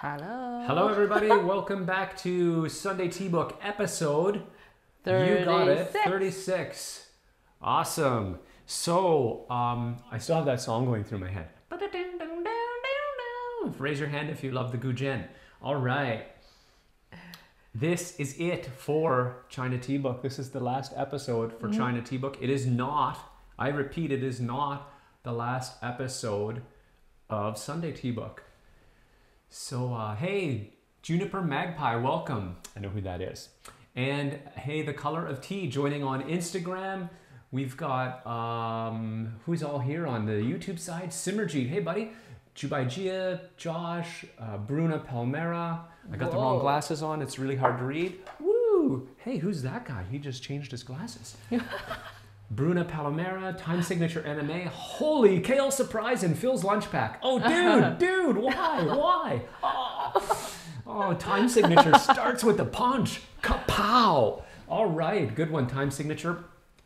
Hello. Hello, everybody. Welcome back to Sunday Tea Book episode. You got it. 36. 36. Awesome. So, um, I still have that song going through my head. Raise your hand if you love the Gujen. All right. This is it for China Tea Book. This is the last episode for China Tea Book. It is not, I repeat, it is not the last episode of Sunday Tea Book. So, uh, hey, Juniper Magpie, welcome. I know who that is. And hey, the color of tea joining on Instagram. We've got um, who's all here on the YouTube side? Simmerjeet, hey buddy. Jubaijia, Josh, uh, Bruna Palmera. I got the wrong glasses on. It's really hard to read. Woo! Hey, who's that guy? He just changed his glasses. Bruna Palomera, Time Signature MMA. Holy kale surprise and Phil's lunch pack. Oh, dude, dude, why, why? Oh, oh, Time Signature starts with the punch. Kapow! All right, good one. Time Signature.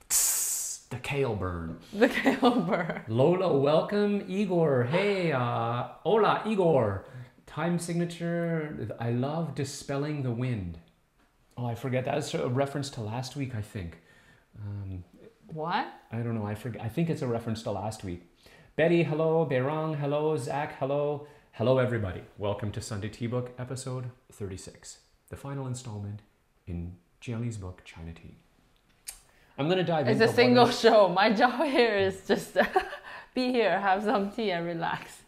The kale burn. The Gilbert. Lola, welcome. Igor, hey. Uh, hola, Igor. Time Signature. I love dispelling the wind. Oh, I forget. That's a reference to last week, I think. Um, What? I don't know. I forget. I think it's a reference to last week. Betty, hello. Beirang, hello. Zach, hello. Hello, everybody. Welcome to Sunday Tea Book, episode 36, the final installment in Jianli's book, China Tea. I'm going to dive It's into a single show. My job here is just be here, have some tea, and relax.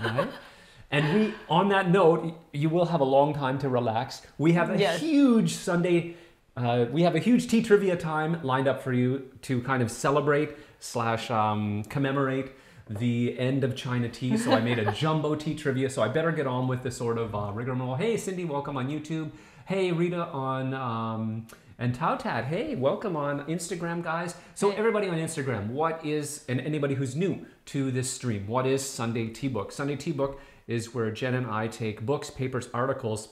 right? And we, on that note, you will have a long time to relax. We have a Yes. huge Sunday, uh, we have a huge tea trivia time lined up for you to kind of celebrate slash um, commemorate the end of China tea. So I made a jumbo tea trivia. So I better get on with the sort of uh, rigmarole. Hey, Cindy, welcome on YouTube. Hey, Rita on. Um, and Tautat, hey, welcome on Instagram, guys. So everybody on Instagram, what is, and anybody who's new to this stream, what is Sunday Tea Book? Sunday Tea Book is where Jen and I take books, papers, articles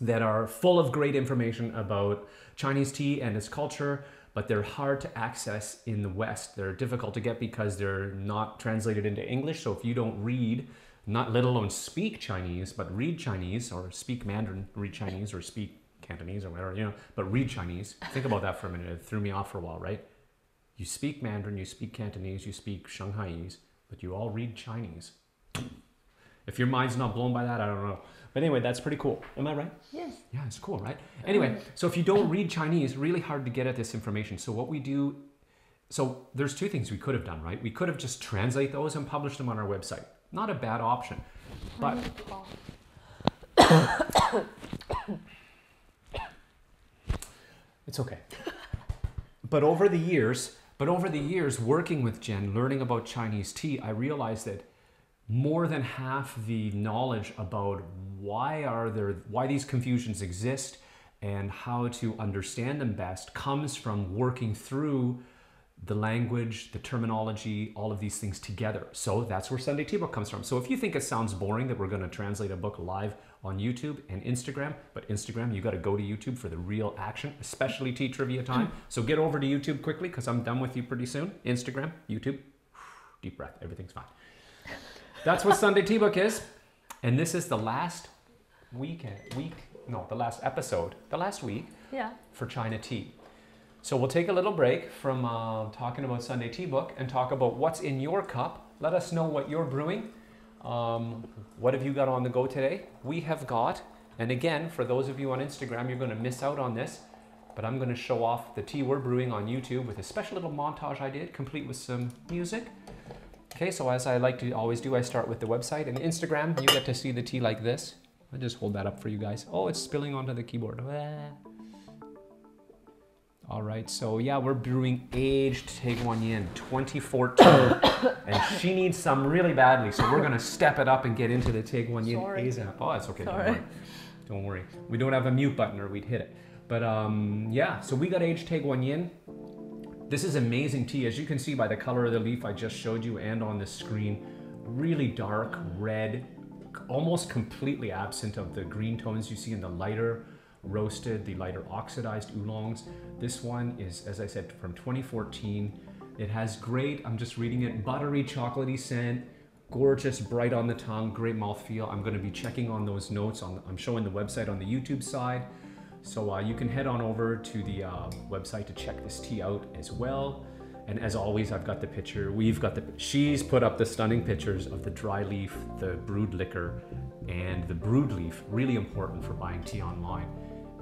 that are full of great information about Chinese tea and its culture, but they're hard to access in the West. They're difficult to get because they're not translated into English. So if you don't read, not let alone speak Chinese, but read Chinese or speak Mandarin, read Chinese or speak Cantonese or whatever, you know, but read Chinese. Think about that for a minute. It threw me off for a while, right? You speak Mandarin, you speak Cantonese, you speak Shanghaiese, but you all read Chinese. If your mind's not blown by that, I don't know. But anyway, that's pretty cool. Am I right? Yes. Yeah, it's cool, right? Anyway, um, so if you don't read Chinese, really hard to get at this information. So what we do, so there's two things we could have done, right? We could have just translate those and publish them on our website. Not a bad option. But It's okay. but over the years, but over the years working with Jen, learning about Chinese tea, I realized that more than half the knowledge about why are there why these confusions exist and how to understand them best comes from working through the language, the terminology, all of these things together. So that's where Sunday Tea Book comes from. So if you think it sounds boring that we're going to translate a book live on YouTube and Instagram, but Instagram, you got to go to YouTube for the real action, especially tea trivia time. So get over to YouTube quickly because I'm done with you pretty soon. Instagram, YouTube, deep breath, everything's fine. That's what Sunday Tea Book is. And this is the last weekend, week, no, the last episode, the last week Yeah. for China Tea. So we'll take a little break from uh, talking about Sunday Tea Book and talk about what's in your cup. Let us know what you're brewing. Um, what have you got on the go today? We have got, and again, for those of you on Instagram, you're going to miss out on this, but I'm going to show off the tea we're brewing on YouTube with a special little montage I did, complete with some music. Okay, so as I like to always do, I start with the website and Instagram. You get to see the tea like this. I'll just hold that up for you guys. Oh, it's spilling onto the keyboard. Ah. All right, so yeah, we're brewing aged Tie Guan Yin 2014. and she needs some really badly, so we're gonna step it up and get into the Tie Guan Yin Sorry. ASAP. Oh, it's okay, Sorry. don't worry. Don't worry. We don't have a mute button or we'd hit it. But um, yeah, so we got aged Tie Guan Yin. This is amazing tea. As you can see by the color of the leaf I just showed you and on the screen, really dark red, almost completely absent of the green tones you see in the lighter roasted, the lighter oxidized oolongs. This one is, as I said, from 2014. It has great, I'm just reading it, buttery, chocolatey scent, gorgeous, bright on the tongue, great mouthfeel. I'm going to be checking on those notes. On, I'm showing the website on the YouTube side. So uh, you can head on over to the uh, website to check this tea out as well. And as always, I've got the picture. We've got the. She's put up the stunning pictures of the dry leaf, the brewed liquor, and the brewed leaf. Really important for buying tea online.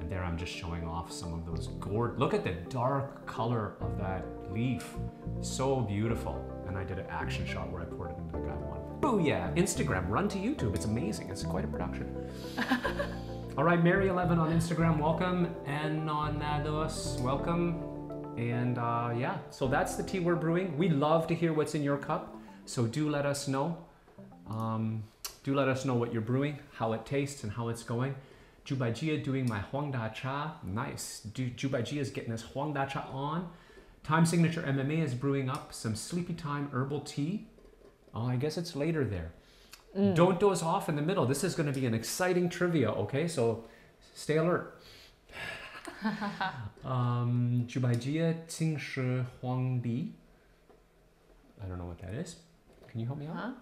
And there I'm just showing off some of those gourd. Look at the dark color of that leaf. So beautiful. And I did an action shot where I poured it into the gaiwan. Booyah! Instagram, run to YouTube. It's amazing. It's quite a production. All right, Mary11 on Instagram, welcome. Enonados, welcome. And uh, yeah, so that's the tea we're brewing. We love to hear what's in your cup, so do let us know. Um, do let us know what you're brewing, how it tastes, and how it's going. Jubaijia doing my Huang Da Cha. Nice. Jubaijia is getting this Huang Da Cha on. Time Signature MMA is brewing up some Sleepy Time herbal tea. Oh, I guess it's later there. Mm. Don't doze off in the middle. This is going to be an exciting trivia, okay? So stay alert. um, I don't know what that is. Can you help me out? Huh?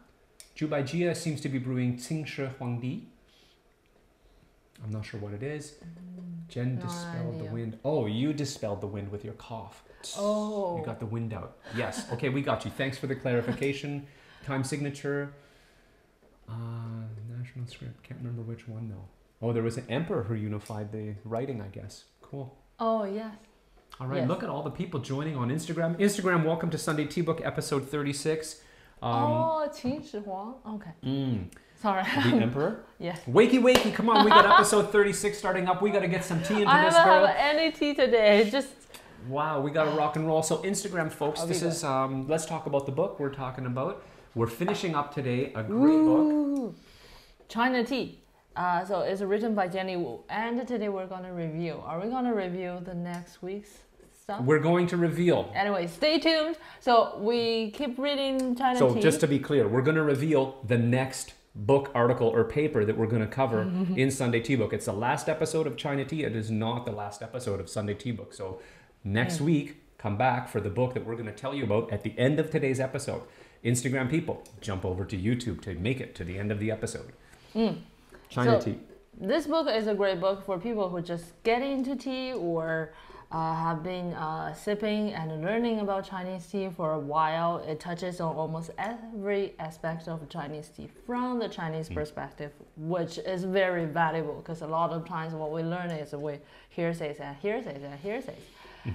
Jubaijia seems to be brewing Qin Shi Huangdi. I'm not sure what it is. Mm. Jen dispelled the wind. Oh, you dispelled the wind with your cough. Oh. You got the wind out. Yes. Okay, we got you. Thanks for the clarification. Time signature. Uh, national script. Can't remember which one though. Oh, there was an emperor who unified the writing, I guess. Cool. Oh yes. All right, Yes. look at all the people joining on Instagram. Instagram, welcome to Sunday Tea Book episode 36. Um, oh, Qin Shi Huang. Okay. mm, Sorry. the emperor. yes. Wakey, wakey, come on. We got episode 36 starting up. We got to get some tea into I this haven't girl. had any tea today. Just Wow, we got to rock and roll. So, Instagram, folks, this is, um, let's talk about the book we're talking about. We're finishing up today a great book. China tea. Uh, so it's written by Jenny Wu, and today we're gonna review. Are we gonna review the next week's stuff? We're going to reveal. Anyway, stay tuned. So we keep reading China So, tea. So just to be clear, we're going to reveal the next book, article, or paper that we're going to cover in Sunday Tea Book. It's the last episode of China Tea. It is not the last episode of Sunday Tea Book. So, next week, come back for the book that we're going to tell you about at the end of today's episode. Instagram people, jump over to YouTube to make it to the end of the episode. China So- Tea. This book is a great book for people who just get into tea or uh, have been uh, sipping and learning about Chinese tea for a while. It touches on almost every aspect of Chinese tea from the Chinese perspective, which is very valuable because a lot of times what we learn is we hearsays and hearsays and hearsays.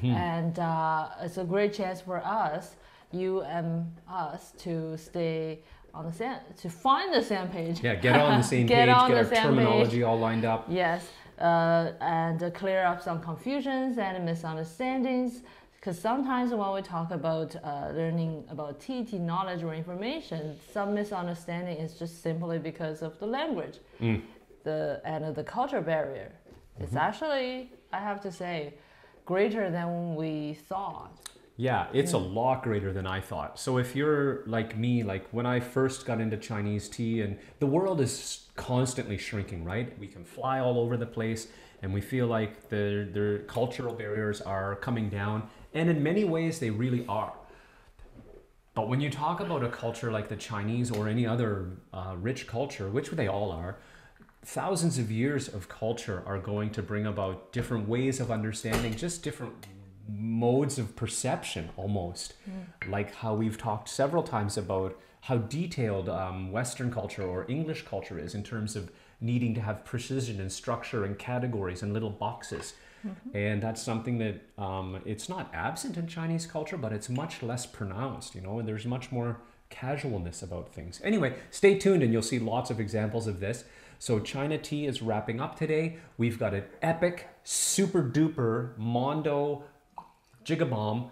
And uh, it's a great chance for us, you and us, to stay on the same, to find the same page. Yeah, get on the same Get page, on get the our same page. terminology all lined up. Yes, uh, and uh, clear up some confusions and misunderstandings. Because sometimes when we talk about uh, learning about tea knowledge or information, some misunderstanding is just simply because of the language, Mm. the and the culture barrier. It's actually, I have to say, greater than we thought. Yeah, it's a lot greater than I thought. So if you're like me, like when I first got into Chinese tea and the world is constantly shrinking, right? We can fly all over the place and we feel like the the cultural barriers are coming down and in many ways they really are. But when you talk about a culture like the Chinese or any other uh, rich culture, which they all are, thousands of years of culture are going to bring about different ways of understanding, just different modes of perception almost. Like how we've talked several times about how detailed um, Western culture or English culture is in terms of needing to have precision and structure and categories and little boxes. And that's something that um, it's not absent in Chinese culture, but it's much less pronounced, you know, and there's much more casualness about things. Anyway, stay tuned and you'll see lots of examples of this. So, China Tea is wrapping up today. We've got an epic, super duper Mondo Jigabomb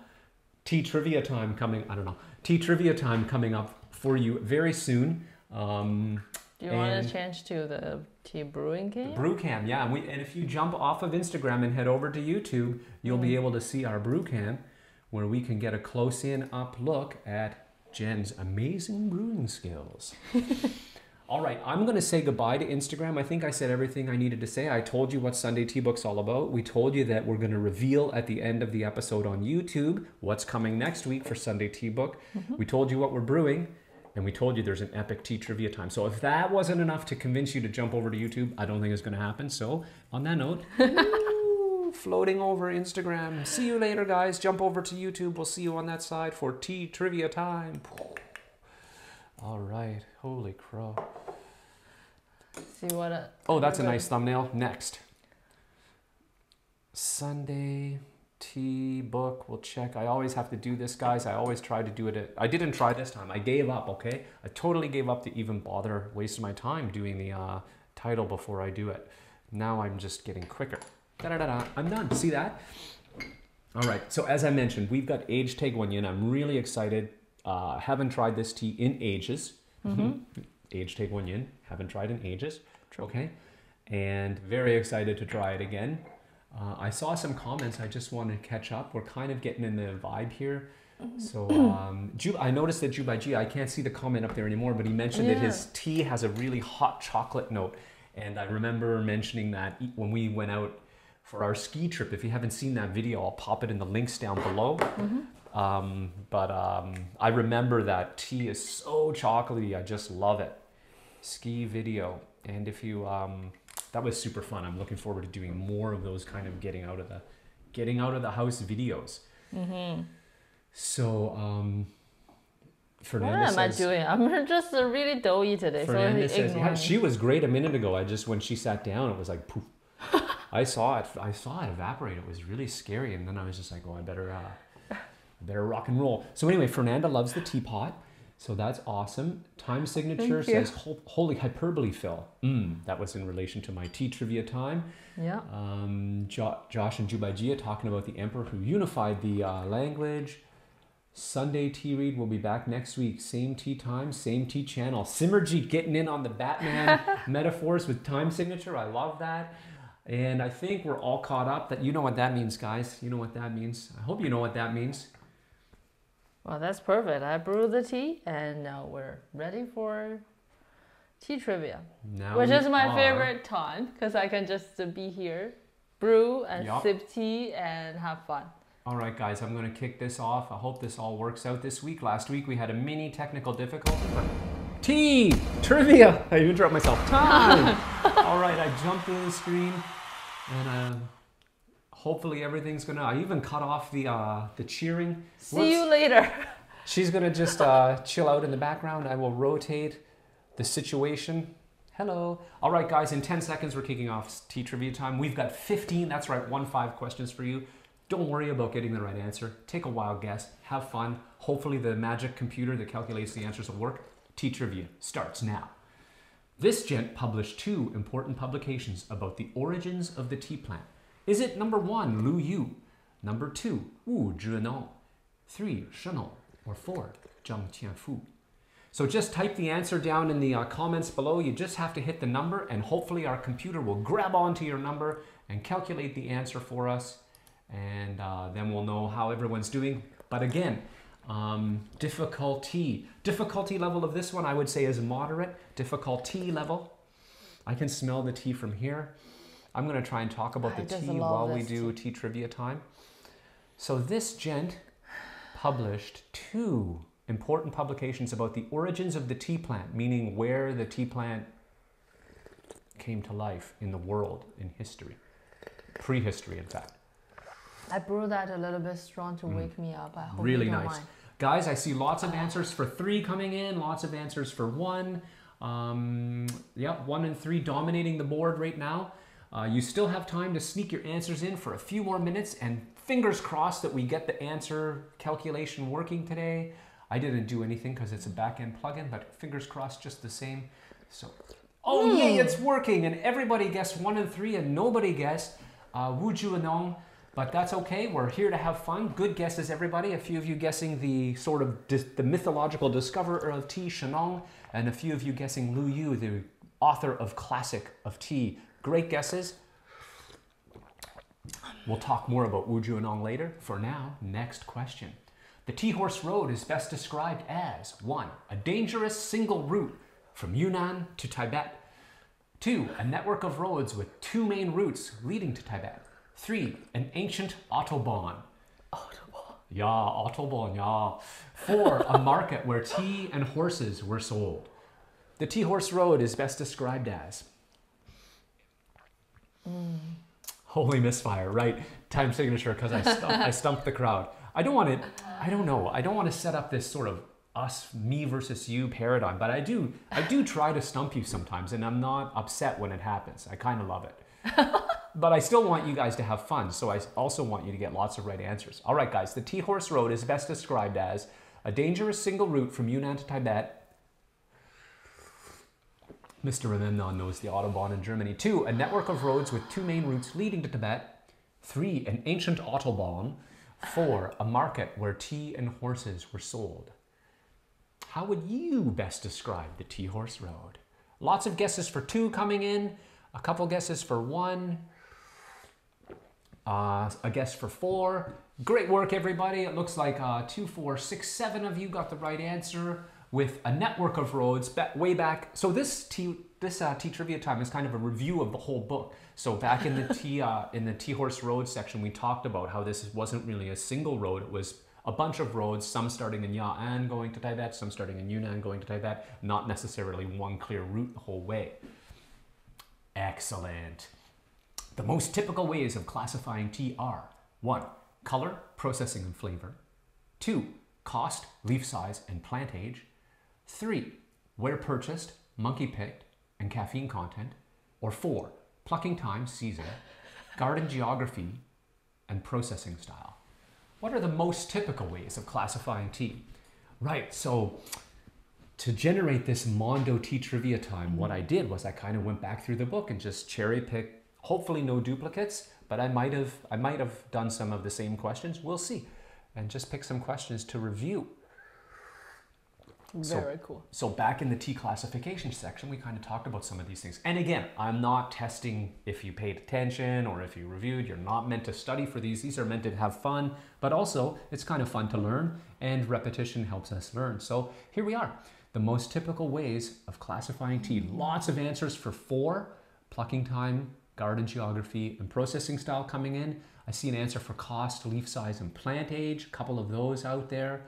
tea trivia time coming. I don't know, tea trivia time coming up for you very soon. Um, Do you want to change to the tea brewing game? Brewcam, yeah. And, we, and if you jump off of Instagram and head over to YouTube, you'll be able to see our brew cam where we can get a close in up look at Jen's amazing brewing skills. All right, I'm going to say goodbye to Instagram. I think I said everything I needed to say. I told you what Sunday Tea Book's all about. We told you that we're going to reveal at the end of the episode on YouTube what's coming next week for Sunday Tea Book. Mm-hmm. We told you what we're brewing, and we told you there's an epic tea trivia time. So if that wasn't enough to convince you to jump over to YouTube, I don't think it's going to happen. So on that note, woo, floating over Instagram. See you later, guys. Jump over to YouTube. We'll see you on that side for tea trivia time. All right. Holy crow. See what? A, Oh, that's a nice thumbnail. Next. Sunday tea book. We'll check. I always have to do this, guys. I always try to do it. At, I didn't try this time. I gave up, okay? I totally gave up to even bother wasting my time doing the uh, title before I do it. Now I'm just getting quicker. Da-da-da-da. I'm done. See that? All right. So as I mentioned, we've got aged Tie Guan Yin. I'm really excited. Uh, haven't tried this tea in ages. Age, take one Tie Guan Yin. Haven't tried in ages. Okay. And very excited to try it again. Uh, I saw some comments. I just want to catch up. We're kind of getting in the vibe here. So um, Ju- I noticed that Jubai Ji, I can't see the comment up there anymore, but he mentioned that his tea has a really hot chocolate note. And I remember mentioning that when we went out for our ski trip. If you haven't seen that video, I'll pop it in the links down below. Um, but um, I remember that tea is so chocolatey. I just love it. Ski video. And if you, um, that was super fun. I'm looking forward to doing more of those kind of getting out of the, getting out of the house videos. So, um, What Fernanda am I doing? I'm just really doughy today. Fernanda so says, yeah, she was great a minute ago. I just when she sat down, it was like poof. I saw it. I saw it evaporate. It was really scary, and then I was just like, "Oh, I better, uh, better rock and roll." So anyway, Fernanda loves the teapot, so that's awesome. Time signature says, "Hol- "Holy hyperbole, Phil." Mm, that was in relation to my tea trivia time. Yeah. Um, jo- Josh and Jubaijia talking about the emperor who unified the uh, language. Sunday tea read will be back next week. Same tea time, same tea channel. Simmerjeet getting in on the Batman metaphors with time signature. I love that. And I think we're all caught up. That you know what that means, guys. You know what that means. I hope you know what that means. Well, that's perfect. I brewed the tea, and now we're ready for tea trivia, Now which is my are- favorite time because I can just be here, brew and Yup. sip tea and have fun. All right, guys, I'm going to kick this off. I hope this all works out this week. Last week we had a mini technical difficulty, Tea T trivia. I interrupt myself. Time. all right, I jumped in the screen, and uh, hopefully everything's gonna. I even cut off the uh, the cheering. See Whoops. you later. She's gonna just uh, chill out in the background. I will rotate the situation. Hello. All right, guys, in 10 seconds, we're kicking off tea trivia time. We've got 15, that's right, one five questions for you. Don't worry about getting the right answer. Take a wild guess. Have fun. Hopefully, the magic computer that calculates the answers will work. Tea trivia starts now. This gent published two important publications about the origins of the tea plant. Is it number one, Lu Yu? Number two, Wu Juenong? Three, Shennong? Or four, Zhang Qianfu? So just type the answer down in the uh, comments below. You just have to hit the number, and hopefully our computer will grab onto your number and calculate the answer for us, and uh, then we'll know how everyone's doing. But again, um, difficulty difficulty level of this one I would say is moderate. Difficulty level, I can smell the tea from here. I'm going to try and talk about the just tea while we do tea trivia time. So this gent published two important publications about the origins of the tea plant, meaning where the tea plant came to life in the world, in history, prehistory, in fact. I brew that a little bit strong to wake me up. I hope Mm. Really nice. mind. Guys, I see lots of answers for three coming in, lots of answers for one. Um, yep, one and three dominating the board right now. Uh, you still have time to sneak your answers in for a few more minutes, and fingers crossed that we get the answer calculation working today. I didn't do anything because it's a back end plugin, but fingers crossed just the same. So, oh yay, it's working, and everybody guessed one and three, and nobody guessed uh, Wu Juenong. But that's okay. We're here to have fun. Good guesses, everybody. A few of you guessing the sort of the mythological discoverer of tea, Shennong, and a few of you guessing Lu Yu, the author of classic of tea. Great guesses. We'll talk more about Wu Juenong later. For now, next question. The Tea Horse Road is best described as one, a dangerous single route from Yunnan to Tibet. Two, a network of roads with two main routes leading to Tibet. Three, an ancient autobahn. Autobahn. Yeah, autobahn, yeah. Four, a market where tea and horses were sold. The Tea Horse Road is best described as. Mm. Holy misfire, right? Time signature because I, stump, I stumped the crowd. I don't want to, I don't know, I don't want to set up this sort of us, me versus you paradigm, but I do, I do try to stump you sometimes and I'm not upset when it happens. I kind of love it. but I still want you guys to have fun, so I also want you to get lots of right answers. All right, guys, the Tea Horse Road is best described as a dangerous single route from Yunnan to Tibet Mr. Rememnon knows the Autobahn in Germany. too, a network of roads with two main routes leading to Tibet. Three, an ancient Autobahn. Four, a market where tea and horses were sold. How would you best describe the Tea Horse Road? Lots of guesses for two coming in, a couple guesses for one, uh, a guess for four. Great work, everybody. It looks like uh, two, four, six, seven of you got the right answer with a network of roads way back. So this T this uh, T trivia time is kind of a review of the whole book. So back in the T uh, in the Tea Horse Road section, we talked about how this wasn't really a single road. It was a bunch of roads, some starting in Ya'an going to Tibet, some starting in Yunnan going to Tibet, not necessarily one clear route the whole way. Excellent. The most typical ways of classifying tea are 1. Color, processing, and flavor. 2. Cost, leaf size, and plant age. 3. Where purchased, monkey picked, and caffeine content. Or 4. Plucking time, season, garden geography, and processing style. What are the most typical ways of classifying tea? Right, so to generate this Mondo tea trivia time, what I did was I kind of went back through the book and just cherry picked, hopefully no duplicates, but I might have I might have done some of the same questions. We'll see. And just pick some questions to review. So- Very cool. So back in the T classification section, we kind of talked about some of these things. And again, I'm not testing if you paid attention or if you reviewed. You're not meant to study for these. These are meant to have fun, but also it's kind of fun to learn and repetition helps us learn. So here we are. The most typical ways of classifying tea. Lots of answers for four, plucking time, garden geography, and processing style coming in. I see an answer for cost, leaf size, and plant age. A couple of those out there.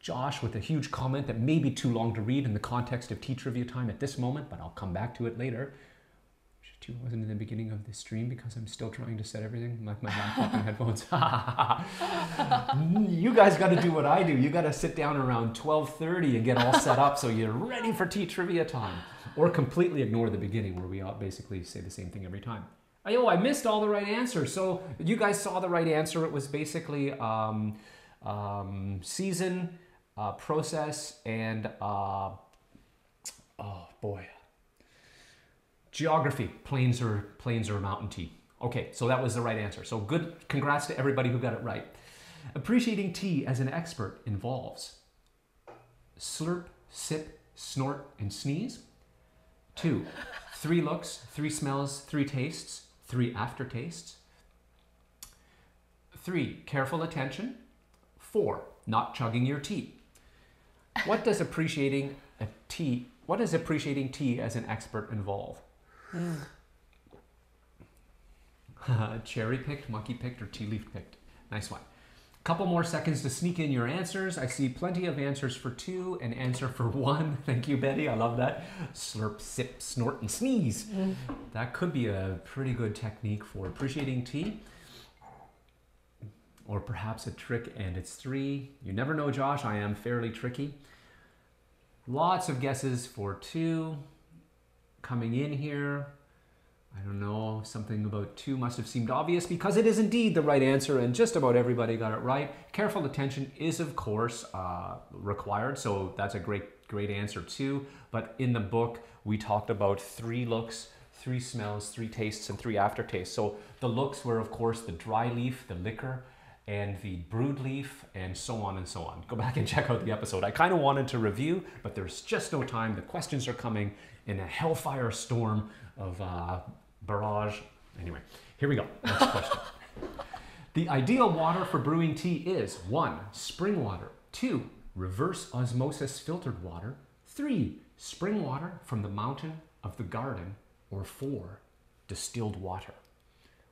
Josh with a huge comment that may be too long to read in the context of teacher trivia time at this moment, but I'll come back to it later. Two wasn't in the beginning of the stream because I'm still trying to set everything like my laptop and headphones. you guys got to do what I do. You got to sit down around 12:30 and get all set up so you're ready for tea trivia time, or completely ignore the beginning where we all basically say the same thing every time. I oh, I missed all the right answers. So you guys saw the right answer. It was basically um, um, season, uh, process, and uh, oh boy, geography. Plains or plains or mountain tea. Okay, so that was the right answer. So good. Congrats to everybody who got it right. Appreciating tea as an expert involves slurp, sip, snort, and sneeze. Two, three looks, three smells, three tastes, three aftertastes. Three, careful attention. Four, not chugging your tea. What does appreciating a tea? What does appreciating tea as an expert involve? Hmm. Cherry picked, monkey picked, or tea leaf picked. Nice one. Couple more seconds to sneak in your answers. I see plenty of answers for two, an answer for one. Thank you, Betty. I love that. Slurp, sip, snort, and sneeze. Hmm. That could be a pretty good technique for appreciating tea. Or perhaps a trick, and it's three. You never know, Josh. I am fairly tricky. Lots of guesses for two coming in here. I don't know, something about two must have seemed obvious because it is indeed the right answer, and just about everybody got it right. Careful attention is, of course, uh, required, so that's a great, great answer too. But in the book, we talked about three looks, three smells, three tastes, and three aftertastes. So the looks were, of course, the dry leaf, the liquor, and the brewed leaf, and so on and so on. Go back and check out the episode. I kind of wanted to review, but there's just no time. The questions are coming in a hellfire storm of uh, barrage. Anyway, here we go. Next question. the ideal water for brewing tea is one, spring water, two, reverse osmosis filtered water, three, spring water from the mountain of the garden, or four, distilled water.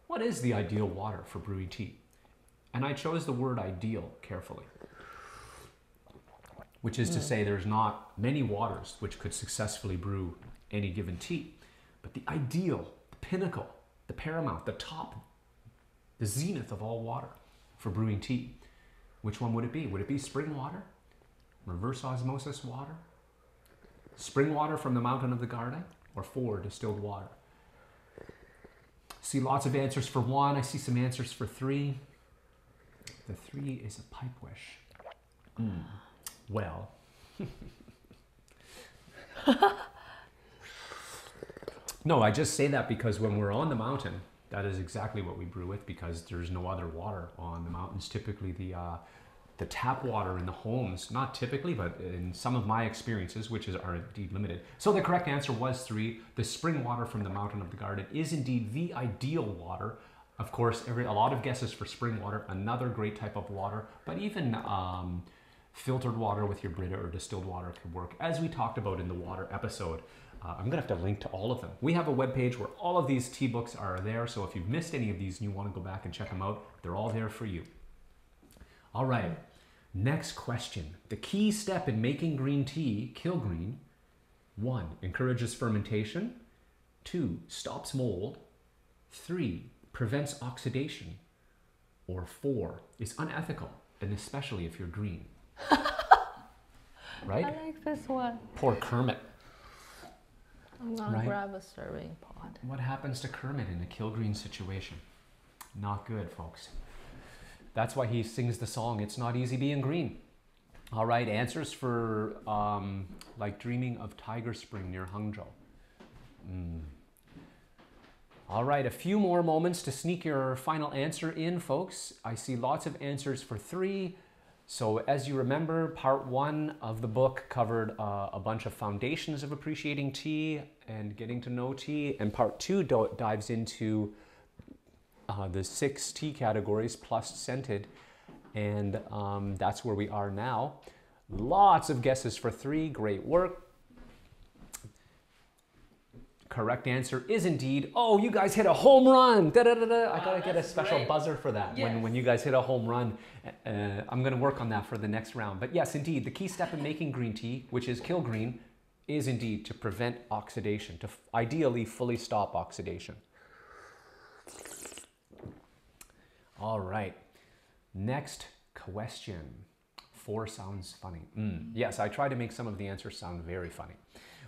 What is the ideal water for brewing tea? And I chose the word ideal carefully, which is to hmm. say there's not many waters which could successfully brew any given tea. But the ideal, the pinnacle, the paramount, the top, the zenith of all water for brewing tea, which one would it be? Would it be spring water? Reverse osmosis water? Spring water from the mountain of the garden? Or four, distilled water? See lots of answers for one. I see some answers for three. The three is a pipe wish. Mm. Well. no, I just say that because when we're on the mountain, that is exactly what we brew with because there's no other water on the mountains. Typically, the uh, the tap water in the homes, not typically, but in some of my experiences, which is, are indeed limited. So the correct answer was three. The spring water from the mountain of the garden is indeed the ideal water. Of course, every a lot of guesses for spring water, another great type of water, but even um, filtered water with your Brita or distilled water could work, as we talked about in the water episode. Uh, I'm gonna have to link to all of them. We have a web page where all of these tea books are there. So if you've missed any of these and you want to go back and check them out, they're all there for you. All right. Next question. The key step in making green tea, kill green, one, encourages fermentation. Two, stops mold. Three, prevents oxidation. Or four, is unethical, and especially if you're green. right? I like this one. Poor Kermit. I'm gonna Right. grab a serving pot. What happens to Kermit in a kill green situation? Not good, folks. That's why he sings the song, It's Not Easy Being Green. All right, answers for um, like dreaming of Tiger Spring near Hangzhou. Mm. All right, a few more moments to sneak your final answer in, folks. I see lots of answers for three. So, as you remember, part one of the book covered uh, a bunch of foundations of appreciating tea and getting to know tea, and part two dives into uh, the six tea categories plus scented, and um, that's where we are now. Lots of guesses for three. Great work. Correct answer is indeed. Oh, you guys hit a home run! Da, da, da, da. I gotta get a special great. buzzer for that when, Yes. when you guys hit a home run. Uh, I'm gonna work on that for the next round. But yes, indeed, the key step in making green tea, which is kill green, is indeed to prevent oxidation, to ideally fully stop oxidation. All right. Next question. Four sounds funny. Mm, Yes, I try to make some of the answers sound very funny.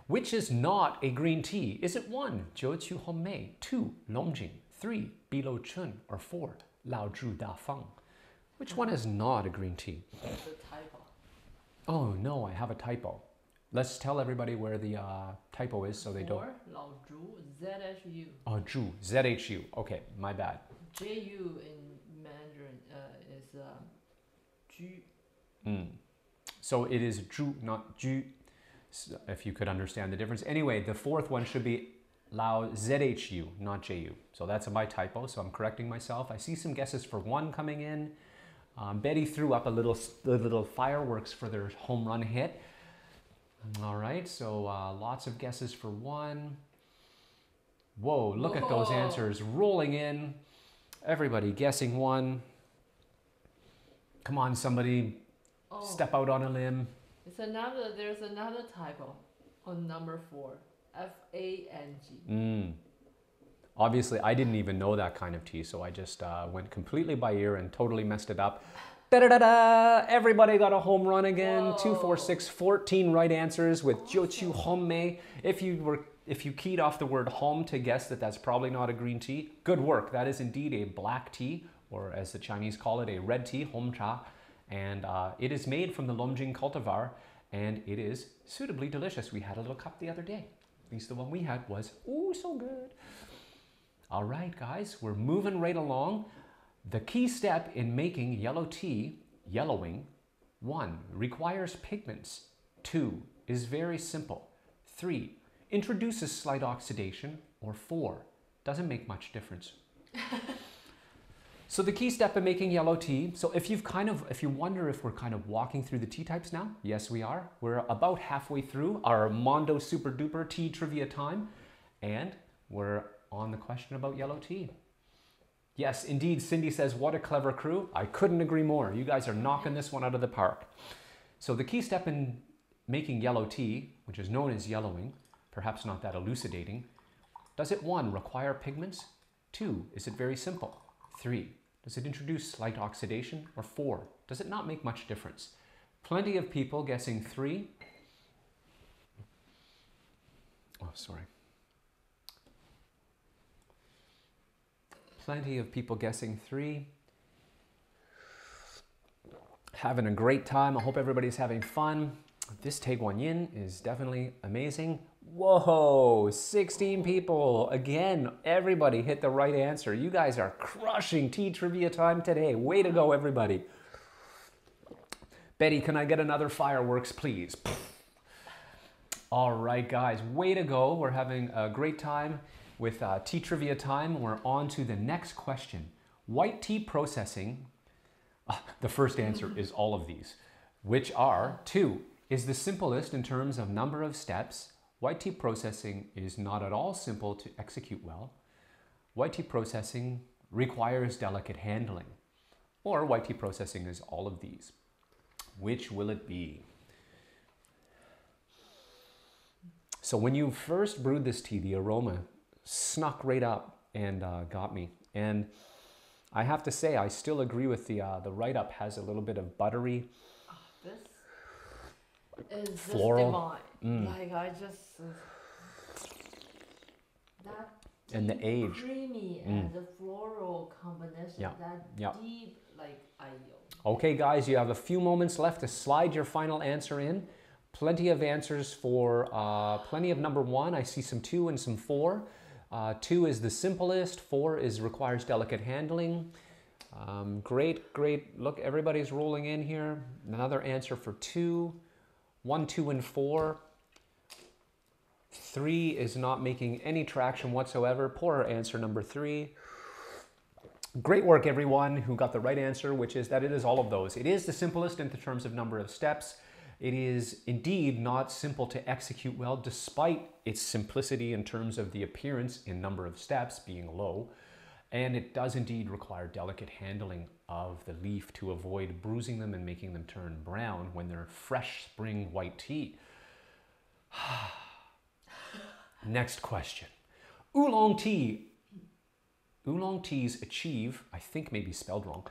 Which is not a green tea? Is it one, Jiu Hong Mei, two, Longjing, three, Bilo Chun, or four, Lao Zhu Da Fang? Which one is not a green tea? A typo. Oh no, I have a typo. Let's tell everybody where the uh, typo is so they don't. Four, Lao Zhu, ZHU. Oh, Zhu, Z-H-U. Okay, my bad. JU in Mandarin uh, is um, Ju. Mm. So it is Zhu, not Ju, if you could understand the difference. Anyway, the fourth one should be Lao ZHU, not JU. So that's a my typo, so I'm correcting myself. I see some guesses for one coming in. Um, Betty threw up a little, little fireworks for their home run hit. All right, so uh, lots of guesses for one. Whoa, look at those answers rolling in. Everybody guessing one. Come on, somebody, Oh, step out on a limb. It's another. There's another typo on number four. F A N G. Mm. Obviously, I didn't even know that kind of tea, so I just uh, went completely by ear and totally messed it up. Da da da da! Everybody got a home run again. Two, four, six, 14 right answers with Jiuqiu Hommei. If you were, if you keyed off the word home to guess that that's probably not a green tea, good work. That is indeed a black tea, or as the Chinese call it, a red tea, hom cha, and uh, it is made from the Longjing cultivar, and it is suitably delicious. We had a little cup the other day. At least the one we had was ooh so good. All right, guys, we're moving right along. The key step in making yellow tea, yellowing, one, requires pigments. Two, is very simple. Three, introduces slight oxidation. Or four, doesn't make much difference. So the key step in making yellow tea. So if you've kind of, if you wonder if we're kind of walking through the tea types now, yes, we are. We're about halfway through our Mondo Super Duper tea trivia time, and we're on the question about yellow tea. Yes, indeed, Cindy says, what a clever crew. I couldn't agree more. You guys are knocking this one out of the park. So the key step in making yellow tea, which is known as yellowing, perhaps not that elucidating, does it one, require pigments? Two, is it very simple? Three, does it introduce slight oxidation? Or four, does it not make much difference? Plenty of people guessing three. Oh, sorry. Plenty of people guessing three. Having a great time. I hope everybody's having fun. This Tie Guan Yin is definitely amazing. Whoa, 16 people. Again, everybody hit the right answer. You guys are crushing tea trivia time today. Way to go, everybody. Betty, can I get another fireworks, please? All right, guys, way to go. We're having a great time with uh, tea trivia time. We're on to the next question. White tea processing, uh, the first answer is all of these, which are two, is the simplest in terms of number of steps. White tea processing is not at all simple to execute well. YT processing requires delicate handling. Or YT processing is all of these. Which will it be? So when you first brewed this tea, the aroma snuck right up and uh, got me. And I have to say, I still agree with the uh, the write up has a little bit of buttery. This is Floral. just divine. Like I just uh, that And the age. creamy and the floral combination. Yeah, That yeah. deep like ayo. Okay, guys, you have a few moments left to slide your final answer in. Plenty of answers for uh, plenty of number one. I see some two and some four. Uh, two is the simplest. Four is requires delicate handling. Um, great, great. Look, everybody's rolling in here. Another answer for two. One, two, and four. Three is not making any traction whatsoever. Poor answer number three. Great work, everyone who got the right answer, which is that it is all of those. It is the simplest in terms of number of steps. It is indeed not simple to execute well, despite its simplicity in terms of the appearance in number of steps being low. And it does indeed require delicate handling of the leaf to avoid bruising them and making them turn brown when they're fresh spring white tea. Next question. Oolong tea Oolong teas achieve, I think maybe spelled wrong.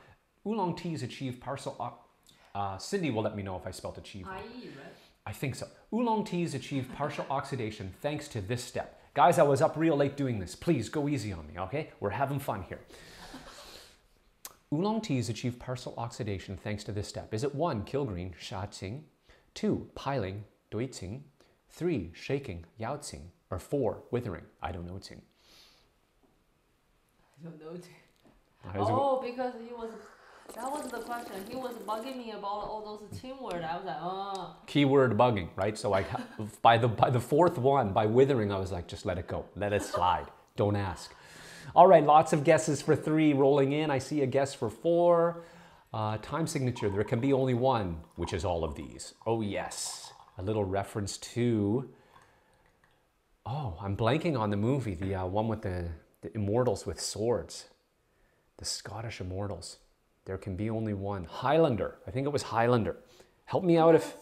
Oolong teas achieve partial. Uh, Cindy will let me know if I spelled achieve. wrong. Right? I think so. Oolong teas achieve partial oxidation thanks to this step. Guys, I was up real late doing this. Please go easy on me, okay? We're having fun here. Oolong teas achieve partial oxidation thanks to this step. Is it one, kilgreen, shaqing, two, piling, doiting, three, shaking, yaoqing, or four, withering, I don't know, tsing. I don't know. Was- Oh, because he was. That was the question. He was bugging me about all those team words. I was like, oh. keyword bugging, right? So I by the by the fourth one, by withering, I was like, just let it go, let it slide, don't ask. All right, lots of guesses for three rolling in. I see a guess for four. Uh, time signature, there can be only one, which is all of these. Oh yes, a little reference to. Oh, I'm blanking on the movie, the uh, one with the, the immortals with swords, the Scottish immortals. There can be only one. Highlander. I think it was Highlander. Help me out if.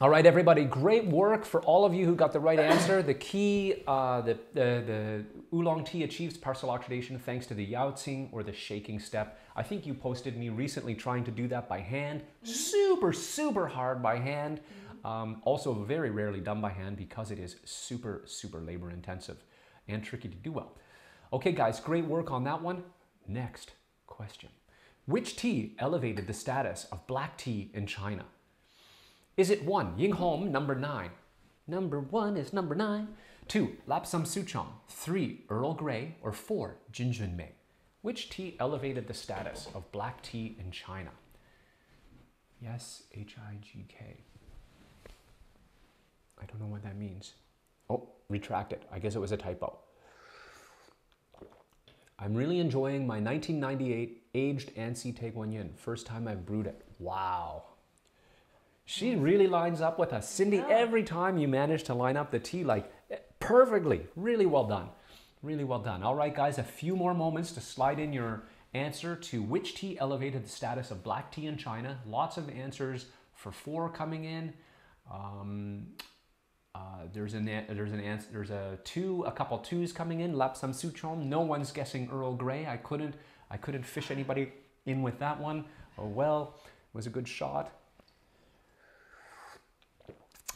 All right, everybody, great work for all of you who got the right answer. The key, uh, the, the, the oolong tea achieves partial oxidation thanks to the yaoqing or the shaking step. I think you posted me recently trying to do that by hand. Super, super hard by hand. Um, also, very rarely done by hand because it is super, super labor intensive and tricky to do well. Okay, guys, great work on that one. Next question Which tea elevated the status of black tea in China? Is it one, Ying Hom, number nine? Number one is number nine. Two, Lapsang Souchong. Three, Earl Grey. Or four, Jinjun Mei. Which tea elevated the status of black tea in China? Yes, H I G K. I don't know what that means. Oh, retract it. I guess it was a typo. I'm really enjoying my 1998 aged Anxi Taekwonyin. First time I've brewed it. Wow. She really lines up with us. Cindy, Yeah. every time you manage to line up the tea like eh, perfectly. Really well done. Really well done. All right, guys, a few more moments to slide in your answer to which tea elevated the status of black tea in China. Lots of answers for four coming in. Um, uh, there's an there's an answer there's a two a couple twos coming in lapsang souchong no one's guessing earl grey. I couldn't i couldn't fish anybody in with that one. Oh well it was a good shot.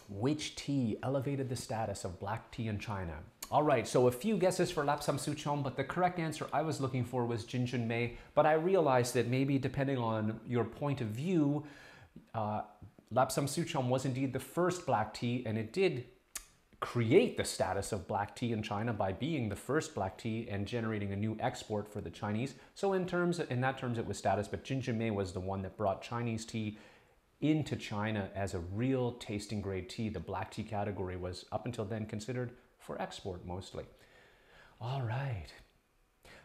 Which tea elevated the status of black tea in china? All right so a few guesses for lapsang souchong but the correct answer i was looking for was jin jun mei. But i realized that maybe depending on your point of view uh, Lapsang Souchong was indeed the first black tea, and it did create the status of black tea in China by being the first black tea and generating a new export for the Chinese. So in terms, in that terms, it was status. But Jin Jun was the one that brought Chinese tea into China as a real tasting grade tea. The black tea category was up until then considered for export mostly. All right.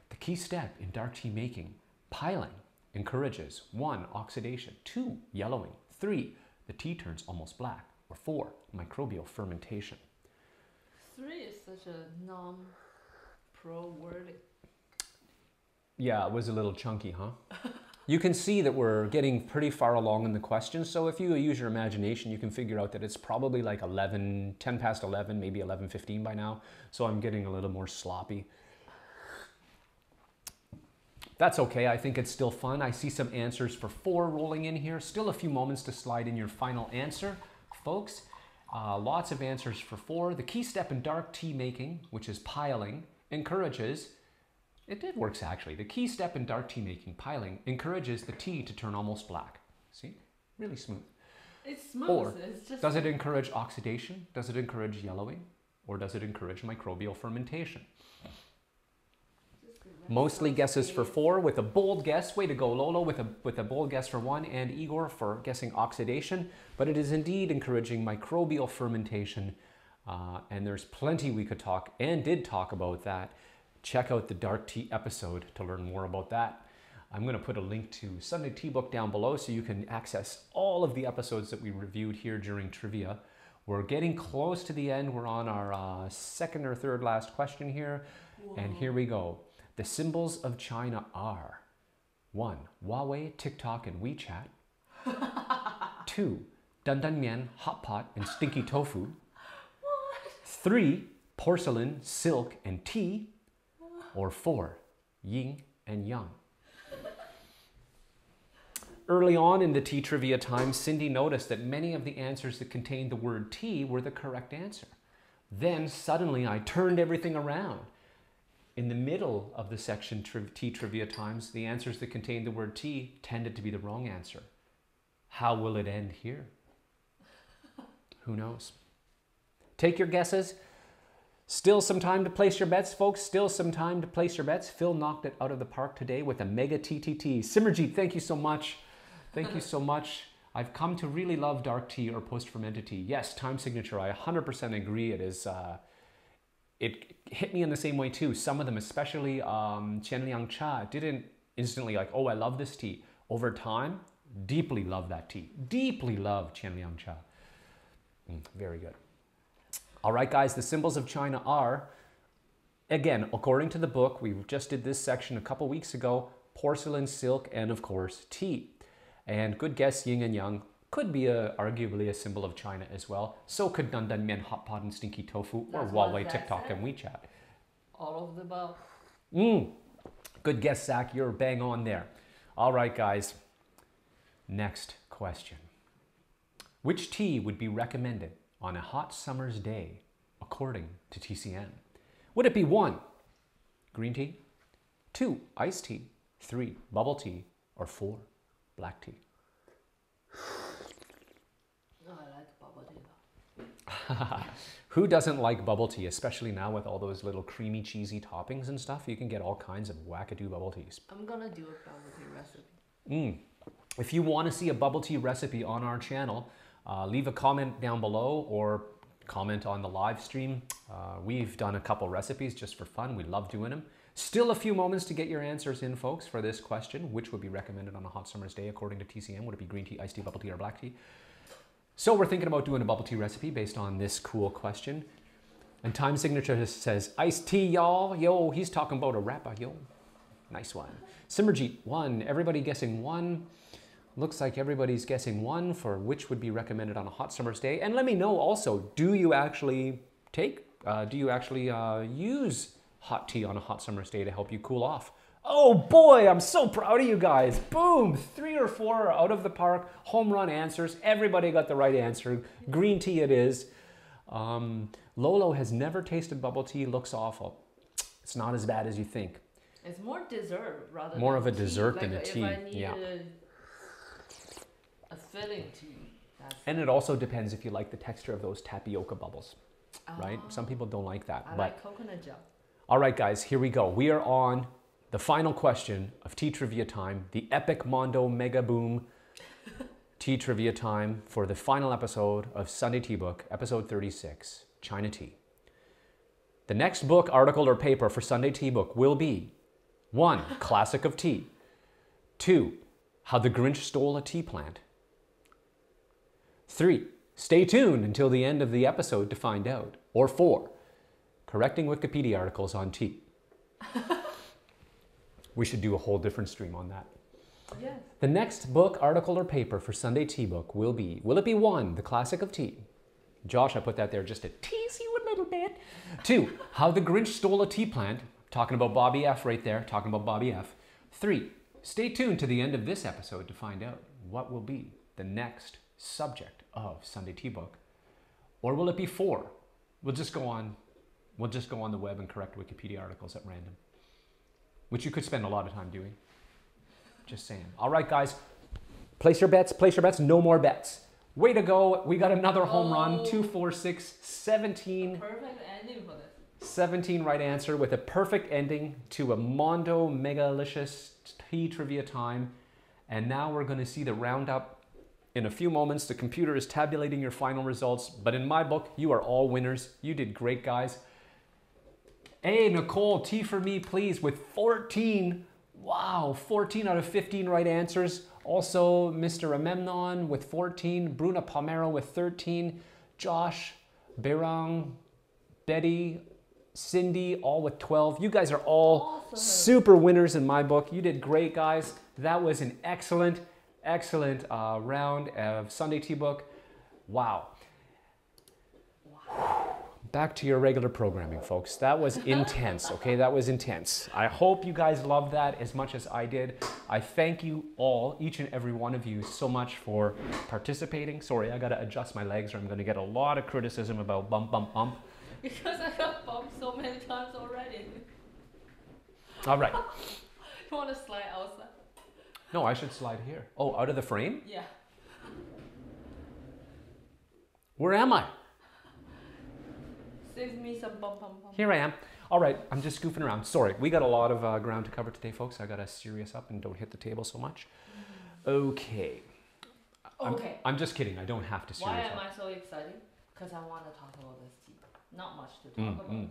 The key step in dark tea making, piling, encourages one, oxidation, two, yellowing, three, the tea turns almost black, or four, microbial fermentation. Three is such a non-pro word. Yeah, it was a little chunky, huh? you can see that we're getting pretty far along in the questions, so if you use your imagination, you can figure out that it's probably like 11, 10 past 11, maybe 11.15 by now, so I'm getting a little more sloppy. That's okay. I think it's still fun. I see some answers for four rolling in here. Still a few moments to slide in your final answer, folks. Uh, lots of answers for four. The key step in dark tea making, which is piling, encourages. It did works actually. The key step in dark tea making, piling, encourages the tea to turn almost black. See, really smooth. It's smooth. Or it's just Does it encourage oxidation? Does it encourage yellowing? Or does it encourage microbial fermentation? Mostly guesses for four with a bold guess. Way to go, Lolo, with a, with a bold guess for one, and Igor for guessing oxidation. But it is indeed encouraging microbial fermentation. Uh, and there's plenty we could talk and did talk about that. Check out the dark tea episode to learn more about that. I'm going to put a link to Sunday Tea Book down below so you can access all of the episodes that we reviewed here during trivia. We're getting close to the end. We're on our uh, second or third last question here. And here we go. The symbols of China are one, Huawei, TikTok, and WeChat. Two, Dandanmian, hot pot, and stinky tofu. Three, porcelain, silk, and tea. Or four, yin and yang. Early on in the tea trivia time, Cindy noticed that many of the answers that contained the word tea were the correct answer. Then suddenly I turned everything around. In the middle of the section tea trivia times, the answers that contained the word tea tended to be the wrong answer. How will it end here? Who knows? Take your guesses. Still some time to place your bets, folks. Still some time to place your bets. Phil knocked it out of the park today with a mega TTT. Simmerjeet, thank you so much. Thank you so much. I've come to really love dark tea or post fermented tea. Yes, time signature. I 100% agree. It is. Uh, it hit me in the same way too. Some of them, especially um, Qianliang Cha, didn't instantly like, oh, I love this tea. Over time, deeply love that tea. Deeply love Qianliang Cha. Mm, very good. All right, guys, the symbols of China are, again, according to the book, we just did this section a couple weeks ago porcelain, silk, and of course, tea. And good guess, yin and yang could be a, arguably a symbol of China as well. So could Dandan Mian, Hot Pot, and Stinky Tofu, or That's Huawei, TikTok, said. and WeChat. all of the above. Mm. Good guess, Zach. You're bang on there. All right, guys. Next question. Which tea would be recommended on a hot summer's day according to TCM? Would it be one, green tea, two, iced tea, three, bubble tea, or four, black tea? Oh, I like bubble tea. though. Who doesn't like bubble tea, especially now with all those little creamy, cheesy toppings and stuff? You can get all kinds of wackadoo bubble teas. I'm gonna do a bubble tea recipe. Mm. If you want to see a bubble tea recipe on our channel, uh, leave a comment down below or comment on the live stream. Uh, we've done a couple recipes just for fun. We love doing them. Still a few moments to get your answers in, folks, for this question. Which would be recommended on a hot summer's day according to TCM? Would it be green tea, iced tea, bubble tea, or black tea? So we're thinking about doing a bubble tea recipe based on this cool question. And time signature says iced tea, y'all. Yo, he's talking about a rapper, yo. Nice one. Simmerjeet, one. Everybody guessing one. Looks like everybody's guessing one for which would be recommended on a hot summer's day. And let me know also, do you actually take, uh, do you actually uh, use hot tea on a hot summer's day to help you cool off? Oh boy, I'm so proud of you guys. Boom, three or four out of the park, home run answers. Everybody got the right answer. Green tea it is. Um, Lolo has never tasted bubble tea, looks awful. It's not as bad as you think. It's more dessert rather More of a tea. dessert like than a tea, yeah. a, a filling tea. That's, And it also depends if you like the texture of those tapioca bubbles, right? Some people don't like that. I but like coconut gel. all right, guys, here we go. We are on the final question of tea trivia time, the epic Mondo mega boom tea trivia time for the final episode of Sunday Tea Book, episode 36, China Tea. The next book, article, or paper for Sunday Tea Book will be one, Classic of Tea, two, How the Grinch Stole a Tea Plant, three, Stay tuned until the end of the episode to find out, or four, Correcting Wikipedia articles on tea. we should do a whole different stream on that. Yes. The next book, article, or paper for Sunday Tea Book will be Will it be one, The Classic of Tea? Josh, I put that there just to tease you a little bit. Two, How the Grinch Stole a Tea Plant. Talking about Bobby F right there, talking about Bobby F. Three, stay tuned to the end of this episode to find out what will be the next subject of Sunday Tea Book. Or will it be four? We'll just go on we'll just go on the web and correct Wikipedia articles at random. Which you could spend a lot of time doing. Just saying. All right, guys. Place your bets, place your bets, no more bets. Way to go. We got another home run. Oh. Two, four, six, 17. Perfect ending for this. 17 right answer with a perfect ending to a Mondo Megalicious tea trivia time. And now we're going to see the roundup in a few moments. The computer is tabulating your final results, but in my book, you are all winners. You did great, guys. Hey, Nicole, tea for me, please, with 14. Wow, 14 out of 15 right answers. Also, Mr. Amemnon with 14, Bruna Palmero with 13, Josh, Berang, Betty, Cindy, all with 12. You guys are all Awesome. super winners in my book. You did great, guys. That was an excellent, excellent uh, round of Sunday Tea Book. Wow. Back to your regular programming, folks. That was intense, okay? That was intense. I hope you guys loved that as much as I did. I thank you all, each and every one of you, so much for participating. Sorry, I gotta adjust my legs or I'm gonna get a lot of criticism about bump, bump, bump. Because I got bumped so many times already. All right. You want to slide outside? No, I should slide here. Oh, out of the frame? Yeah. Where am I? Save me some bump, bump, bump. Here I am. All right, I'm just goofing around. Sorry, we got a lot of uh, ground to cover today, folks. I gotta serious up and don't hit the table so much. Okay. I'm, Okay. I'm just kidding. I don't have to Why serious am up. I so excited? Because I want to talk about this tea. Not much to talk Mm, about. mm.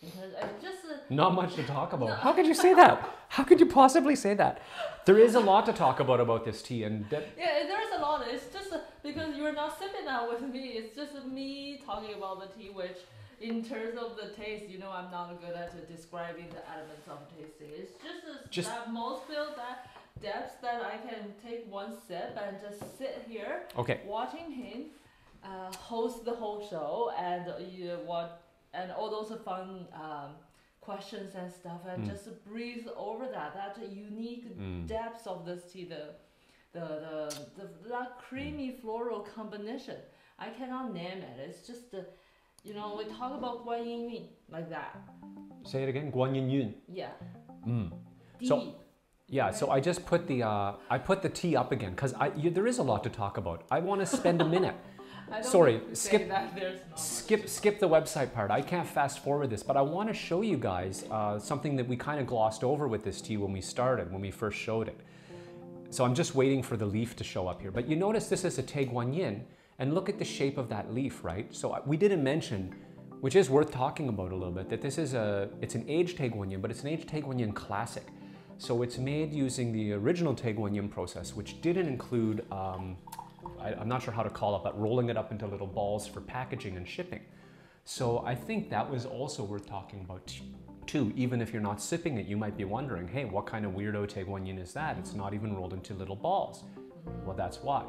Because I just uh, Not much to talk about. No. How could you say that? How could you possibly say that? There is a lot to talk about about this tea, and that, yeah, there's a lot. It's just uh, because you're not sipping that with me. It's just me talking about the tea, which in terms of the taste, you know, I'm not good at describing the elements of tasting. It's just, uh, Just- that most feel that depth that I can take one sip and just sit here okay. watching him uh, host the whole show and uh, you what and all those fun um, questions and stuff and Mm. just breathe over that that unique Mm. depths of this tea the the, the, the that creamy floral combination I cannot name it it's just uh, you know we talk about Guan Yin Yin like that Say it again. Guan Yin Yun. yeah Mm. deep So- Yeah, so I just put the uh, I put the tea up again because I you, there is a lot to talk about. I want to spend a minute. I don't sorry, skip- that there's not much. skip skip the website part. I can't fast forward this, but I want to show you guys uh, something that we kind of glossed over with this tea when we started, when we first showed it. So I'm just waiting for the leaf to show up here. But you notice this is a Tie Guan Yin, and look at the shape of that leaf, right? So we didn't mention which is worth talking about a little bit. That this is a it's an aged Tie Guan Yin, but it's an aged Tie Guan Yin classic. So it's made using the original Tie Guan Yin process, which didn't include um, I, I'm not sure how to call it, but rolling it up into little balls for packaging and shipping. So I think that was also worth talking about too. Even if you're not sipping it, you might be wondering, hey, what kind of weirdo Tie Guan Yin is that? It's not even rolled into little balls. Well, that's why.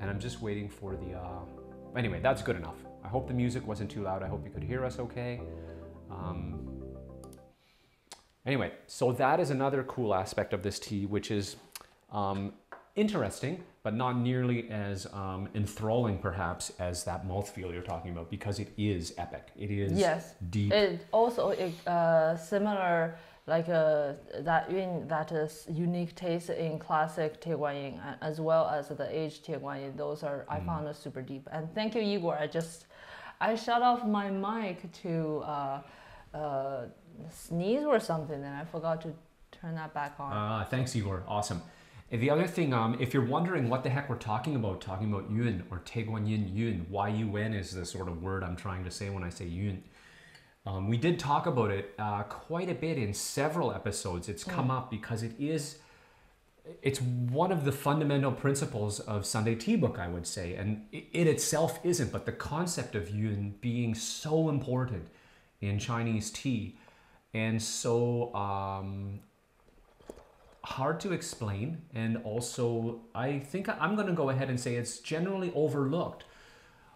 And I'm just waiting for the. Uh... Anyway, that's good enough. I hope the music wasn't too loud. I hope you could hear us okay. Um... Anyway, so that is another cool aspect of this tea, which is um, interesting, but not nearly as um, enthralling, perhaps, as that mouthfeel you're talking about, because it is epic. It is Yes. deep. It also it, uh, similar like uh, that yun that is unique taste in classic Tieguanyin a- as well as the aged Tieguanyin. Those are I found it super deep. And thank you, Igor. I just I shut off my mic to uh, uh, sneeze or something, and I forgot to turn that back on. Ah, thanks, Igor. Awesome. And the other thing, um, if you're wondering what the heck we're talking about, talking about yun or Tie Guan Yin yun, Y-U-N is the sort of word I'm trying to say when I say yun. Um, we did talk about it uh, quite a bit in several episodes. It's come up because it is, it's one of the fundamental principles of Sunday Tea Book, I would say. And it, it itself isn't, but the concept of yun being so important in Chinese tea and so um, hard to explain and also i think i'm going to go ahead and say it's generally overlooked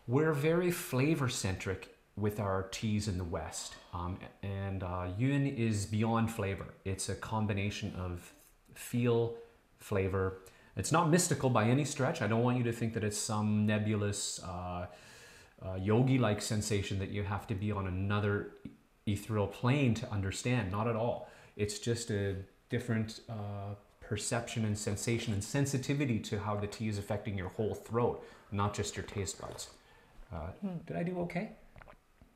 we're very flavor centric with our teas in the west. Um, and uh, yun is beyond flavor. It's a combination of feel flavor. It's not mystical by any stretch. I don't want you to think that it's some nebulous uh, uh, yogi like sensation that you have to be on another ethereal plane to understand. Not at all. It's just a different uh, perception and sensation and sensitivity to how the tea is affecting your whole throat, not just your taste buds. Uh, Did I do okay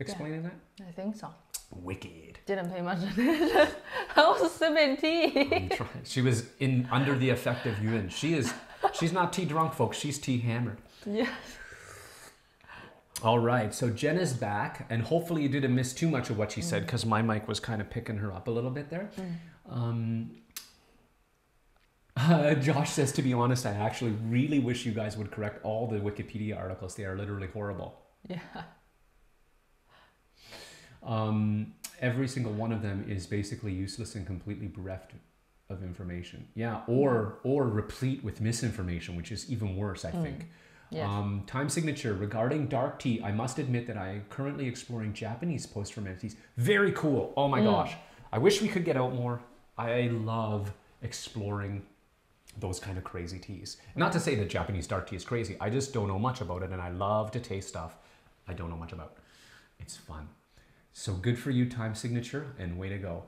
explaining that? I think so. Wicked. Didn't pay much attention. I was sipping tea. She was in under the effect of yun. She is. She's not tea drunk, folks. She's tea hammered. yes. All right, so Jen is back, and hopefully you didn't miss too much of what she said Mm. because my mic was kind of picking her up a little bit there. Um, Josh says, to be honest, I actually really wish you guys would correct all the Wikipedia articles. They are literally horrible. Yeah. Um, every single one of them is basically useless and completely bereft of information. Yeah, or or replete with misinformation, which is even worse, I think. Yes. Um, time signature regarding dark tea. I must admit that I am currently exploring Japanese post fermented teas. Very cool. Oh my gosh. I wish we could get out more. I love exploring those kind of crazy teas. Not to say that Japanese dark tea is crazy. I just don't know much about it and I love to taste stuff I don't know much about. It's fun. So good for you, time signature, and way to go.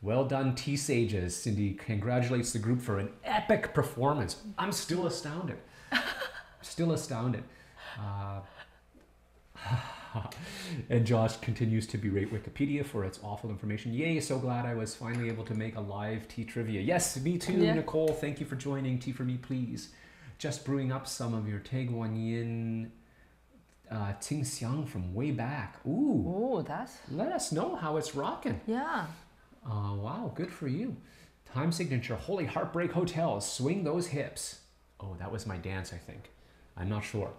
Well done, Tea Sages. Cindy congratulates the group for an epic performance. I'm still astounded. still astounded. Uh, and Josh continues to berate Wikipedia for its awful information. Yay, so glad I was finally able to make a live tea trivia. Yes, me too, Yeah. Nicole. Thank you for joining. Tea for me, please. Just brewing up some of your Tie Guan Yin uh, Ting Tingxiang from way back. Ooh, Oh, that's let us know how it's rocking. yeah. Uh, wow, good for you. Time signature, Holy Heartbreak Hotel, swing those hips. Oh, that was my dance, I think. I'm not sure.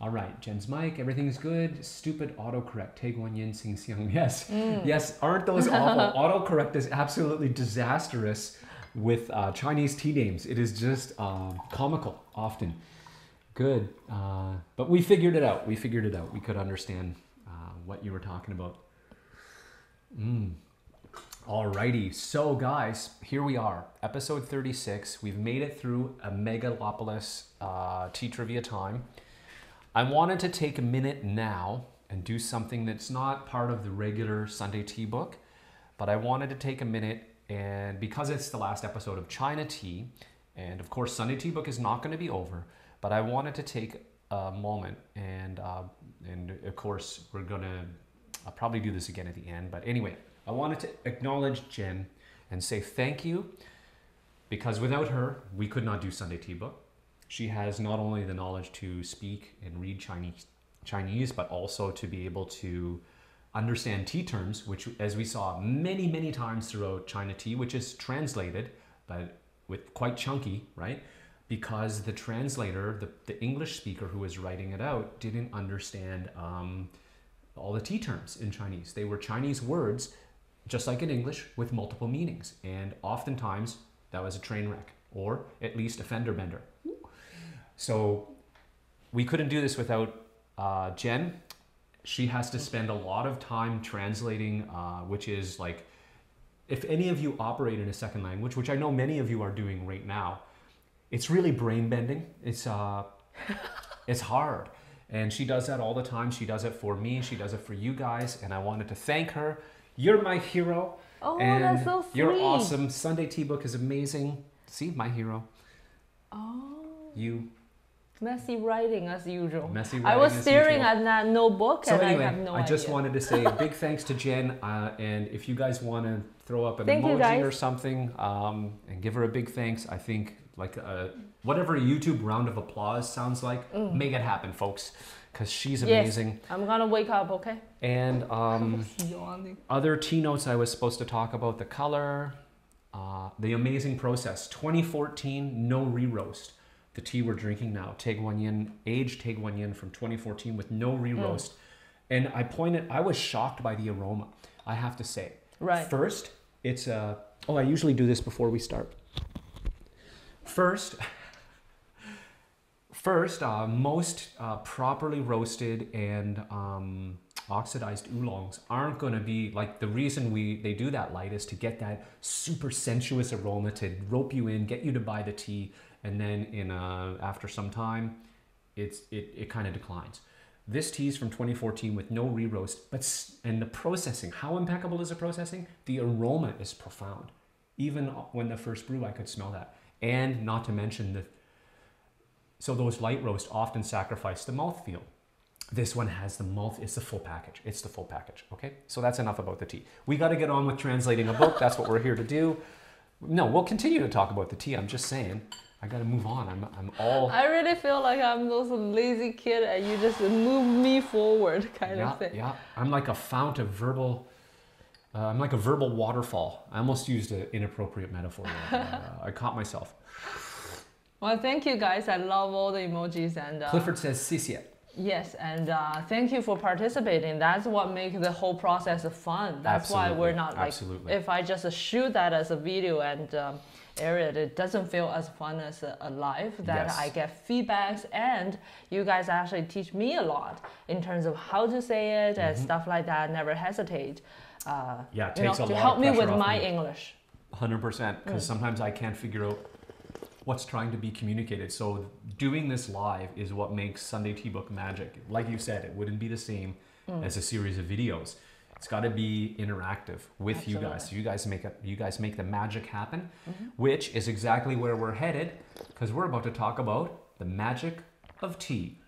All right, Jen's mic, everything's good. Stupid autocorrect, Tie Guan Yin Sing Xiang. Yes, yes, aren't those awful? autocorrect is absolutely disastrous with uh, Chinese tea names. It is just um, comical often. Good. Uh, but we figured it out. We figured it out. We could understand uh, what you were talking about. Mm. Alrighty, so guys, here we are, episode 36. We've made it through a megalopolis uh, tea trivia time. I wanted to take a minute now and do something that's not part of the regular Sunday tea book, but I wanted to take a minute and because it's the last episode of China Tea, and of course Sunday tea book is not going to be over, but I wanted to take a moment and uh, and of course we're gonna I'll probably do this again at the end, but anyway, I wanted to acknowledge Jen and say thank you because without her, we could not do Sunday Tea Book. She has not only the knowledge to speak and read Chinese, Chinese, but also to be able to understand tea terms, which, as we saw many, many times throughout China tea, which is translated, but with quite chunky, right? Because the translator, the, the English speaker who was writing it out, didn't understand um, all the tea terms in Chinese. They were Chinese words, just like in English, with multiple meanings. And oftentimes, that was a train wreck, or at least a fender bender. So we couldn't do this without uh, Jen. She has to spend a lot of time translating, uh, which is like, if any of you operate in a second language, which I know many of you are doing right now, it's really brain bending. It's uh, it's hard, and she does that all the time. She does it for me. She does it for you guys, and I wanted to thank her. You're my hero. Oh, and that's so sweet. You're awesome. Sunday Tea Book is amazing. See, my hero. Oh, You messy writing as usual. messy. writing I was as staring usual. at that notebook So and anyway, I have no I just idea. wanted to say a big thanks to Jen, uh, and if you guys want to throw up an Thank emoji or something, um, and give her a big thanks, I think like uh, whatever a YouTube round of applause sounds like, make it happen, folks, because she's Mm. Yes. amazing. I'm gonna wake up, okay? And um, other tea notes I was supposed to talk about the color, uh, the amazing process. 2014, no re-roast. The tea we're drinking now, Tie Guan Yin, aged Tie Guan Yin from 2014 with no re-roast. And I pointed, I was shocked by the aroma, I have to say. Right. First, it's a, oh, I usually do this before we start. First, First, uh, most uh, properly roasted and um, oxidized oolongs aren't going to be like the reason we they do that light is to get that super sensuous aroma to rope you in, get you to buy the tea, and then in uh, after some time, it's it, it kind of declines. This tea is from 2014 with no re-roast, but and the processing, how impeccable is the processing? The aroma is profound. Even when the first brew, I could smell that, and not to mention the so those light roast often sacrifice the mouthfeel. This one has the mouth, it's the full package. It's the full package, okay? So that's enough about the tea. We got to get on with translating a book. That's what we're here to do. No, we'll continue to talk about the tea. I'm just saying, I got to move on. I'm, I'm all. I really feel like I'm those lazy kid and you just move me forward kind yeah, of thing. yeah. I'm like a fount of verbal. Uh, I'm like a verbal waterfall. I almost used an inappropriate metaphor. Uh, I caught myself. Well, thank you guys. I love all the emojis and uh, Clifford says, "Sisia." yes, and uh, thank you for participating. That's what makes the whole process fun. That's why we're not like absolutely. if I just shoot that as a video and um, air it, it doesn't feel as fun as a, a live. That Yes. I get feedbacks and you guys actually teach me a lot in terms of how to say it and stuff like that. Never hesitate. Uh. Yeah, it you know, takes a to lot help of me with my me. English. Hundred percent, because sometimes I can't figure out what's trying to be communicated. So doing this live is what makes Sunday Tea Book magic. Like you said, it wouldn't be the same as a series of videos. It's got to be interactive with you guys. So you guys make it. You guys make the magic happen, which is exactly where we're headed, because we're about to talk about the magic of tea.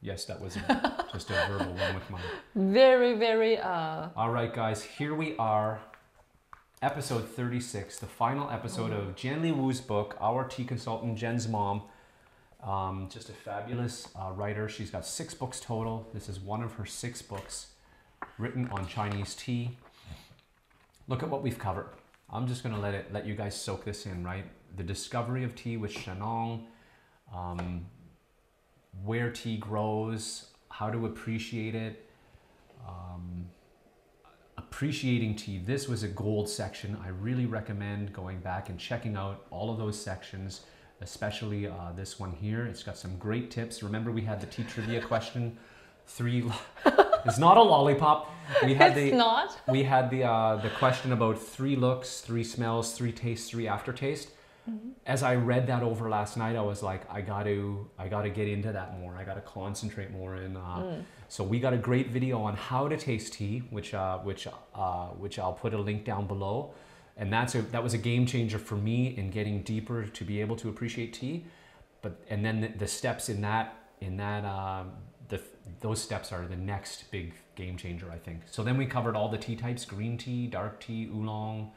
Yes, that was just a verbal one with my. Very, very. Uh, All right, guys, here we are. Episode 36, the final episode of Jian Li Wu's book, Our Tea Consultant, Jen's mom. Um, just a fabulous uh, writer. She's got six books total. This is one of her six books written on Chinese tea. Look at what we've covered. I'm just going to let it let you guys soak this in, right? The discovery of tea with Shennong, um, where tea grows, how to appreciate it, um, appreciating tea. This was a gold section. I really recommend going back and checking out all of those sections, especially uh, this one here. It's got some great tips. Remember, we had the tea trivia question. Three. it's not a lollipop. We had it's the not. we had the uh, the question about three looks, three smells, three tastes, three aftertaste. As I read that over last night, I was like, I got to, I got to get into that more. I got to concentrate more. And uh, so we got a great video on how to taste tea, which, uh, which, uh, which I'll put a link down below. And that's a, that was a game changer for me in getting deeper to be able to appreciate tea. But and then the, the steps in that, in that, uh, the those steps are the next big game changer, I think. So then we covered all the tea types: green tea, dark tea, oolong,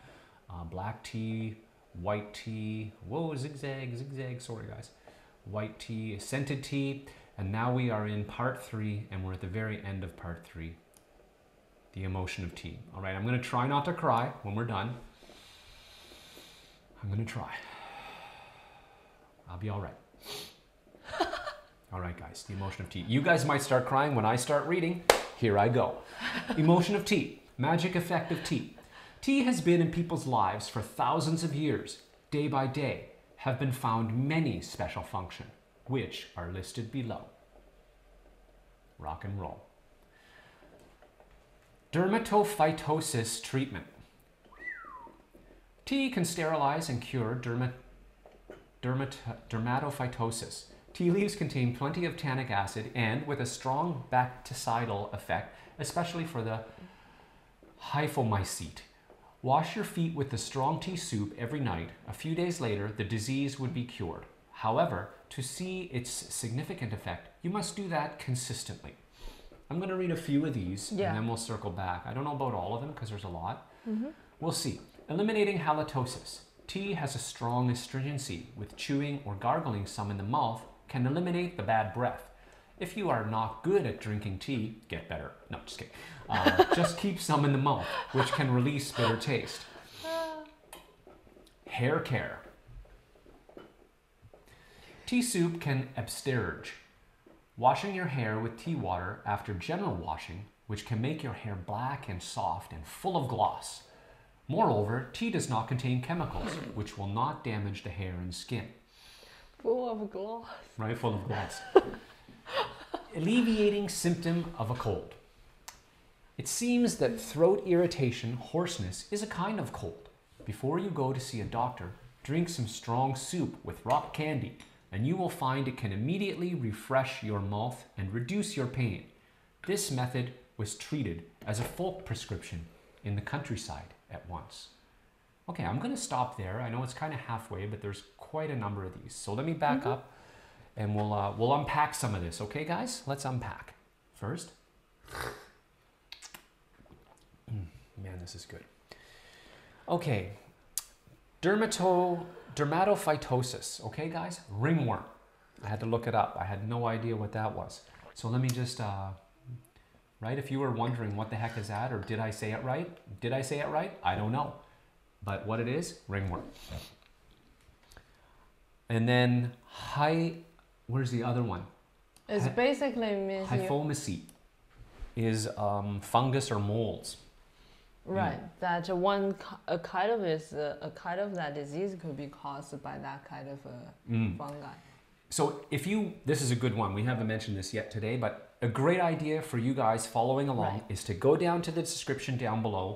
uh, black tea, white tea. Whoa, zigzag, zigzag. Sorry, guys. White tea, scented tea, And now we are in part three, and we're at the very end of part three the emotion of tea. All right, I'm going to try not to cry when we're done. I'm going to try. I'll be all right. all right, guys, the emotion of tea. You guys might start crying when I start reading. Here I go. emotion of tea, magic effect of tea. Tea has been in people's lives for thousands of years. Day by day have been found many special function, which are listed below. Rock and roll. Dermatophytosis treatment. Tea can sterilize and cure dermat, dermat, dermatophytosis. Tea leaves contain plenty of tannic acid and with a strong bactericidal effect, especially for the hyphomycete. Wash your feet with the strong tea soup every night. A few days later, the disease would be cured. However, to see its significant effect, you must do that consistently. I'm going to read a few of these Yeah. and then we'll circle back. I don't know about all of them because there's a lot. Mm-hmm. We'll see. Eliminating halitosis. Tea has a strong astringency, with chewing or gargling some in the mouth can eliminate the bad breath. If you are not good at drinking tea, get better. No, just kidding. Uh, just keep some in the mouth, which can release bitter taste. Hair care. Tea soup can absterge. Washing your hair with tea water after general washing, which can make your hair black and soft and full of gloss. Moreover, tea does not contain chemicals, which will not damage the hair and skin. Full of gloss. Right, full of gloss. Alleviating symptom of a cold. It seems that throat irritation, hoarseness, is a kind of cold. Before you go to see a doctor, drink some strong soup with rock candy, and you will find it can immediately refresh your mouth and reduce your pain. This method was treated as a folk prescription in the countryside at once. Okay, I'm going to stop there. I know it's kind of halfway, but there's quite a number of these. So let me back mm-hmm. up and we'll, uh, we'll unpack some of this. Okay, guys? Let's unpack. First, Mm, man, this is good. Okay, dermato, dermatophytosis. Okay, guys? Ringworm. I had to look it up. I had no idea what that was. So let me just, uh, right? If you were wondering what the heck is that or did I say it right? Did I say it right? I don't know. But what it is, ringworm. And then hy, where's the other one? It's Hy- basically means you, is um, fungus or molds. right that one a kind of is uh, a kind of that disease could be caused by that kind of uh, Mm. fungi. So if you, this is a good one. We haven't mentioned this yet today, but a great idea for you guys following along Right. is to go down to the description down below,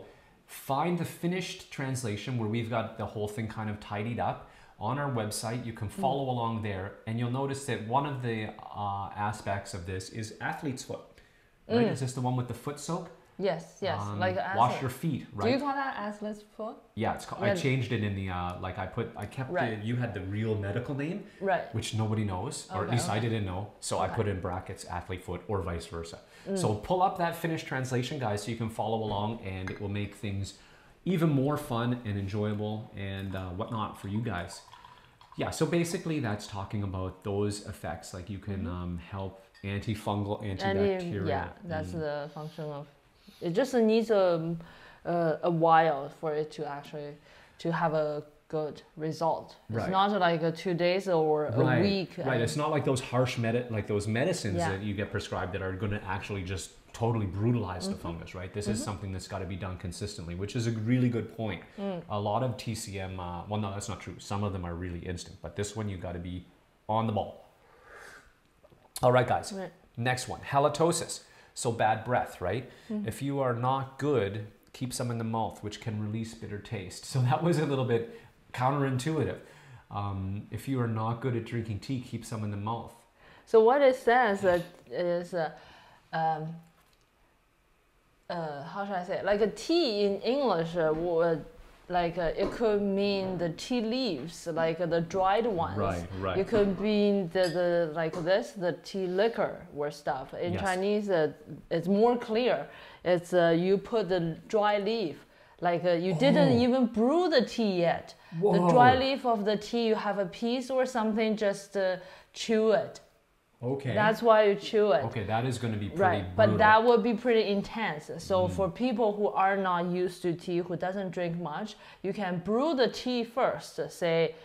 find the finished translation where we've got the whole thing kind of tidied up on our website. You can follow along there, and you'll notice that one of the uh, aspects of this is athlete's foot. Right? Is this the one with the foot soak? Yes, yes, Um, like wash your feet, right? Do you call that athlete's foot? yeah, it's. ca- I changed it in the uh, like I put. I kept Right. the. You had the real medical name, Right. which nobody knows, or at Okay, least I didn't know. So I put in brackets athlete foot or vice versa. Mm. So pull up that finished translation, guys, so you can follow along, and it will make things even more fun and enjoyable and uh, whatnot for you guys. Yeah. So basically, that's talking about those effects. Like you can um, help antifungal, antibacterial. it- yeah, that's mm, the function of. It just needs a, a a while for it to actually to have a good result. It's Right. not like a two days or a right, week. Right. It's not like those harsh med- like those medicines Yeah. that you get prescribed that are going to actually just totally brutalize Mm-hmm. the fungus, right? This is something that's got to be done consistently, which is a really good point. Mm. A lot of TCM, uh, well, no, that's not true. Some of them are really instant, but this one you got to be on the ball. All right, guys. Right. Next one, halitosis. So bad breath, right? Mm-hmm. If you are not good, keep some in the mouth, which can release bitter taste. So that was a little bit counterintuitive. Um, if you are not good at drinking tea, keep some in the mouth. So what it says is, uh, um, uh, how should I say? it? Like a tea in English uh, would, like uh, it could mean the tea leaves, like uh, the dried ones. Right, right. It could mean the, the like this, the tea liquor or stuff. In Yes. Chinese, uh, it's more clear. It's uh, you put the dry leaf. Like uh, you didn't Oh. even brew the tea yet. The dry leaf of the tea, you have a piece or something, just uh, chew it Okay. That's why you chew it. okay, that is going to be pretty Right, but that would be pretty intense. So Mm. for people who are not used to tea, who doesn't drink much, you can brew the tea first. Say,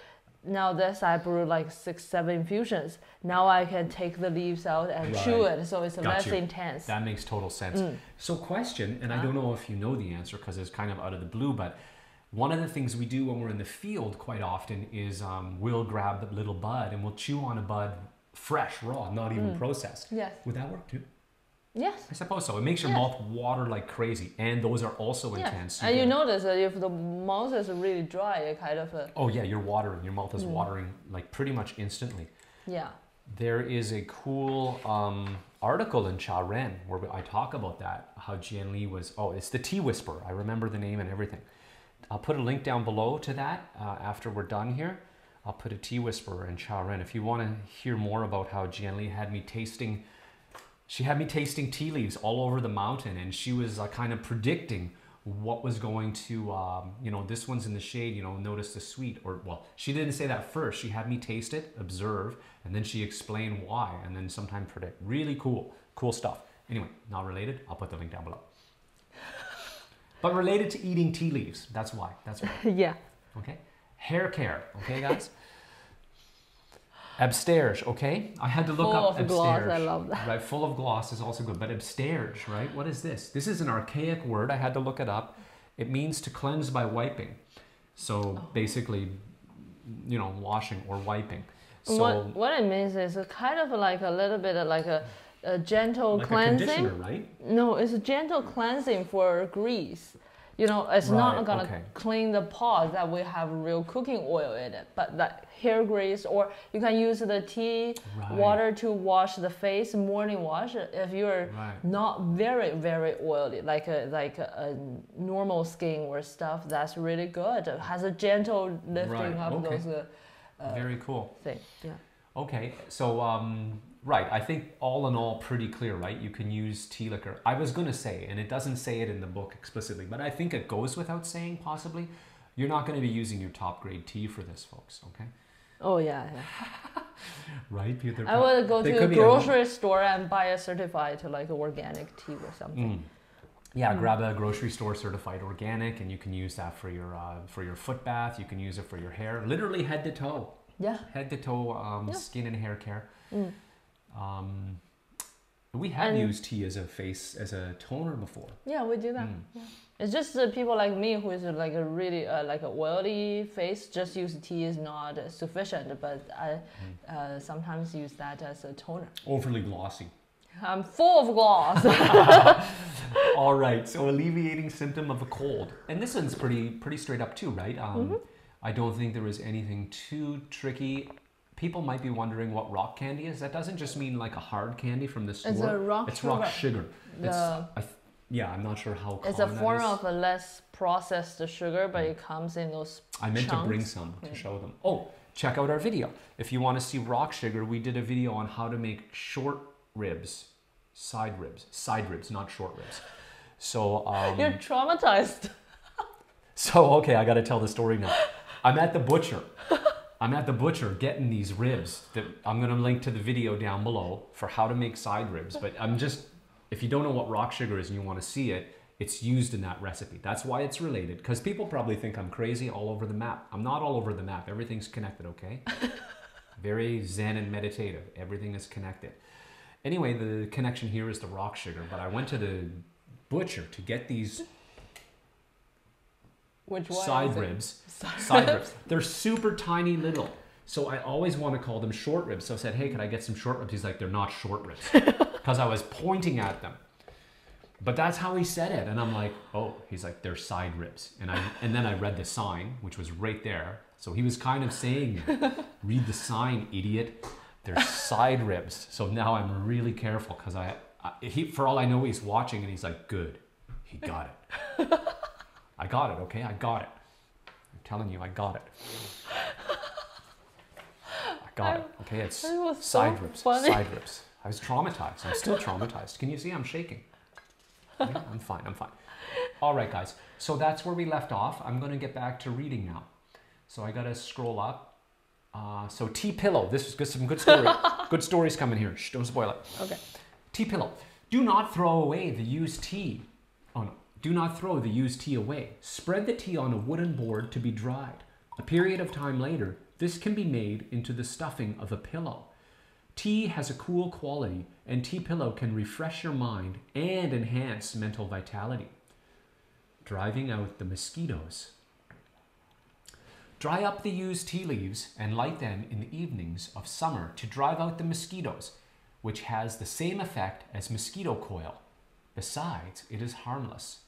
now this I brew like six, seven infusions. Now I can take the leaves out and chew it, so it's Got less you. intense. That makes total sense. Mm. So, question, and I don't know if you know the answer because it's kind of out of the blue, but one of the things we do when we're in the field quite often is um, we'll grab the little bud and we'll chew on a bud fresh, raw, not even processed. yes. Would that work too? Yes. I suppose so. It makes your Yes. mouth water like crazy, and those are also Yeah. intense. And you notice that if the mouth is really dry, it kind of, uh, Oh yeah, you're watering. Your mouth is Mm. watering like pretty much instantly. yeah. There is a cool um, article in Cha Ren where I talk about that. How Jian Li was. Oh, it's the Tea Whisper. I remember the name and everything. I'll put a link down below to that uh, after we're done here. I'll put a Tea Whisperer in Cha Ren. If you want to hear more about how Jian Li had me tasting, she had me tasting tea leaves all over the mountain, and she was uh, kind of predicting what was going to, um, you know, this one's in the shade, you know, notice the sweet. Or, well, she didn't say that first. She had me taste it, observe, and then she explained why, and then sometime predict. Really cool, cool stuff. Anyway, not related. I'll put the link down below. But related to eating tea leaves. That's why. That's why. yeah. Okay. Hair care. Okay, guys. Absterge, okay? I had to look Full up of gloss. I love that. Right, full of gloss is also good, but absterge, right? What is this? This is an archaic word. I had to look it up. It means to cleanse by wiping. So Oh. basically, you know, washing or wiping. So what, what it means is a kind of like a little bit of like a, a gentle like a cleansing. conditioner, right? No, it's a gentle cleansing for grease. You know, it's Right, not gonna okay. clean the pot that we have real cooking oil in it, but that hair grease, or you can use the tea Right. water to wash the face, morning wash. If you're Right. not very very oily, like a like a, a normal skin or stuff, that's really good. It has a gentle lifting up okay. those uh, Very cool. Thing. Yeah. Okay, so um, right, I think all in all, pretty clear, right? You can use tea liquor. I was going to say, and it doesn't say it in the book explicitly, but I think it goes without saying, possibly. You're not going to be using your top grade tea for this, folks. Okay, Oh yeah. yeah. right? They're I would go to a grocery store and buy a certified like organic tea or something. Mm. Yeah, grab a grocery store certified organic, and you can use that for your uh, for your foot bath. You can use it for your hair, literally head to toe, Yeah. head to toe um, Yeah. skin and hair care. Mm. Um, we have And- used tea as a face as a toner before. Yeah, we do that. Mm. Yeah. It's just uh, people like me who is uh, like a really uh, like a oily face. Just use tea is not sufficient, but I Mm. uh, sometimes use that as a toner. Overly glossy. I'm full of gloss. All right, so alleviating symptom of a cold, and this one's pretty pretty straight up too, right? Um, Mm-hmm. I don't think there is anything too tricky. People might be wondering what rock candy is. That doesn't just mean like a hard candy from the store. it's a rock It's sugar. rock sugar. It's, The- I th- yeah, I'm not sure how It's a form of a less processed sugar, but it comes in those. I meant to bring some to Mm. show them. Oh, check out our video. If you want to see rock sugar, we did a video on how to make short ribs, side ribs, side ribs, not short ribs. So um, You're traumatized. So okay, I got to tell the story now. I'm at the butcher. I'm at the butcher getting these ribs. That I'm gonna link to the video down below for how to make side ribs. But I'm just, if you don't know what rock sugar is and you want to see it, it's used in that recipe. That's why it's related. Because people probably think I'm crazy all over the map. I'm not all over the map. Everything's connected. Okay. Very zen and meditative. Everything is connected. Anyway, the connection here is the rock sugar. But I went to the butcher to get these Which one? side ribs. Side Side ribs. They're super tiny little. So I always want to call them short ribs. So I said, hey, can I get some short ribs? He's like, they're not short ribs. Because I was pointing at them. But that's how he said it. And I'm like, oh, he's like, they're side ribs. And I and then I read the sign, which was right there. So he was kind of saying, read the sign, idiot. They're side ribs. So now I'm really careful because I, I he for all I know he's watching and he's like, good. He got it. I got it, okay? I got it. I'm telling you, I got it. I got it. Okay, it's was so side ribs. funny. Side ribs. I was traumatized. I'm still traumatized. Can you see I'm shaking? Yeah, I'm fine. I'm fine. All right, guys. So that's where we left off. I'm going to get back to reading now. So I got to scroll up. Uh, so tea pillow. This is good, some good story. Good stories coming here. Shh, don't spoil it. Okay. Tea pillow. Do not throw away the used tea. Oh no. Do not throw the used tea away. Spread the tea on a wooden board to be dried. A period of time later, this can be made into the stuffing of a pillow. Tea has a cool quality, and tea pillow can refresh your mind and enhance mental vitality. Driving out the mosquitoes. Dry up the used tea leaves and light them in the evenings of summer to drive out the mosquitoes, which has the same effect as mosquito coil. Besides, it is harmless.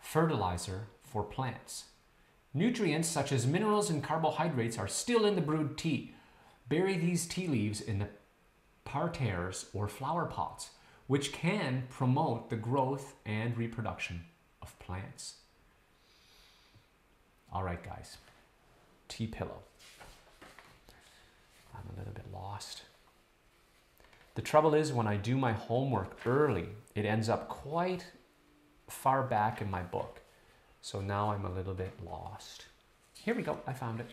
Fertilizer for plants. Nutrients such as minerals and carbohydrates are still in the brewed tea. Bury these tea leaves in the parterres or flower pots, which can promote the growth and reproduction of plants. All right, guys. Tea pillow. I'm a little bit lost. The trouble is, when I do my homework early, it ends up quite far back in my book. So now I'm a little bit lost. Here we go. I found it.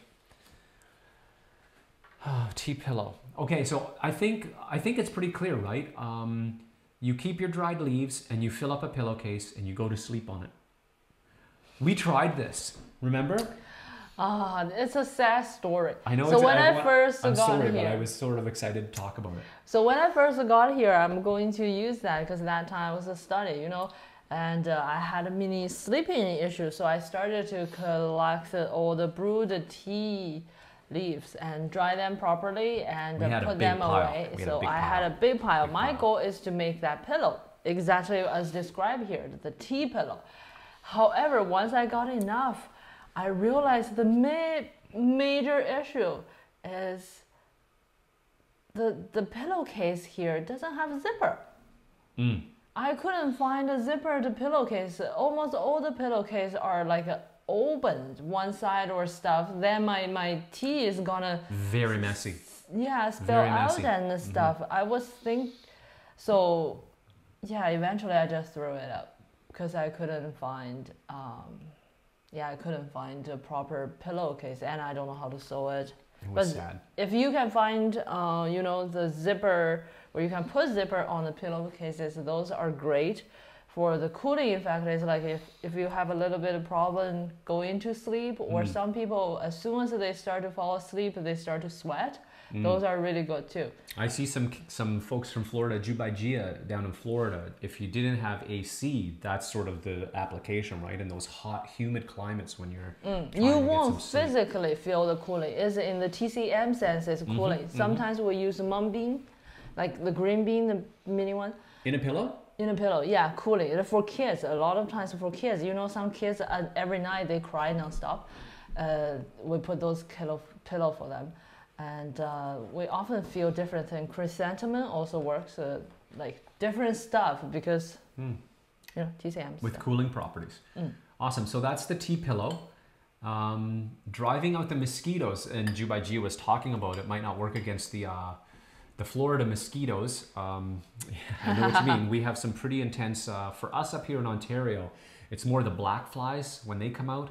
Oh, tea pillow. Okay, so I think I think it's pretty clear, right? Um, you keep your dried leaves and you fill up a pillowcase and you go to sleep on it. We tried this. Remember? Ah, it's a sad story. I know. So it's, when I, wa- first I'm got sorry, here, but I was sort of excited to talk about it. so when I first got here, I'm going to use that because that time was a study, you know, and uh, I had many sleeping issues, so I started to collect all the brewed tea leaves and dry them properly and uh, put them pile. away. We had a So I had a big pile. Big My pile. goal is to make that pillow exactly as described here, the tea pillow. However, once I got enough, I realized the ma- major issue is the the pillowcase here doesn't have a zipper. Mm. I couldn't find a zipper to pillowcase. Almost all the pillowcases are like opened one side or stuff. Then my my tea is gonna Very messy. yeah spill out messy. Mm-hmm. and stuff. I was think so. Yeah, eventually I just threw it up because I couldn't find. Um, yeah, I couldn't find a proper pillowcase, and I don't know how to sew it. It was But- sad. If you can find, uh, you know, the zipper where you can put zipper on the pillowcases, those are great. For the cooling effect, It's like if, if you have a little bit of problem going to sleep, or Mm. some people, as soon as they start to fall asleep, they start to sweat. Mm. Those are really good too. I see some some folks from Florida, Jubaijia down in Florida. If you didn't have AC, that's sort of the application, right? In those hot, humid climates when you're Mm. You won't physically feel the cooling. It's in the TCM sense, it's cooling. mhm. Sometimes we use bean, like the green bean, the mini one. in a pillow. In a pillow, yeah, cooling. And For kids, a lot of times for kids, you know, some kids uh, every night they cry nonstop. Uh, we put those pillow pillow for them, and uh, we often feel different thing. Chrysanthemum also works, uh, like different stuff because Mm. you know TCM. with stuff. cooling properties. Mm. Awesome. So that's the tea pillow. Um, driving out the mosquitoes, and Jubaijia was talking about it, might not work against the uh, the Florida mosquitoes. Um, I know what you mean. We have some pretty intense. Uh, for us up here in Ontario, it's more the black flies when they come out.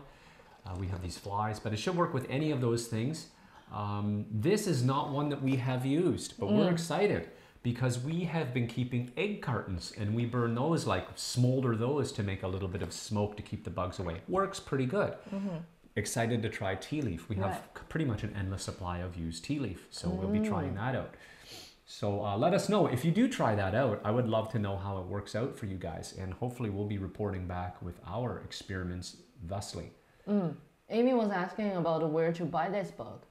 Uh, we have these flies, but it should work with any of those things. Um, this is not one that we have used, but we're Mm. excited because we have been keeping egg cartons and we burn those like smolder those to make a little bit of smoke to keep the bugs away. Works pretty good. Mhm. Excited to try tea leaf. We have Right. pretty much an endless supply of used tea leaf, so we'll be Mm. trying that out. So uh, let us know if you do try that out. I would love to know how it works out for you guys, and hopefully we'll be reporting back with our experiments thusly. Mm. Amy was asking about where to buy this book.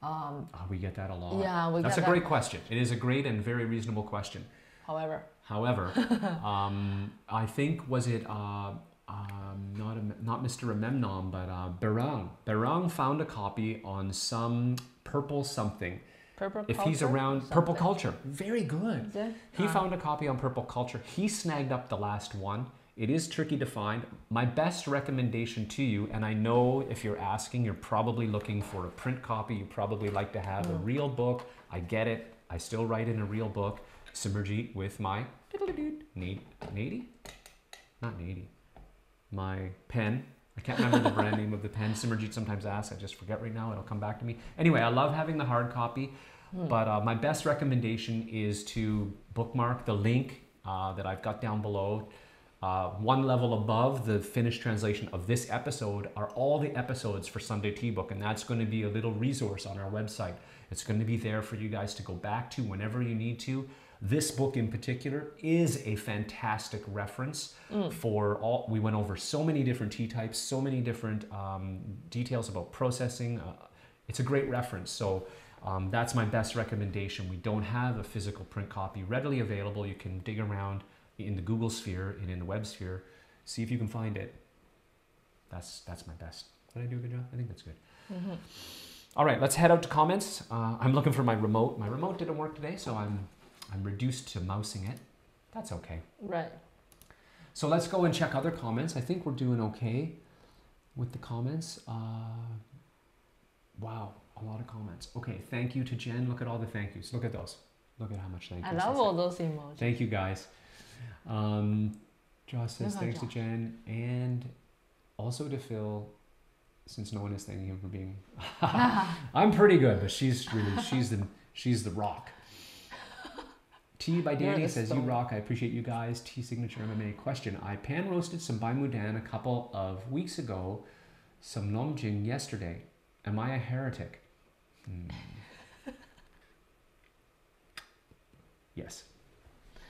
Um, Uh, we get that a lot. yeah, we That's a that. great question. It is a great and very reasonable question. However, However, um, I think was it uh, um, not a, not Mr. Amemnon, but uh, Berang. Berang found a copy on some purple something. Purple. If he's around purple culture, very good. He Ah. found a copy on purple culture. He snagged up the last one. It is tricky to find. My best recommendation to you, and I know if you're asking, you're probably looking for a print copy. You probably like to have a Mm. real book. I get it. I still write in a real book. Simmerjeet with my Nady, Nady? Not Nady. My pen. I can't remember the brand name of the pen. Simmerjeet sometimes asks. I just forget right now. It'll come back to me. Anyway, I love having the hard copy. But uh, my best recommendation is to bookmark the link uh, that I've got down below. Uh, one level above the finished translation of this episode are all the episodes for Sunday Tea Book, and that's going to be a little resource on our website. It's going to be there for you guys to go back to whenever you need to. This book in particular is a fantastic reference for all. We went over so many different tea types, so many different um, details about processing. Uh, it's a great reference. So um, that's my best recommendation. We don't have a physical print copy readily available. You can dig around in the Google sphere and in the web sphere, see if you can find it. That's that's my best. Did I do a good job? I think that's good. All right, let's head out to comments. Uh, I'm looking for my remote. My remote didn't work today, so I'm I'm reduced to mousing it. That's okay. Right. So let's go and check other comments. I think we're doing okay with the comments. Uh, wow, a lot of comments. Okay, thank you to Jen. Look at all the thank yous. Look at those. Look at how much thank I love all those emojis. Thank you guys. Um, Josh says Good thanks to. Jen and also to Phil, since no one is thanking him for being. I'm pretty good, but she's really she's the she's the rock. T by Danny the says you rock. I appreciate you guys. T signature MMA question. I pan roasted some Bai Mudan a couple of weeks ago. Some Longjing yesterday. Am I a heretic? Hmm. yes.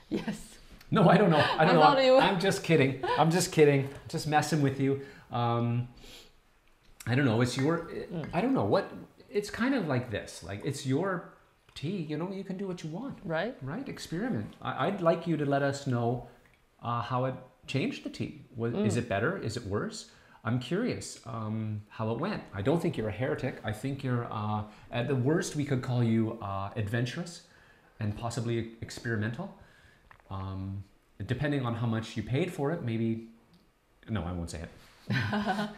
Yes. No, I don't know. I don't I know. I'm just kidding. I'm just kidding. Just messing with you. Um, I don't know. It's your. I don't know what. It's kind of like this. Like it's your tea. You know, you can do what you want. Right? Right? Experiment. I, I'd like you to let us know uh, how it changed the tea. Was, Is it better? Is it worse? I'm curious um, how it went. I don't think you're a heretic. I think you're, uh, at the worst, we could call you uh, adventurous and possibly experimental. Um, depending on how much you paid for it, maybe. No, I won't say it.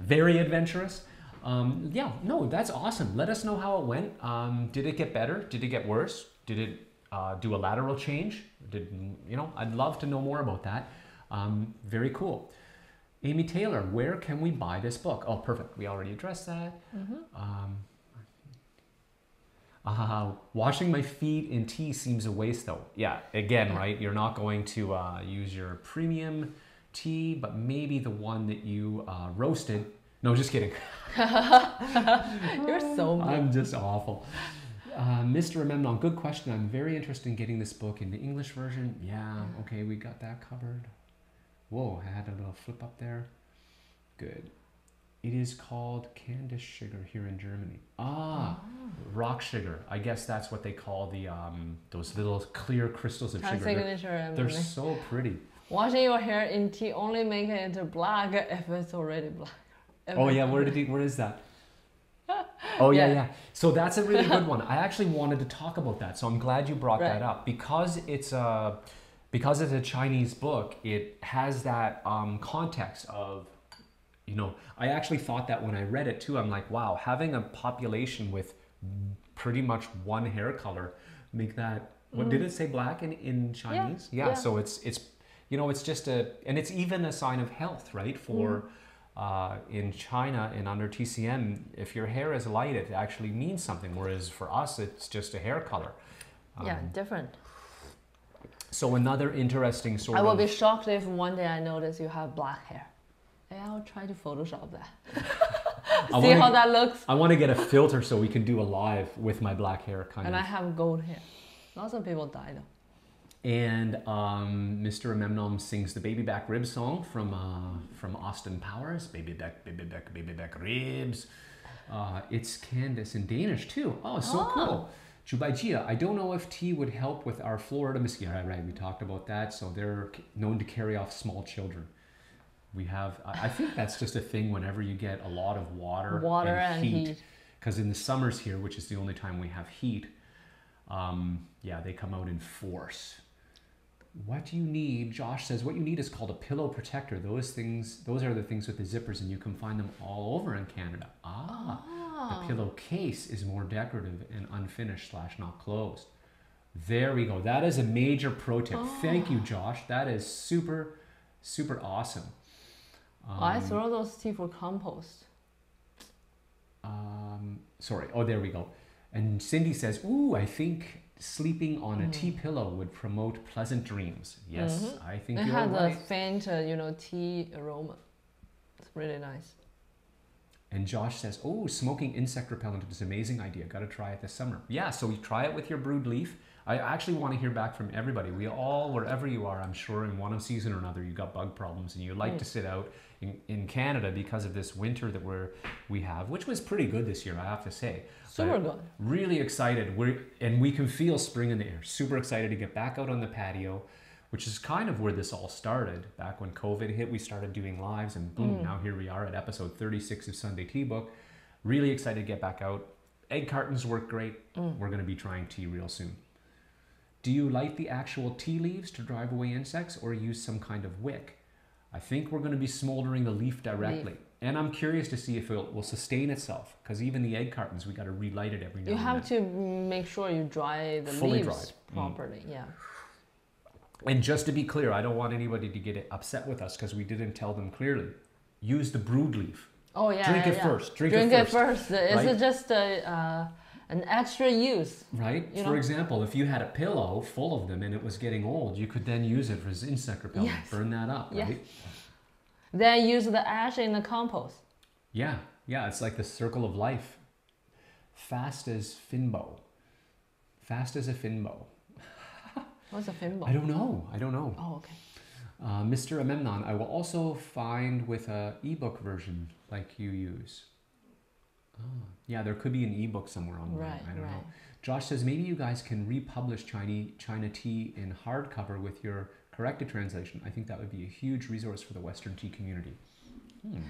Very adventurous. Um, yeah, no, that's awesome. Let us know how it went. Um, did it get better? Did it get worse? Did it uh, do a lateral change? Did you know? I'd love to know more about that. Um, very cool. Amy Taylor, where can we buy this book? Oh, perfect. We already addressed that. Um, uh, washing my feet in tea seems a waste, though. Yeah, again, right? You're not going to uh, use your premium tea, but maybe the one that you uh, roasted. No, just kidding. You're so mean. I'm just awful. Uh, Mr. Amemnon, good question. I'm very interested in getting this book in the English version. Yeah, okay, we got that covered. Whoa, I had a little flip up there. Good. It is called Candice sugar here in Germany. Ah, rock sugar. I guess that's what they call the um, those little clear crystals of sugar. They're, they're so pretty. washing your hair in tea only make it black if it's already black. Oh yeah, where did he? Where is that? Oh yeah, Yeah. yeah. So that's a really good one. I actually wanted to talk about that, so I'm glad you brought that up because it's a because it's a Chinese book. It has that um, context of, you know, I actually thought that when I read it too. I'm like, wow, having a population with pretty much one hair color make that. What did it say? Black in in Chinese? Mm. yeah. So it's it's you know it's just a and it's even a sign of health, right? For uh, in China and under TCM, if your hair is light, it actually means something. Whereas for us, it's just a hair color. yeah, Um, different. So another interesting sort I will of. be shocked if one day I notice you have black hair. Yeah, I'll try to Photoshop that. I See wanna- how that looks. I want to get a filter so we can do a live with my black hair kind And of. I have gold hair. Lots of people die though. And um, Mr. Amemnom sings the Baby Back Ribs song from uh, from Austin Powers. Baby back, baby back, baby back ribs. Uh, it's Candace in Danish too. Oh, so Oh. cool. Jubaijia, I don't know if tea would help with our Florida mosquito. Right, right, we talked about that. So they're known to carry off small children. We have, I think that's just a thing whenever you get a lot of water, Water and heat. Because in the summers here, which is the only time we have heat, um, yeah, they come out in force. What do you need? Josh says what you need is called a pillow protector. Those things, those are the things with the zippers, and you can find them all over in Canada. Ah, the pillowcase is more decorative and unfinished slash not closed. There we go. That is a major pro tip. Thank you, Josh. That is super, super awesome. I Um, throw those tea for compost. um, sorry. Oh, there we go. And Cindy says, Ooh, I think sleeping on a Mm. tea pillow would promote pleasant dreams. Yes, I think It you're has right. a faint, uh, you know, tea aroma. It's really nice. And Josh says, "Oh, smoking insect repellent is an amazing idea. Got to try it this summer." Yeah, so you try it with your brewed leaf. I actually want to hear back from everybody. We all, wherever you are, I'm sure in one season or another, you got bug problems, and you like to sit out in, in Canada because of this winter that we're we have, which was pretty good this year, I have to say. Super But good. Really excited. We're and we can feel spring in the air. Super excited to get back out on the patio, which is kind of where this all started. Back when COVID hit, we started doing lives, and boom, mm. now here we are at episode 36 of Sunday Tea Book. Really excited to get back out. Egg cartons work great. Mm. We're going to be trying tea real soon. Do you light the actual tea leaves to drive away insects or use some kind of wick? I think we're going to be smoldering the leaf directly. And I'm curious to see if it will sustain itself because even the egg cartons, we got to relight it every now You have to make sure you dry the Fully leaves dried. Mm. properly. Yeah. And just to be clear, I don't want anybody to get upset with us because we didn't tell them clearly. Use the brewed leaf. Oh yeah. Drink yeah, it yeah. first. Drink, Drink it it first. first. It's right? just a, uh, an extra use. Right? You For know? example, if you had a pillow full of them and it was getting old, you could then use it as insect repellent. Yes. Burn that up, Yes. right? Then use the ash in the compost. Yeah, yeah, it's like the circle of life. Fast as Finbo. Fast as a Finbo. What's a thimble? I don't know. I don't know. Oh, okay. Uh, Mr. Amemnon, I will also find with a ebook version like you use. Oh, yeah, there could be an ebook somewhere online. Right, I don't right. know. Josh says maybe you guys can republish China, China tea in hardcover with your corrected translation. I think that would be a huge resource for the Western tea community. Hmm.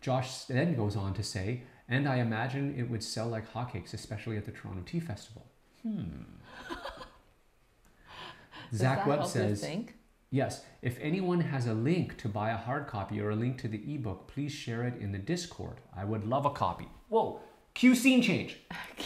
Josh then goes on to say, and I imagine it would sell like hotcakes, especially at the Toronto Tea Festival. Hmm. Zach Webb says, think? Yes, if anyone has a link to buy a hard copy or a link to the ebook, please share it in the Discord. I would love a copy. Whoa, cue scene change.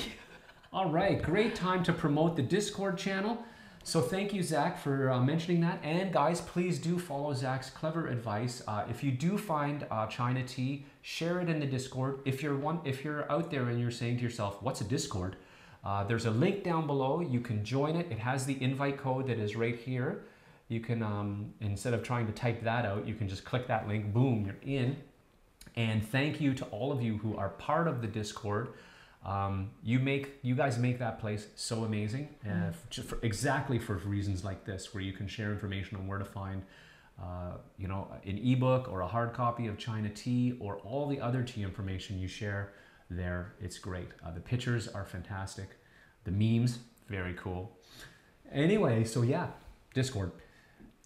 All right, great time to promote the Discord channel. So thank you, Zach, for uh, mentioning that. And guys, please do follow Zach's clever advice. Uh, if you do find uh, China tea, share it in the Discord. If you're one, if you're out there and you're saying to yourself, "What's a Discord?" Uh, there's a link down below. You can join it. It has the invite code that is right here. You can, um, instead of trying to type that out, you can just click that link. Boom, you're in. And thank you to all of you who are part of the Discord. Um, you make, you guys make that place so amazing, uh, just for, exactly for reasons like this, where you can share information on where to find, uh, you know, an ebook or a hard copy of China Tea or all the other tea information you share there. It's great. Uh, the pictures are fantastic. The memes, very cool. Anyway, so yeah, Discord.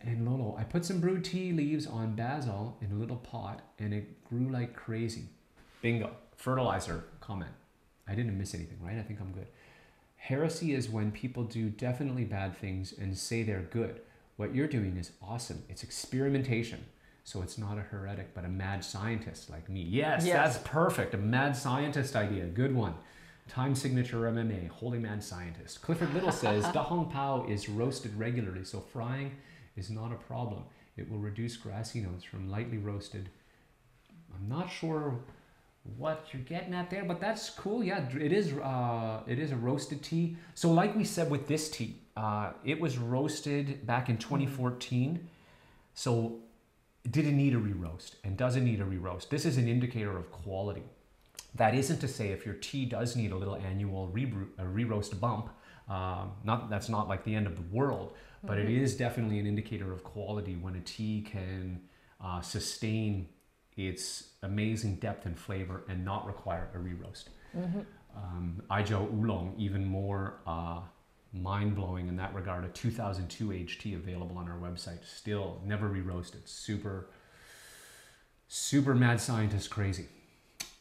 And Lolo, I put some brewed tea leaves on basil in a little pot and it grew like crazy. Bingo. Fertilizer comment. I didn't miss anything, right? I think I'm good. Heresy is when people do definitely bad things and say they're good. What you're doing is awesome. It's experimentation. So it's not a heretic, but a mad scientist like me. Yes, Yes. that's perfect. A mad scientist idea. Good one. Time signature MMA, holy mad scientist. Clifford Little says Da Hong Pao is roasted regularly, so frying is not a problem. It will reduce grassy notes from lightly roasted. I'm not sure what you're getting at there, but that's cool. Yeah, it is. Uh, it is a roasted tea. So, like we said with this tea, uh, it was roasted back in 2014. So, it did it need a re-roast, and does it need a re-roast? This is an indicator of quality. That isn't to say if your tea does need a little annual re-roast bump. Um, not that's not like the end of the world, but it is definitely an indicator of quality when a tea can uh, sustain its amazing depth and flavor and not require a re-roast. Um, Aijiao Oolong, even more uh, mind-blowing in that regard. A 2002 HT available on our website. Still never re-roasted. Super, super mad scientist crazy.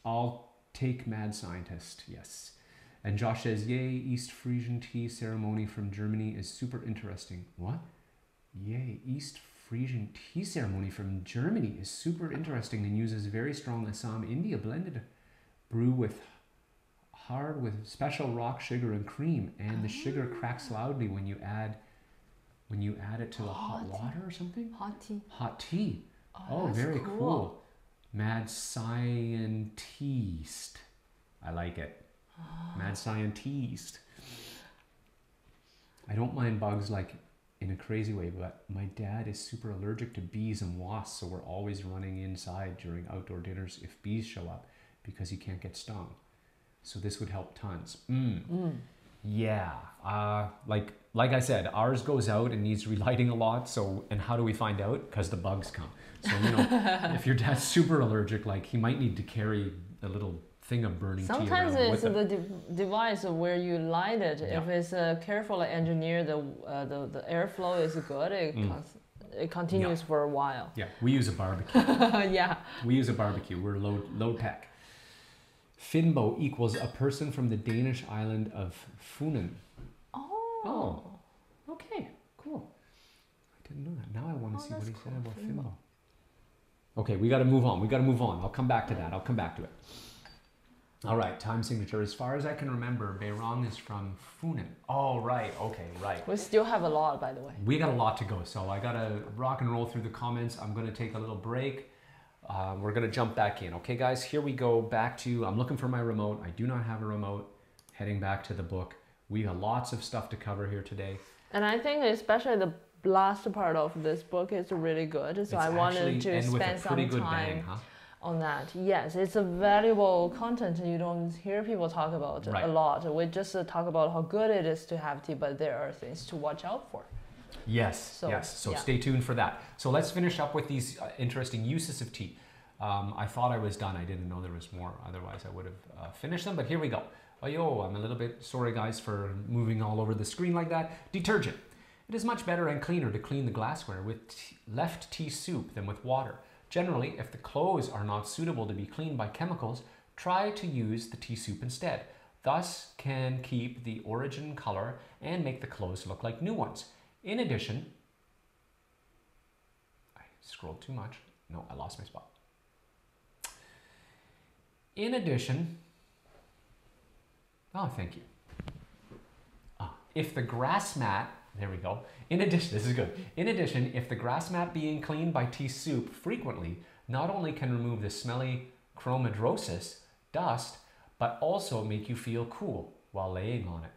I'll take mad scientist. Yes. And Josh says, "Yay! East Frisian tea ceremony from Germany is super interesting." What? Yay! East Frisian tea ceremony from Germany is super interesting and uses very strong Assam India blended brew with hard with special rock sugar and cream, and the sugar cracks loudly when you add when you add it to the hot Hot. water or something. Hot tea. Hot tea. Oh, Oh, very cool. Mad scientist. I like it. Mad scientist. I don't mind bugs like in a crazy way, but my dad is super allergic to bees and wasps, so we're always running inside during outdoor dinners if bees show up because he can't get stung. So this would help tons. Mm. Yeah. Uh, like like I said, ours goes out and needs relighting a lot. So and how do we find out? Because the bugs come. So you know, if your dad's super allergic, like he might need to carry a little thing of burning tea Sometimes it's the de- device where you light it. If Yeah. it's uh, carefully engineered, the, uh, the the airflow is good. It Mm. it continues for a while. Yeah, we use a barbecue. yeah. We use a barbecue. We're low low tech. Finbo equals a person from the Danish island of Funen. Oh. Oh. Okay, cool. I didn't know that. Now I want to Oh, see what he that's said about Finbo. Finbo. Okay, we got to move on. We got to move on. I'll come back to that. I'll come back to it. All right, time signature. As far as I can remember, Beirang is from Funen. Oh, right. Okay, right. We still have a lot, by the way. We got a lot to go, so I gotta rock and roll through the comments. I'm gonna take a little break. Uh, we're gonna jump back in. Okay, guys, here we go. Back to I'm looking for my remote. I do not have a remote. Heading back to the book. We have lots of stuff to cover here today. And I think especially the last part of this book is really good. So It's I wanted to end with a spend some time bang, huh? On that. Yes, it's a valuable content you don't hear people talk about Right. a lot. We just uh, talk about how good it is to have tea, but there are things to watch out for. Yes, So, yes. So yeah. stay tuned for that. So let's finish up with these uh, interesting uses of tea. Um, I thought I was done. I didn't know there was more. Otherwise, I would have uh, finished them. But here we go. Oh, yo, I'm a little bit sorry, guys, for moving all over the screen like that. Detergent. It is much better and cleaner to clean the glassware with tea, left tea soup than with water. Generally, if the clothes are not suitable to be cleaned by chemicals, try to use the tea soup instead. Thus, can keep the origin color and make the clothes look like new ones. In addition, I scrolled too much. No, I lost my spot. In addition, oh, thank you. Ah, if the grass mat, there we go. In addition, this is good. In addition, if the grass mat being cleaned by tea soup frequently, not only can remove the smelly chromidrosis dust, but also make you feel cool while laying on it.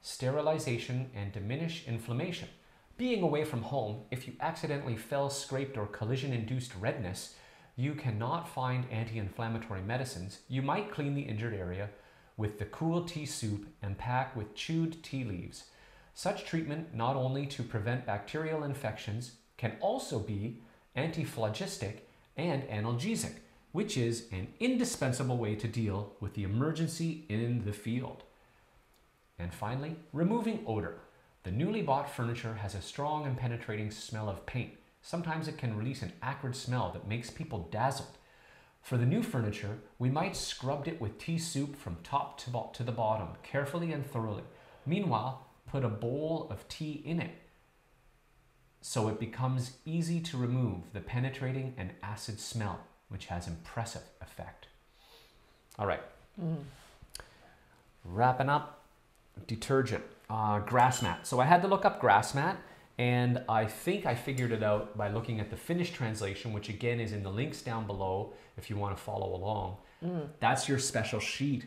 Sterilization and diminish inflammation. Being away from home, if you accidentally fell, scraped, or collision induced redness, you cannot find anti inflammatory medicines. You might clean the injured area with the cool tea soup and pack with chewed tea leaves. Such treatment, not only to prevent bacterial infections, can also be antiphlogistic and analgesic, which is an indispensable way to deal with the emergency in the field. And finally, removing odor. The newly bought furniture has a strong and penetrating smell of paint. Sometimes it can release an acrid smell that makes people dazzled. For the new furniture, we might scrub it with tea soup from top to, to the bottom, carefully and thoroughly. Meanwhile, put a bowl of tea in it so it becomes easy to remove the penetrating and acid smell, which has impressive effect. All right. Wrapping up, detergent, uh, grass mat. So I had to look up grass mat, and I think I figured it out by looking at the Finnish translation, which again is in the links down below if you want to follow along. That's your special sheet.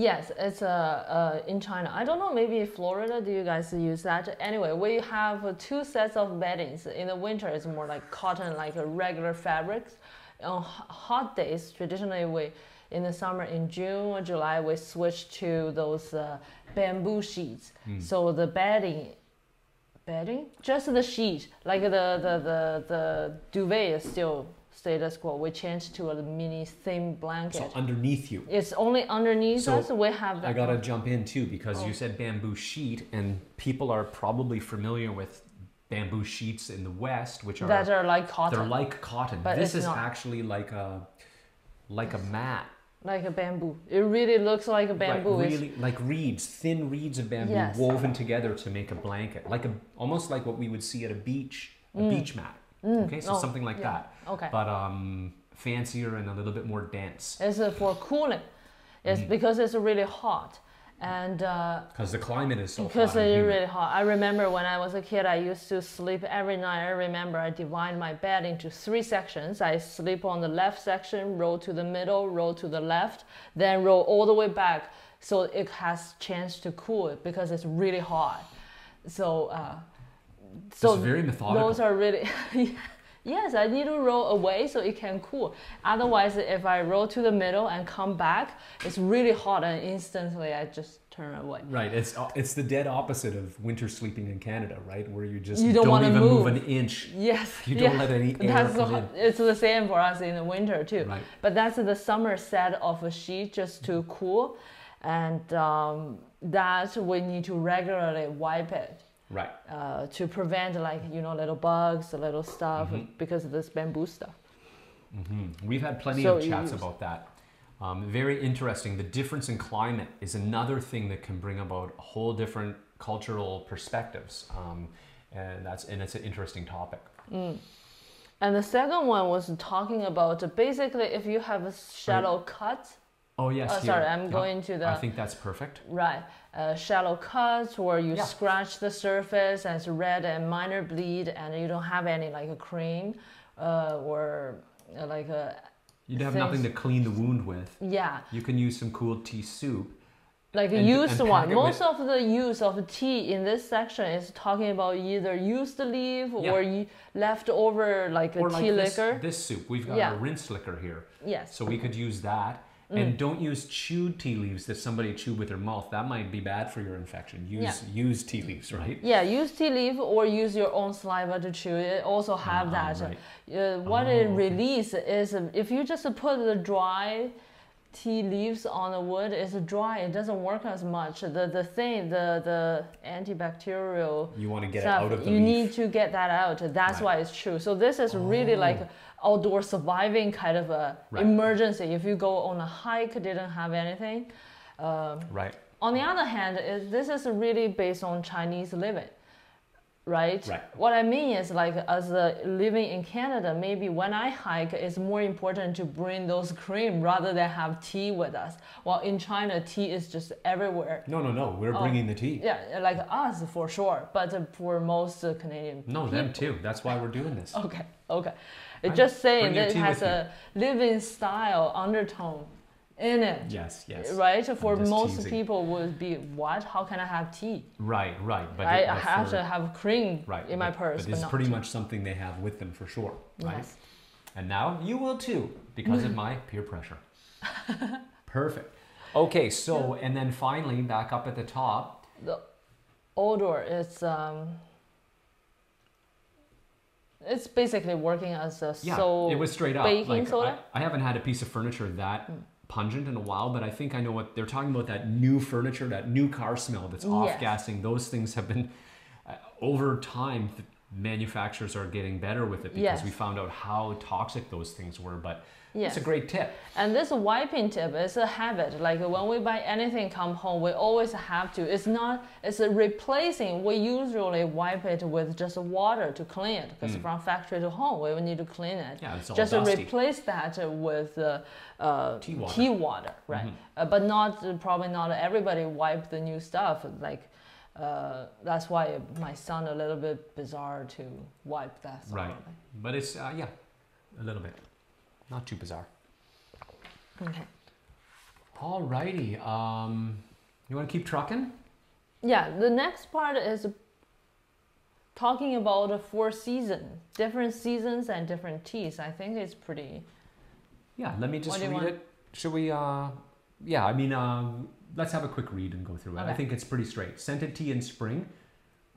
Yes, it's uh, uh, in China. I don't know, maybe in Florida, do you guys use that? Anyway, we have two sets of beddings. In the winter, it's more like cotton, like a regular fabrics. On hot days, traditionally, we in the summer, in June or July, we switch to those uh, bamboo sheets. So the bedding, bedding, just the sheet, like the the the, the duvet is still status quo. We changed to a mini thin blanket. So underneath you. It's only underneath So, us. We have that. I gotta jump in too because Oh. you said bamboo sheet, and people are probably familiar with bamboo sheets in the West, which are that are like cotton. they're like cotton. But this is not. actually like a like a mat. like a bamboo. It really looks like a bamboo. It's- really like reeds, thin reeds of bamboo Yes. woven together to make a blanket, like a almost like what we would see at a beach, a mm. beach mat. Okay, so Oh, something like yeah. that, okay. but um, fancier and a little bit more dense. It's uh, for cooling. It's Mm. because it's really hot. and uh, Because the climate is so because it's humid. really hot. I remember when I was a kid, I used to sleep every night. I remember I divide my bed into three sections. I sleep on the left section, roll to the middle, roll to the left, then roll all the way back, so it has chance to cool because it's really hot. So, uh, so It's very methodical. those are really. Yes, I need to roll away so it can cool. Otherwise, if I roll to the middle and come back, it's really hot and instantly I just turn away. Right. It's uh, it's the dead opposite of winter sleeping in Canada, right? Where you just You don't wanna even move. move. an inch. Yes. You don't yeah. let any air That's come in. it's the same for us in the winter too. Right. But that's the summer set of a sheet just to cool, and um, that we need to regularly wipe it Right. uh, to prevent like you know little bugs, little stuff Mhm. because of this bamboo stuff. hmm We've had plenty So of chats about that. Um, very interesting. The difference in climate is another thing that can bring about a whole different cultural perspectives, um, and that's and it's an interesting topic. And the second one was talking about basically if you have a shallow cut, Oh yes. Oh, sorry, I'm going to the- I think that's perfect. right, uh, shallow cuts where you Yeah. scratch the surface and it's red and minor bleed and you don't have any like a cream uh, or uh, like a You'd have Things- nothing to clean the wound with. yeah You can use some cool tea soup. like a And- used and one. it with- Most of the use of tea in this section is talking about either used leaf Yeah. or leftover like a or like tea this, liquor. this soup. We've got Yeah. a rinse liquor here. Yes. So we could use that. Mm. And don't use chewed tea leaves that somebody chewed with their mouth. That might be bad for your infection. Use use tea leaves, right? Yeah, use tea leaf or use your own saliva to chew it. Also have Ah, that. right. Uh, what Oh, it okay. release is uh, if you just put the dry tea leaves on the wood, it's dry. It doesn't work as much. The the thing, the the antibacterial You want to get stuff, it out of the you leaf. need to get that out. That's Right. why it's true. So this is really Oh. like outdoor surviving kind of a Right. emergency. If you go on a hike, didn't have anything. Um, right. on the other hand, is this is really based on Chinese living, right? Right. What I mean is like as a living in Canada, maybe when I hike, it's more important to bring those cream rather than have tea with us. While in China, tea is just everywhere. No, no, no. We're Oh. bringing the tea. Yeah, like us for sure, but for most uh, Canadian. No, them too. That's why we're doing this. Okay, okay. It's just saying that it has you. a living style undertone in it. Yes, yes. Right? For most teasing. people would be what? How can I have tea? Right, right. But I it- I have for- to have cream right, in my but- purse, But is pretty tea. much something they have with them for sure, right? Yes. And now you will too, because of my peer pressure. Perfect. Okay, so and then finally back up at the top. The odor is um. It's basically working as a Yeah, it was straight up. baking like, soda? I, I haven't had a piece of furniture that Hmm. pungent in a while, but I think I know what they're talking about. That new furniture, that new car smell that's off-gassing. Those things have been uh, over time. manufacturers are getting better with it because Yes. we found out how toxic those things were. But Yes. it's a great tip. And this wiping tip is a habit. Like when we buy anything come home, we always have to. It's not. It's a replacing. We usually wipe it with just water to clean it because from factory to home we need to clean it. Hmm. Yeah, it's all just dusty. replace that with uh, uh, Tea water. Mm-hmm. water, right? Uh, but not probably not everybody wipe the new stuff. Like uh, that's why my son a little bit bizarre to wipe that. Right. But it's uh, yeah, a little bit, not too bizarre. Okay. Alrighty. Um, you want to keep trucking? Yeah, the next part is talking about the four seasons, different seasons and different teas. I think it's pretty. Yeah. Let me just What do you read want? it. Should we? Uh, yeah. I mean, um, let's have a quick read and go through it. I think it's pretty straight. Scented tea in spring.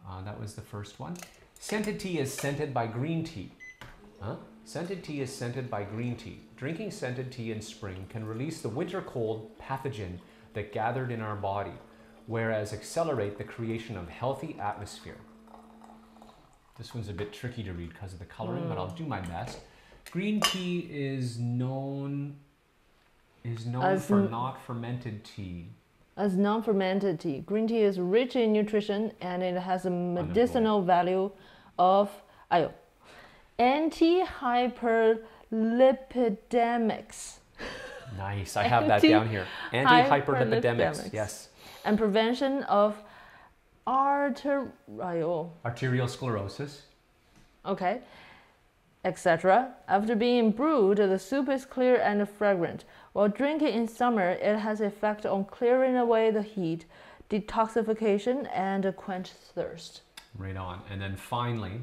Uh, that was the first one. Scented tea is scented by green tea. Huh? Scented tea is scented by green tea. Drinking scented tea in spring can release the winter cold pathogen that gathered in our body, whereas accelerate the creation of healthy atmosphere. This one's a bit tricky to read because of the coloring, but I'll mm. do my best. Green tea is known is known As for not fermented tea. As non-fermented tea, green tea is rich in nutrition and it has a medicinal value of ayo, anti-hyperlipidemics. Nice. I have that down here. Anti-hyperlipidemics. Yes. and prevention of arterial, Arterial sclerosis. okay, etc. After being brewed, the soup is clear and fragrant. While drinking in summer, it has effect on clearing away the heat, detoxification, and quench thirst. Right on. And then finally,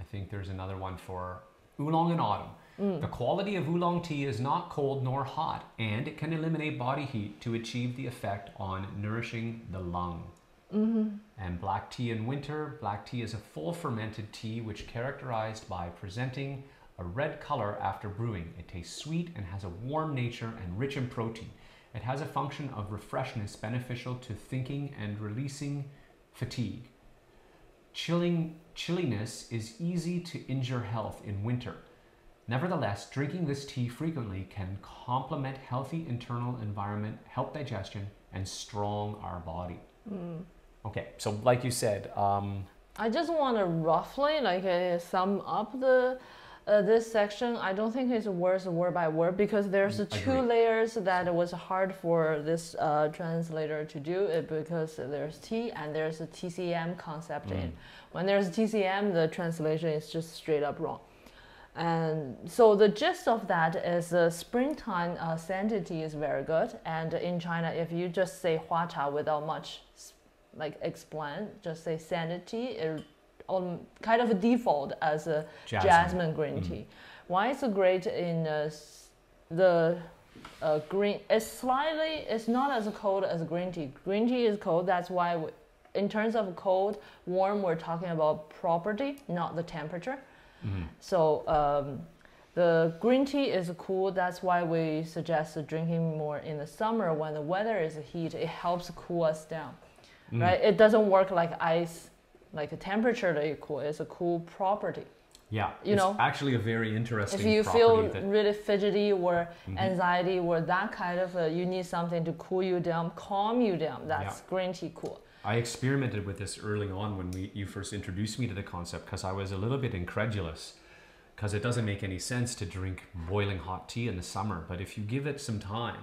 I think there's another one for oolong in autumn. Mm. The quality of oolong tea is not cold nor hot, and it can eliminate body heat to achieve the effect on nourishing the lung. Mm-hmm. And black tea in winter, black tea is a full fermented tea which characterized by presenting a red color after brewing. It tastes sweet and has a warm nature and rich in protein. It has a function of refreshness beneficial to thinking and releasing fatigue. Chilling chilliness is easy to injure health in winter. Nevertheless, drinking this tea frequently can complement healthy internal environment, help digestion, and strong our body. Mm. Okay, so like you said, um, I just want to roughly like uh, sum up the uh, this section. I don't think it's worth word by word because there's Mm, two agree. layers that it was hard for this uh, translator to do it because there's T and there's a TCM concept in. When there's TCM, the translation is just straight up wrong. And so the gist of that is uh, springtime uh, is very good. And in China, if you just say hua cha without much like explain, just say sanity, it um, kind of a default as a Jasmine. jasmine, green tea. Why it's great in uh, the uh, green? It's slightly, it's not as cold as green tea. Green tea is cold. That's why, we, in terms of cold, warm, we're talking about property, not the temperature. So um, the green tea is cool. That's why we suggest drinking more in the summer when the weather is heat. It helps cool us down, Mm. right? It doesn't work like ice, like a temperature that you cool. is a cool property. yeah, You it's know, actually a very interesting If you feel that really fidgety or Mhm. anxiety or that kind of, uh, you need something to cool you down, calm you down. That's green tea cool. I experimented with this early on when we you first introduced me to the concept because I was a little bit incredulous because it doesn't make any sense to drink boiling hot tea in the summer. But if you give it some time,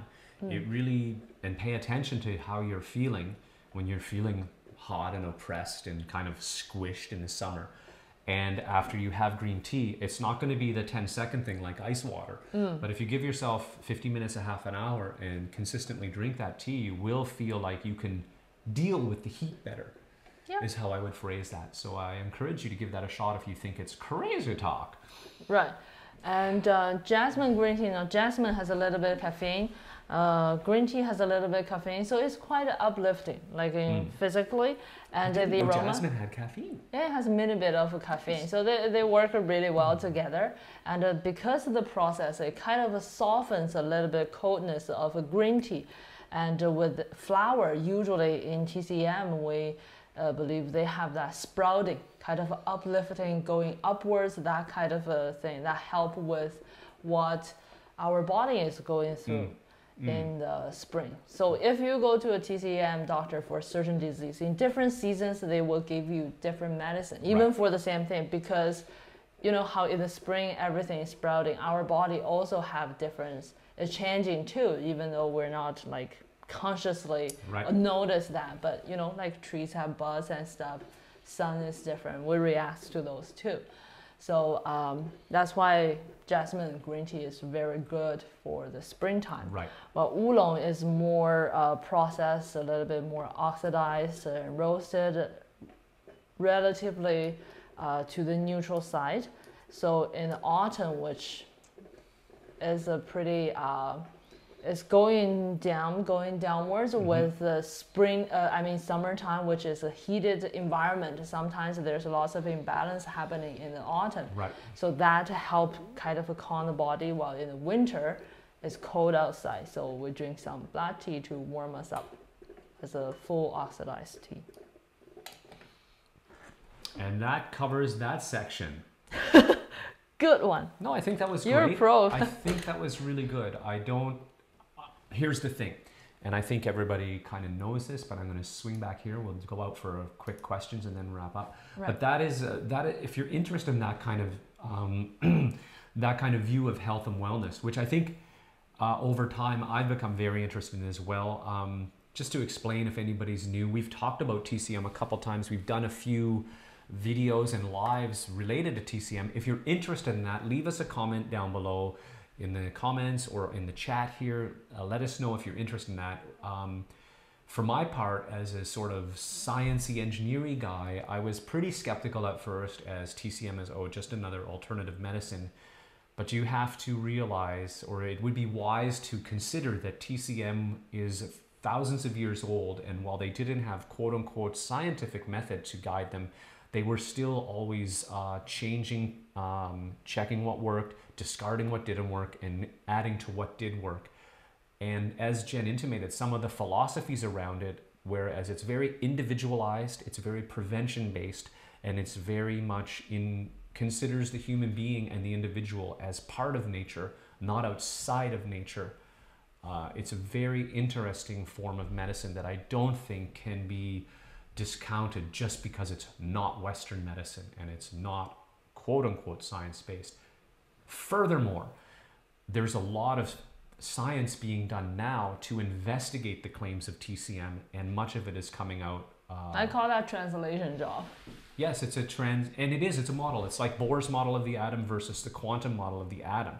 it really and pay attention to how you're feeling when you're feeling hot and oppressed and kind of squished in the summer. And after you have green tea, it's not going to be the 10 second thing like ice water. But if you give yourself 50 minutes, a half an hour, and consistently drink that tea, you will feel like you can deal with the heat better. Yeah. Is how I would phrase that. So I encourage you to give that a shot if you think it's crazy talk. Right. And uh, jasmine green tea, now jasmine has a little bit of caffeine. Uh, green tea has a little bit of caffeine, so it's quite uplifting, like in Mm. physically, and the know aroma. Jasmine had caffeine. Yeah, it has a little bit of caffeine, so they, they work really well together. And uh, because of the process, it kind of softens a little bit coldness of a green tea. And uh, with flour, usually in TCM, we uh, believe they have that sprouting, kind of uplifting, going upwards, that kind of a thing that help with what our body is going through in the spring. So if you go to a TCM doctor for a certain disease, in different seasons they will give you different medicine, even Right. for the same thing, because you know how in the spring everything is sprouting. Our body also have difference. It's changing too, even though we're not like consciously Right. notice that. But you know, like trees have buds and stuff. Sun is different. We react to those too. So um, that's why jasmine green tea is very good for the springtime. Right. Well, oolong is more uh, processed, a little bit more oxidized and roasted, relatively uh, to the neutral side. So in the autumn, which is a pretty, uh, it's going down, going downwards with the spring, uh, I mean summertime, which is a heated environment. Sometimes there's lots of imbalance happening in the autumn. Right. So that help kind of calm the body while in the winter it's cold outside. So we drink some black tea to warm us up as a full oxidized tea. And that covers that section. Good one. No, I think that was You're a pro. I think that was really good. I don't. Here's the thing, and I think everybody kind of knows this, but I'm going to swing back here. We'll go out for a quick questions and then wrap up. Right. But that is uh, that. If you're interested in that kind of um, that kind of view of health and wellness, which I think uh, over time I've become very interested in as well. Um, just to explain if anybody's new, we've talked about TCM a couple times. We've done a few videos and lives related to TCM. If you're interested in that, leave us a comment down below in the comments or in the chat here. Uh, let us know if you're interested in that. Um, for my part, as a sort of sciencey engineering guy, I was pretty skeptical at first as TCM is, oh, just another alternative medicine. But you have to realize, or it would be wise to consider that TCM is thousands of years old, and while they didn't have quote unquote scientific method to guide them, they were still always uh, changing, um, checking what worked, discarding what didn't work, and adding to what did work. And as Jen intimated, some of the philosophies around it, whereas it's very individualized, it's very prevention based, and it's very much in considers the human being and the individual as part of nature, not outside of nature. Uh, it's a very interesting form of medicine that I don't think can be discounted just because it's not Western medicine and it's not quote unquote science based. Furthermore, there's a lot of science being done now to investigate the claims of TCM, and much of it is coming out. Uh, I call that translation job. Yes, it's a trend, and it is. It's a model. It's like Bohr's model of the atom versus the quantum model of the atom.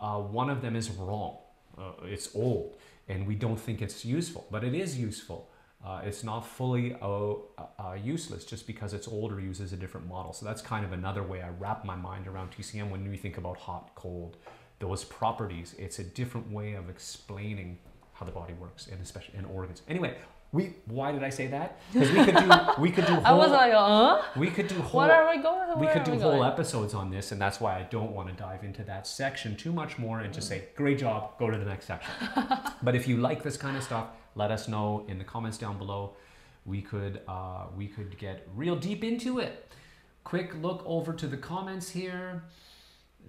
Uh, one of them is wrong. Uh, it's old, and we don't think it's useful, but it is useful. Uh, it's not fully uh, uh, useless just because it's older uses a different model. So that's kind of another way I wrap my mind around TCM when we think about hot, cold, those properties. It's a different way of explaining how the body works and especially in organs. Anyway, we why did I say that? Because we could do we could do whole, I was like, uh we could do whole What are we going? We could do we whole going? episodes on this, and that's why I don't want to dive into that section too much more and just say, great job, go to the next section. but if you like this kind of stuff, let us know in the comments down below. We could uh, we could get real deep into it. Quick look over to the comments here.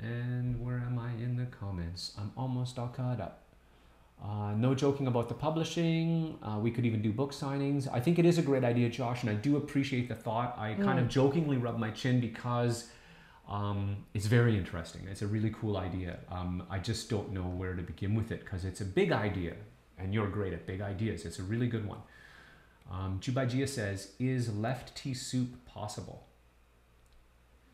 And where am I in the comments? I'm almost all caught up. Uh, no joking about the publishing. Uh, we could even do book signings. I think it is a great idea, Josh, and I do appreciate the thought. I kind of jokingly rub my chin because um, it's very interesting. It's a really cool idea. Um, I just don't know where to begin with it because it's a big idea, and you're great at big ideas. It's a really good one. Um, Jubaijia says, "Is left tea soup possible?"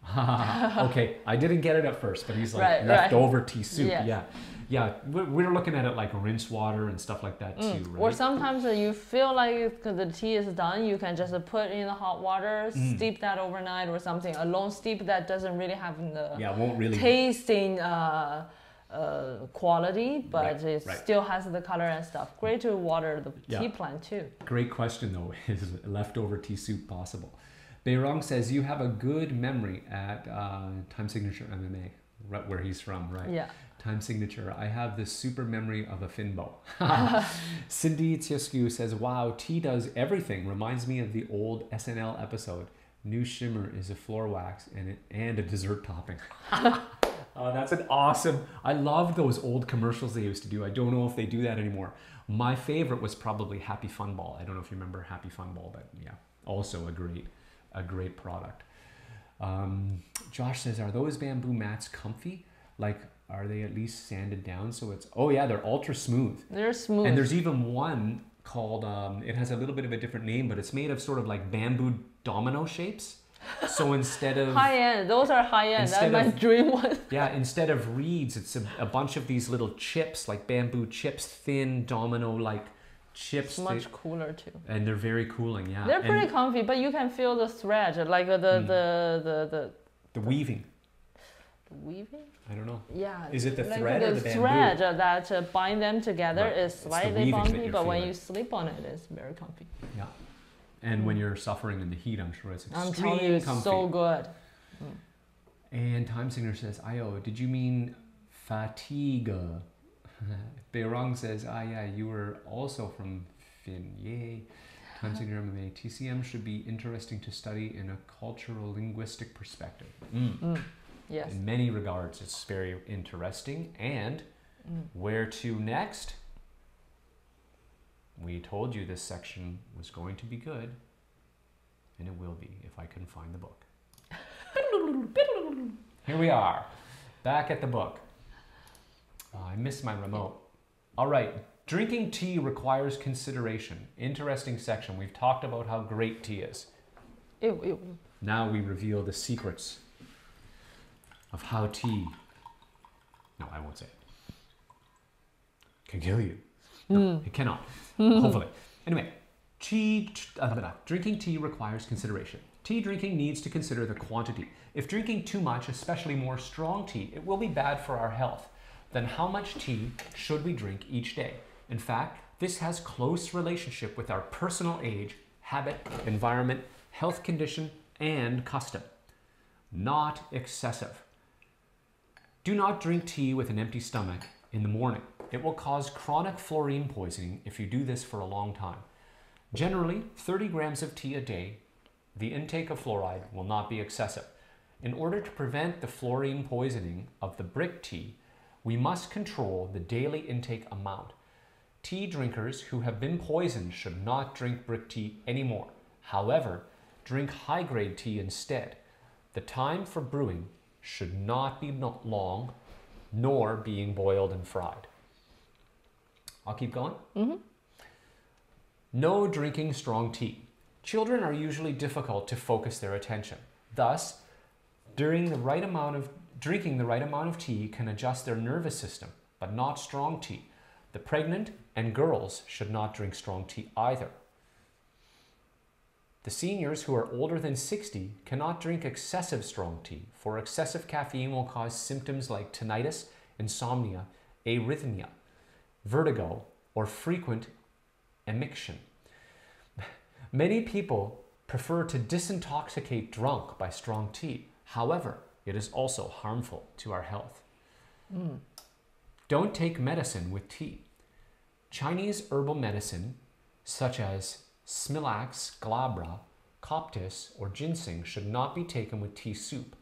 okay, I didn't get it at first, but he's like Right, right. leftover tea soup. Yes. Yeah, yeah. We're, we're looking at it like rinse water and stuff like that too, Mm. Or sometimes you feel like the tea is done, you can just put in the hot water, Mm. steep that overnight or something. A long steep that doesn't really have the yeah, won't really. tasting uh, uh, quality, but Right, it right. still has the color and stuff. Great to water the Yeah. tea plant too. Great question though. Is leftover tea soup possible? Beirong says you have a good memory at uh, Time Signature MMA, right where he's from, right? Yeah. Time signature. I have the super memory of a Finbo. Cindy Tiescu says, "Wow, tea does everything. Reminds me of the old SNL episode. New shimmer is a floor wax and it, and a dessert topping." Oh, that's an awesome. I love those old commercials they used to do. I don't know if they do that anymore. My favorite was probably Happy Fun Ball. I don't know if you remember Happy Fun Ball, but yeah, also a great, a great product. Um, Josh says, "Are those bamboo mats comfy? Like, are they at least sanded down so it's? Oh yeah, they're ultra smooth. They're smooth. And there's even one called. Um, it has a little bit of a different name, but it's made of sort of like bamboo domino shapes. So instead of high end. Those are high end. That's my of- dream one. yeah, instead of reeds, it's a, a bunch of these little chips, like bamboo chips, thin domino like chips. It's they- much cooler too. and they're very cooling. Yeah, They're And pretty comfy, but you can feel the thread, like uh, the Mm. the the the the weaving. the weaving. I don't know. Yeah. Is it the like thread the or the bamboo? thread that uh, bind them together Right. is slightly bumpy, but when you sleep on it, it's very comfy. Yeah. And when Mm. you're suffering in the heat, I'm sure it's I'm telling you, it's comfy. so good. And Time Singer says, Ayo, did you mean fatigue? Beirong says, ah, yeah, you were also from Finn. Yay. Time Singer MMA. TCM should be interesting to study in a cultural linguistic perspective. Mm. Mm. Yes. In many regards, it's very interesting. And Mm. where to next? We told you this section was going to be good, and it will be if I can find the book. Here we are, back at the book. Uh, I missed my remote. All right, Drinking tea requires consideration. Interesting section. We've talked about how great tea is. Ew, ew. Now we reveal the secrets of how tea. No, I won't say it. Can kill you. No, it cannot. Hopefully. Anyway, tea, uh, drinking tea requires consideration. Tea drinking needs to consider the quantity. If drinking too much, especially more strong tea, it will be bad for our health. Then how much tea should we drink each day? In fact, this has close relationship with our personal age, habit, environment, health condition, and custom. Not excessive. Do not drink tea with an empty stomach in the morning. It will cause chronic fluorine poisoning if you do this for a long time. Generally, 30 grams of tea a day, the intake of fluoride will not be excessive. In order to prevent the fluorine poisoning of the brick tea, we must control the daily intake amount. Tea drinkers who have been poisoned should not drink brick tea anymore. However, drink high grade tea instead. The time for brewing should not be long, nor being boiled and fried. I'll keep going. Mm-hmm. No drinking strong tea. Children are usually difficult to focus their attention. Thus, during the right amount of drinking the right amount of tea can adjust their nervous system, but not strong tea. The pregnant and girls should not drink strong tea either. The seniors who are older than 60 cannot drink excessive strong tea, for excessive caffeine will cause symptoms like tinnitus, insomnia, arrhythmia, vertigo, or frequent emission. Many people prefer to disintoxicate drunk by strong tea. However, it is also harmful to our health. Hmm. Don't take medicine with tea. Chinese herbal medicine, such as Smilax glabra, Coptis, or ginseng, should not be taken with tea soup.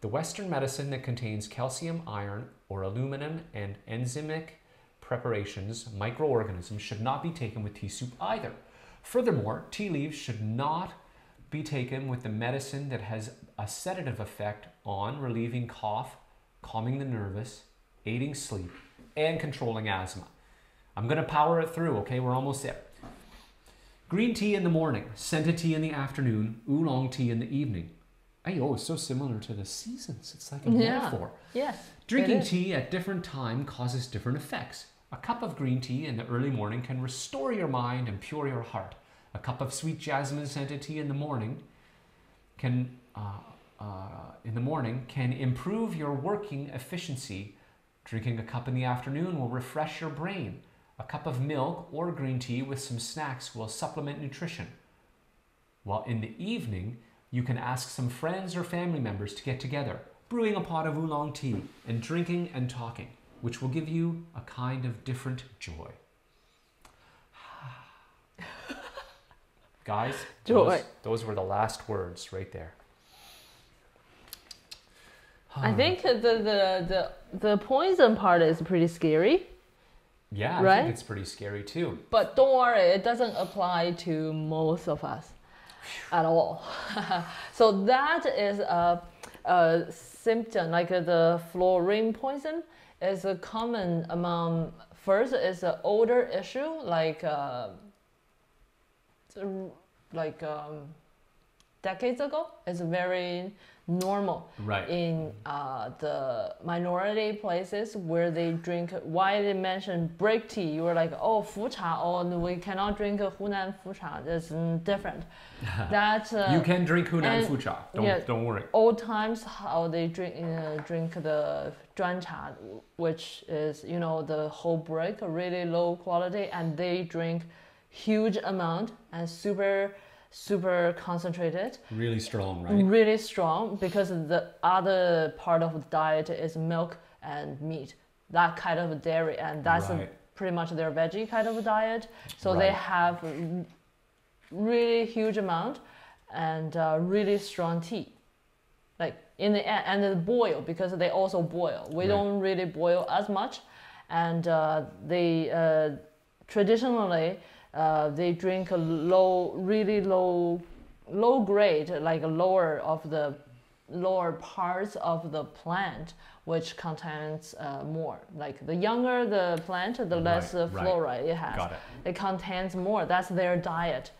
The Western medicine that contains calcium, iron, or aluminum and enzymic preparations, microorganisms, should not be taken with tea soup either. Furthermore, tea leaves should not be taken with the medicine that has a sedative effect on relieving cough, calming the nervous, aiding sleep, and controlling asthma. I'm going to power it through, okay? We're almost there. Green tea in the morning, scented tea in the afternoon, oolong tea in the evening. Ay, oh, it's so similar to the seasons. It's like a Yeah. metaphor. Yes. Drinking tea at different time causes different effects. A cup of green tea in the early morning can restore your mind and pure your heart. A cup of sweet jasmine scented tea in the morning can uh, uh, in the morning can improve your working efficiency. Drinking a cup in the afternoon will refresh your brain. A cup of milk or green tea with some snacks will supplement nutrition. While in the evening, you can ask some friends or family members to get together, brewing a pot of oolong tea and drinking and talking, which will give you a kind of different joy. Guys, Joy. Those, those were the last words right there. I think the, the the the poison part is pretty scary, Yeah, I Right? think it's pretty scary too. but don't worry, it doesn't apply to most of us at all. so that is a, a symptom, like the fluorine poison is a common among. First, is an older issue, like uh, like um, decades ago. It's very normal Right. in uh, the minority places where they drink. Why they mention brick tea? You were like, oh, fu cha. Oh, we cannot drink Hunan fu cha. That's different. that uh, you can drink Hunan fu cha. Don't yeah. don't worry. old times how they drink uh, drink the 砖茶, which is you know the whole brick, really low quality, and they drink huge amount and super super concentrated, Really strong, right? really strong because the other part of the diet is milk and meat, that kind of dairy, and that's Right. pretty much their veggie kind of diet. So they have really huge amount and uh, really strong tea. Like in the end, and they boil because they also boil. We Right. don't really boil as much, and uh, they uh, traditionally uh, they drink a low, really low, low grade, like lower of the lower parts of the plant which contains uh, more. Like the younger the plant, the less Right, uh, right. fluoride it has. It. It contains more. That's their diet.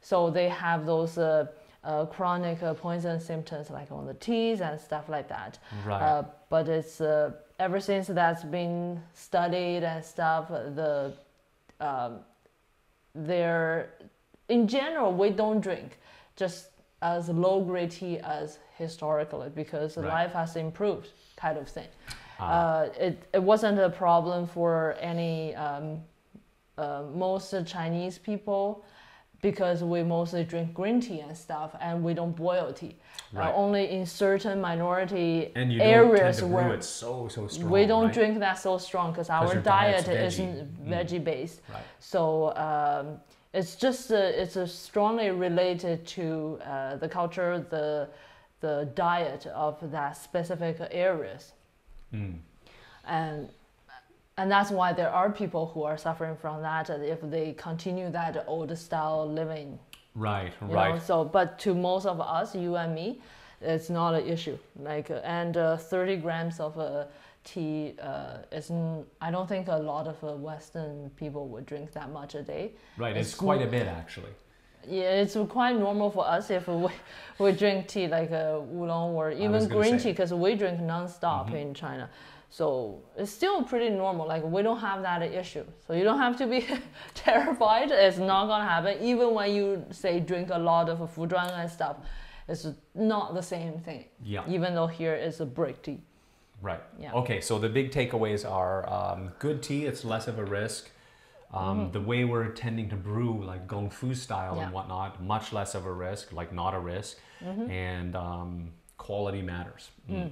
So they have those uh, uh, chronic uh, poison symptoms like on the teeth and stuff like that. Right. Uh, but it's uh, ever since that's been studied and stuff, the um, they're in general we don't drink just as low grade tea as historically because Right. life has improved kind of thing. Ah. Uh, it, it wasn't a problem for any um, uh, most Chinese people because we mostly drink green tea and stuff and we don't boil tea. Right. Uh, only in certain minority and you don't areas brew where it so so strong. we don't right? drink that so strong because our diet isn't veggie. Mm. based. Right. So um, it's just uh, it's uh, strongly related to uh, the culture, the the diet of that specific areas, Mm. and and that's why there are people who are suffering from that if they continue that old style living. Right. Right. Know? So, but to most of us, you and me, it's not an issue. Like, and uh, 30 grams of uh, tea uh, isn't. I don't think a lot of uh, Western people would drink that much a day. Right. It's, It's quite a bit actually. Yeah, it's quite normal for us if we, we drink tea like uh, oolong or even green say. tea because we drink nonstop Mhm. in China. So it's still pretty normal. Like we don't have that issue. So you don't have to be terrified. It's not gonna happen. Even when you say drink a lot of fuzhuan and stuff, it's not the same thing. Yeah. Even though here is a brick tea. Right. Yeah. Okay, so the big takeaways are um, good tea, it's less of a risk. Um, The way we're tending to brew, like Gong Fu style. Yeah. and whatnot, much less of a risk, like not a risk. Mm-hmm. And um, quality matters. Mm.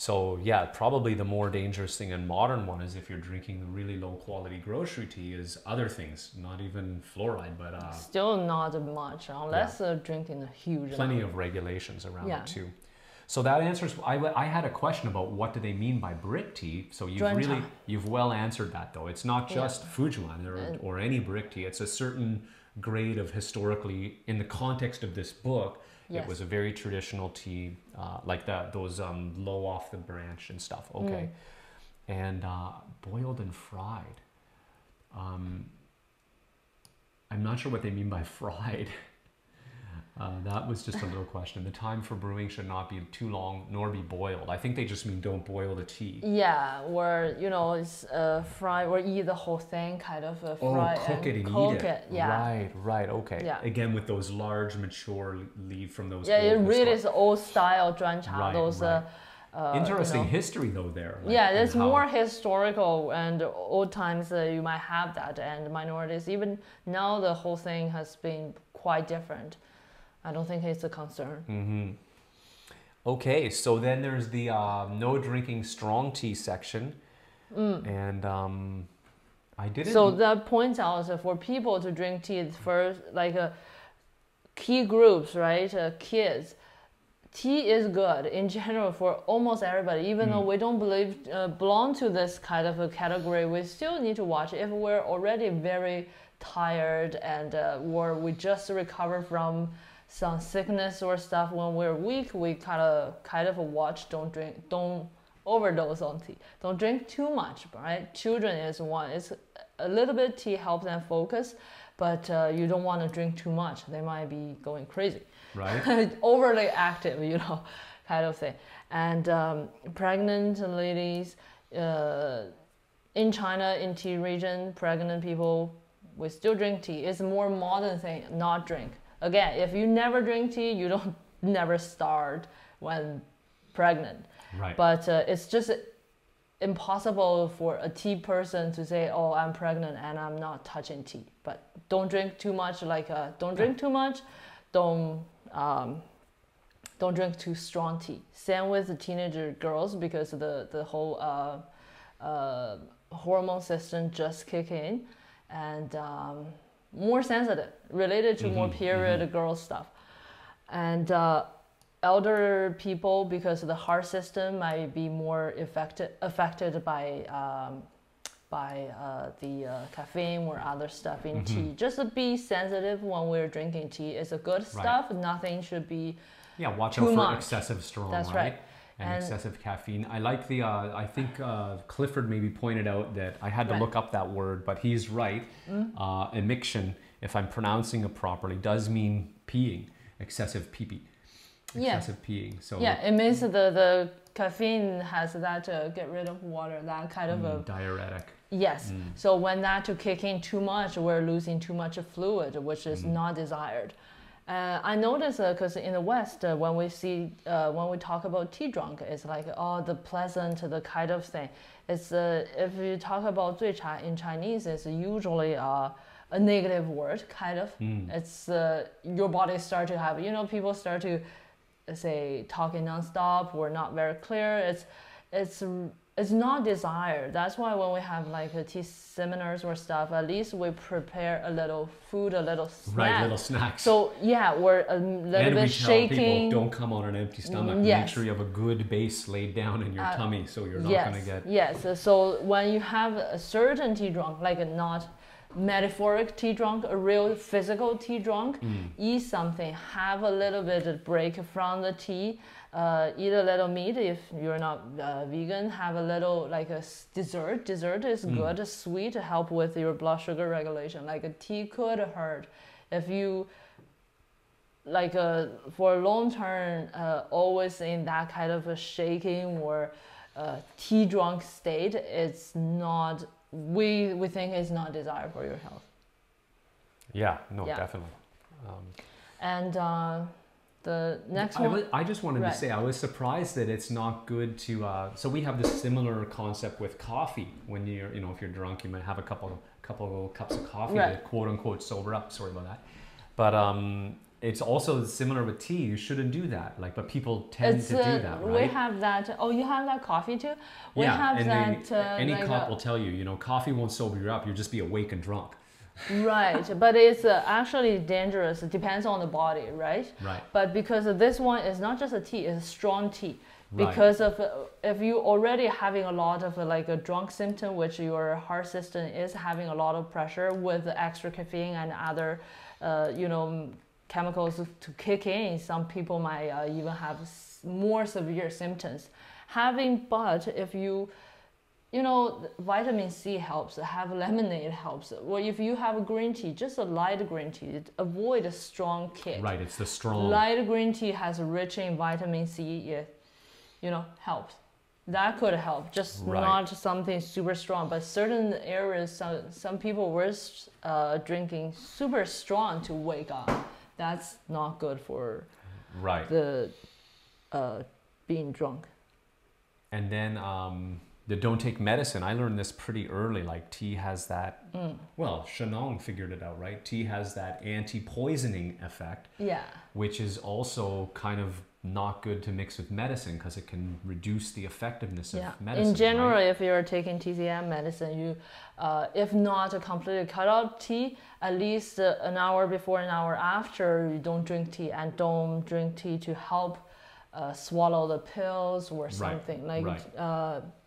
So, yeah, probably the more dangerous thing and modern one is if you're drinking the really low quality grocery tea, is other things, not even fluoride, but uh, Still not much unless uh, drinking a huge plenty amount. of regulations around Yeah. it too. So that answers. I, I had a question about what do they mean by brick tea. So you've really you've well answered that though. It's not Yeah. just Fujian or, or any brick tea. It's a certain grade of historically in the context of this book. Yes. It was a very traditional tea, uh, like that those um, low off the branch and stuff. Mm. Okay, and uh, boiled and fried. Um, I'm not sure what they mean by fried. Uh, that was just a little question. The time for brewing should not be too long nor be boiled. I think they just mean don't boil the tea. Yeah, or you know, it's uh, fry or eat the whole thing, kind of uh, Oh, fry cook it and cook eat it. Yeah, Right, right, okay. Yeah. Again, with those large, mature leaf from those. yeah, it really is old style 砖茶. Right, those right. Uh, uh, you Interesting know. history though there. like, yeah, and it's how- more historical and old times uh, you might have that and minorities. Even now, the whole thing has been quite different. I don't think it's a concern. Mhm. Okay, so then there's the uh, no drinking strong tea section, and um, I didn't. Mm. So that points out for people to drink tea first, like uh, key groups, right? Uh, kids, tea is good in general for almost everybody. Even though Mm. we don't believe uh, belong to this kind of a category, we still need to watch. If we're already very tired and uh, or we just recover from some sickness or stuff when we're weak, we kind of kind of watch. Don't drink. Don't overdose on tea. Don't drink too much, right? Children is one. It's a little bit tea helps them focus, but uh, you don't want to drink too much. They might be going crazy, right. overly active, you know, kind of thing. And um, pregnant ladies uh, in China, in tea region, pregnant people we still drink tea. It's a more modern thing, not drink. Again, if you never drink tea, you don't never start when pregnant. Right. But uh, it's just impossible for a tea person to say, "Oh, I'm pregnant and I'm not touching tea." But don't drink too much. Like, uh, don't drink too much. Don't um, don't drink too strong tea. Same with the teenager girls because the the whole uh, uh, hormone system just kick in and um, more sensitive, related to more Mhm, period girl stuff, and. Uh, elder people because the heart system might be more affected affected by um, by uh, the uh, caffeine or other stuff in tea. Just be sensitive when we're drinking tea. It's a good Right. stuff. Nothing should be Yeah, watch out for much. excessive strong, That's right? right. And, And- excessive caffeine. I like the. Uh, I think uh, Clifford maybe pointed out that I had to Right. look up that word, but he's right. Mm. Uh, emiction, if I'm pronouncing it properly, does mean peeing, excessive pee pee, Yeah. excessive peeing. So Yeah, it means the the caffeine has that uh, get rid of water, that kind of mm, a diuretic. yes. Mm. So when that to kick in too much, we're losing too much of fluid, which is Mm. not desired. Uh, I notice because in the West, uh, when we see uh, when we talk about tea drunk, it's like oh the pleasant, the kind of thing. It's uh, if you talk about 醉茶 in Chinese, it's usually uh, a negative word, kind of. Mm. It's uh, your body start to have you know people start to uh, say talking nonstop or not very clear. It's it's it's not desired. That's why when we have like uh, tea seminars or stuff, at least we prepare a little food, a little snack. Right, little snacks. So yeah, we're a little and we bit tell shaking. people don't come on an empty stomach. Yes. Make sure you have a good base laid down in your Uh, tummy, so you're not yes, going to get. yes. So when you have a certain tea drunk, like a not metaphoric tea drunk, a real physical tea drunk, Mm. eat something, have a little bit of break from the tea, uh, eat a little meat if you're not uh, vegan, have a little like a dessert. Dessert is Mm. good, sweet to help with your blood sugar regulation. Like a tea could hurt if you like uh, for a long term, uh, always in that kind of a shaking or uh, tea drunk state, it's not. We we think it's not desired for your health. Yeah, no, Yeah. definitely. Um, And uh, the next I, one, was, I just wanted Right. to say I was surprised that it's not good to. Uh, so we have this similar concept with coffee. When you're, you know, if you're drunk, you might have a couple, couple cups of coffee to quote unquote sober up. Sorry about that. But um, it's also similar with tea. You shouldn't do that. Like, but people tend it's to uh, do that, right? we have that. Oh, you have that coffee too. We yeah, have and that. they, uh, any like cop a- will tell you, you know, coffee won't sober you up. You'll just be awake and drunk. Right, but it's uh, actually dangerous. It depends on the body, right? Right. But because this one is not just a tea, it's a strong tea. Right. Because of uh, if you already having a lot of uh, like a drunk symptom, which your heart system is having a lot of pressure with extra caffeine and other, uh, you know, chemicals to kick in. Some people might uh, even have more severe symptoms. Having but if you you know, vitamin C helps. Have lemonade helps. Well, if you have a green tea, just a light green tea. Avoid a strong kick. Right. It's the strong. Light green tea has rich in vitamin C. It, you know, helps. That could help. Just Right. not something super strong. But certain areas, some some people were uh, drinking super strong to wake up. That's not good for right. the uh, being drunk. And then um, the don't take medicine. I learned this pretty early. Like tea has that. Mm. Well, Shennong figured it out, right? Tea has that anti-poisoning effect, Yeah. which is also kind of not good to mix with medicine because it can reduce the effectiveness Yeah. of medicine. In general, right? if you're taking TCM medicine, you, uh, if not a completely cut out tea, at least uh, an hour before, an hour after, you don't drink tea, and don't drink tea to help uh, swallow the pills or something like. right.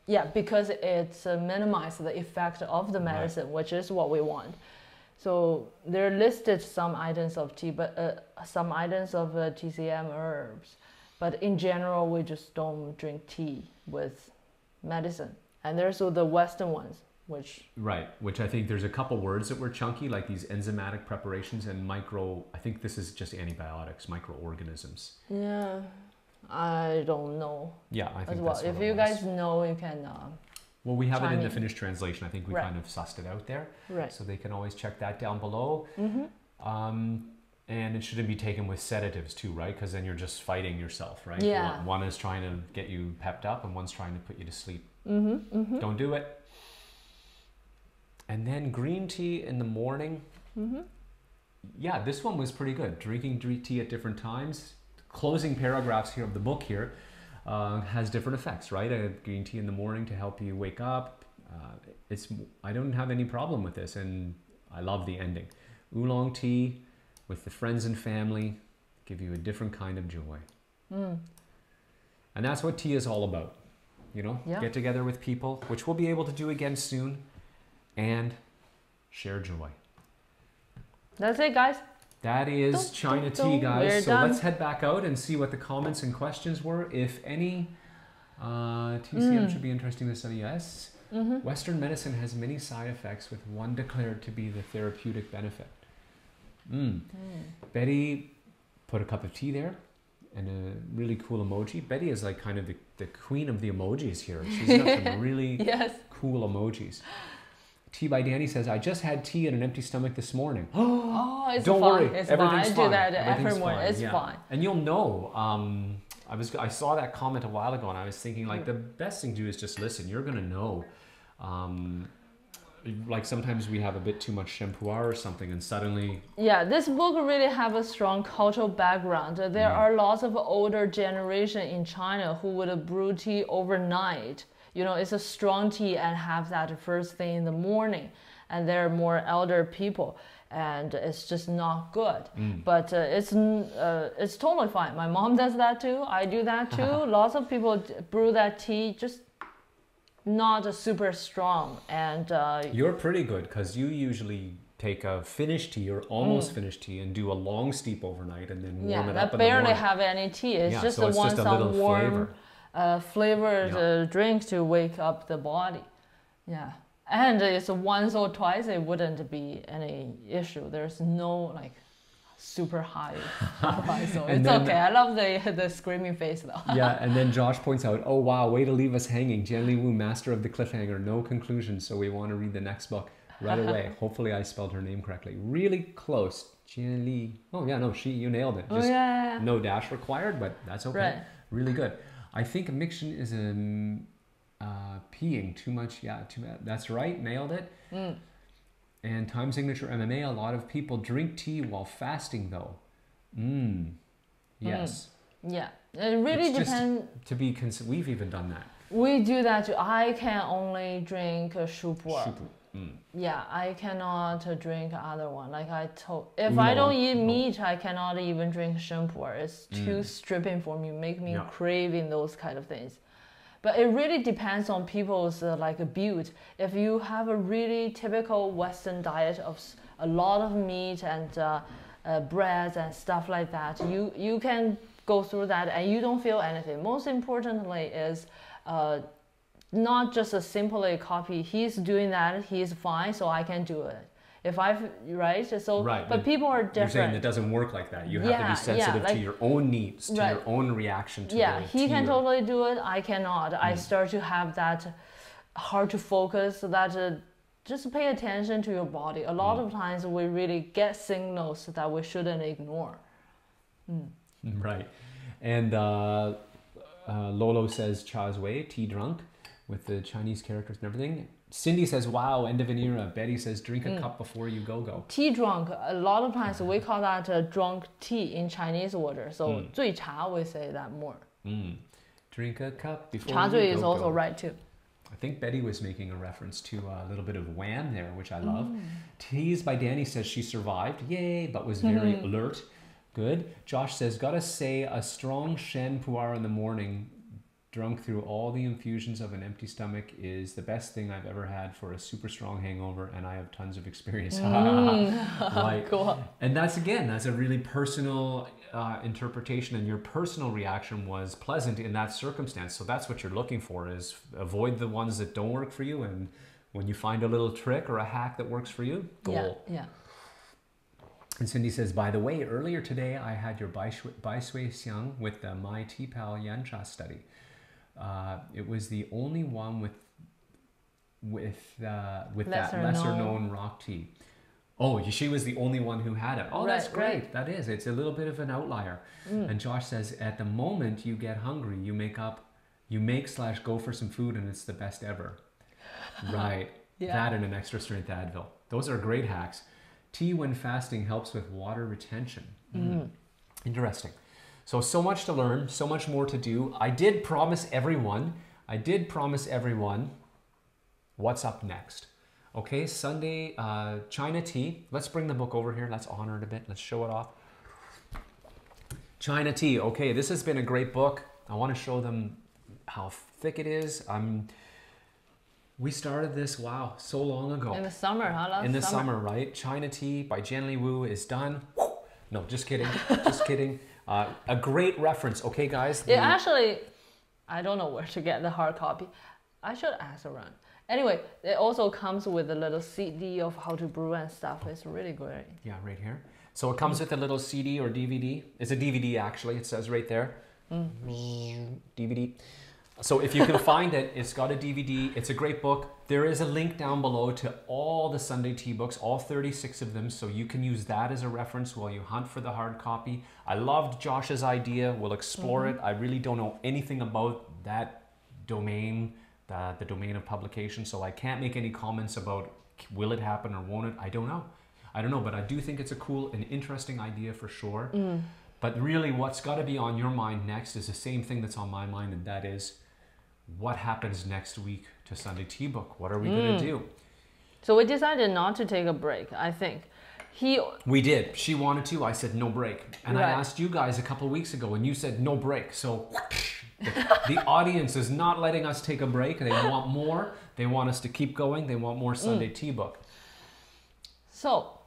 Yeah, because it uh, minimizes the effect of the Right. medicine, which is what we want. So there are listed some items of tea, but uh, some items of uh, TCM herbs. But in general, we just don't drink tea with medicine. And there's also the Western ones, which Right, which I think there's a couple words that were chunky, like these enzymatic preparations and micro. I think this is just antibiotics, microorganisms. yeah, I don't know Yeah, I think as well. If you guys know, you can. Uh, Well, we have it in the. Finnish translation. I think we Right. kind of sussed it out there, right. so they can always check that down below. Mm-hmm. Um, and it shouldn't be taken with sedatives too, right? Because then you're just fighting yourself, right? Yeah. One, one is trying to get you pepped up, and one's trying to put you to sleep. Mm-hmm. Mm-hmm. Don't do it. And then green tea in the morning. Mm-hmm. Yeah, this one was pretty good. Drinking tea at different times. Closing paragraphs here of the book here uh, has different effects, right? Uh, green tea in the morning to help you wake up. Uh, it's I don't have any problem with this, and I love the ending. Oolong tea with the friends and family give you a different kind of joy, Mm. and that's what tea is all about. You know, Yeah. get together with people, which we'll be able to do again soon, and share joy. That's it, guys. That is Dun, China dun, tea, guys. So done. let's head back out and see what the comments and questions were, if any. Uh, TCM Mm. should be interesting to study. Yes. Mm-hmm. Western medicine has many side effects, with one declared to be the therapeutic benefit. Mm. Betty put a cup of tea there and a really cool emoji. Betty is like kind of the, the queen of the emojis here. She's got some really Yes. cool emojis. Tea by Danny says, I just had tea in an empty stomach this morning. Oh, it's Don't fine. worry, It's fine. I everything's do fine. that Everything's every morning. fine, It's yeah. fine. And you'll know. Um, I was I saw that comment a while ago, and I was thinking like the best thing to do is just listen. You're gonna know. Um, like sometimes we have a bit too much shampoo or something, and suddenly Yeah, this book really have a strong cultural background. There Mm. are lots of older generation in China who would brew tea overnight. You know, it's a strong tea and have that first thing in the morning. And they're more elder people, and it's just not good. Mm. But uh, it's uh, it's totally fine. My mom does that too. I do that too. lots of people brew that tea just not super strong and uh, you're pretty good because you usually take a finished tea or almost finished tea and do a long steep overnight and then warm Mm. Yeah, it up in the barely have any tea. It's Yeah, just so the it's one just a some little warm, flavor. Uh, flavored Yeah. uh, drink to wake up the body. Yeah, and it's once or twice. It wouldn't be any issue. There's no like super high, so it's then- okay. I love the the screaming face though. yeah, and then Josh points out, "Oh wow, way to leave us hanging." Jian Li Wu, master of the cliffhanger, no conclusion, so we want to read the next book right away. Hopefully, I spelled her name correctly. Really close, Jian Li. Oh yeah, no, she, you nailed it. Oh Just yeah, yeah, no dash required, but that's okay. Right. Really good. I think Miction is um, uh, peeing too much. Yeah, too bad. That's right, nailed it. Mm. And time signature MMA. A lot of people drink tea while fasting, though. Mm. Yes. yeah. It really depends. To be cons- we've even done that. We do that too. I can only drink uh, Super. Mm. Yeah, I cannot drink other one. Like I told, if No, I don't eat no. meat, I cannot even drink shampoo. It's too Mm. stripping for me. Make me Yeah. craving those kind of things. But it really depends on people's uh, like build. If you have a really typical Western diet of a lot of meat and uh, uh, breads and stuff like that, you you can go through that and you don't feel anything. Most importantly is. Uh, not just a simply copy. He's doing that. He's fine, so I can do it. If I right, so Right, but people are different. You're saying it doesn't work like that. You have to Yeah, be yeah, sensitive to your own needs, to Right. your own reaction to Yeah, he can totally do it. I cannot. I Mm. start to have that hard to focus. So that uh, just pay attention to your body. A lot Mm. of times we really get signals that we shouldn't ignore. Right. And uh, uh, Lolo says Cha's way, tea drunk, with the Chinese characters and everything. Cindy says, wow, end of an era. Betty says, drink a Mm. cup before you go go. Tea drunk. A lot of times we call that uh, drunk tea in Chinese order. So Mm. 醉茶 we say that more. Mm. Drink a cup before you go. Cha you zui go is also go. right too. I think Betty was making a reference to a little bit of Wham there, which I love. Mm. Teased by Danny says she survived, yay, but was very Mm-hmm. alert. Good. Josh says, gotta say, a strong Shen Pu'er in the morning, drunk through all the infusions of an empty stomach, is the best thing I've ever had for a super strong hangover, and I have tons of experience. right. Cool. And that's again, that's a really personal uh, interpretation, and your personal reaction was pleasant in that circumstance. So that's what you're looking for: is avoid the ones that don't work for you, and when you find a little trick or a hack that works for you, goal. Yeah, yeah. And Cindy says, by the way, earlier today I had your Bai Shui Bai Rui Xiang with the My Tea Pal Yan Yancha study. Uh, it was the only one with with uh, with Lesser that lesser known. known rock tea. Oh, she was the only one who had it. Oh, that's great. right. That is. It's a little bit of an outlier. Mm. And Josh says, at the moment you get hungry, you make up, you make slash go for some food, and it's the best ever. right. Yeah. That and an extra strength Advil. Those are great hacks. Tea when fasting helps with water retention. Mm. Interesting. So, so much to learn, so much more to do. I did promise everyone, I did promise everyone what's up next. Okay, Sunday, uh, China Tea. Let's bring the book over here. Let's honor it a bit. Let's show it off. China Tea. Okay, this has been a great book. I want to show them how thick it is. Um, we started this, wow, so long ago In the summer, huh? Last in the summer. right? China Tea by Jian Li Wu is done. No, just kidding. just kidding. Uh, a great reference. Okay, guys. It The- actually, I don't know where to get the hard copy. I should ask around. Anyway, it also comes with a little CD of how to brew and stuff. It's really great. yeah, right here. So it comes with a little CD or DVD. It's a DVD actually. It says right there. DVD. So if you can find it, it's got a DVD. It's a great book. There is a link down below to all the Sunday tea books, all 36 of them. So you can use that as a reference while you hunt for the hard copy. I loved Josh's idea. We'll explore mm-hmm. it. I really don't know anything about that domain, the, the domain of publication. So I can't make any comments about will it happen or won't it. I don't know. I don't know, but I do think it's a cool and interesting idea for sure. Mm. But really, what's got to be on your mind next is the same thing that's on my mind, and that is what happens next week to Sunday Tea Book? What are we going to do? So we decided not to take a break. I think he We did. She wanted to. I said no break. And I asked you guys a couple weeks ago, and you said no break. So the, the audience is not letting us take a break. They want more. They want us to keep going. They want more Sunday Mm. Tea Book. so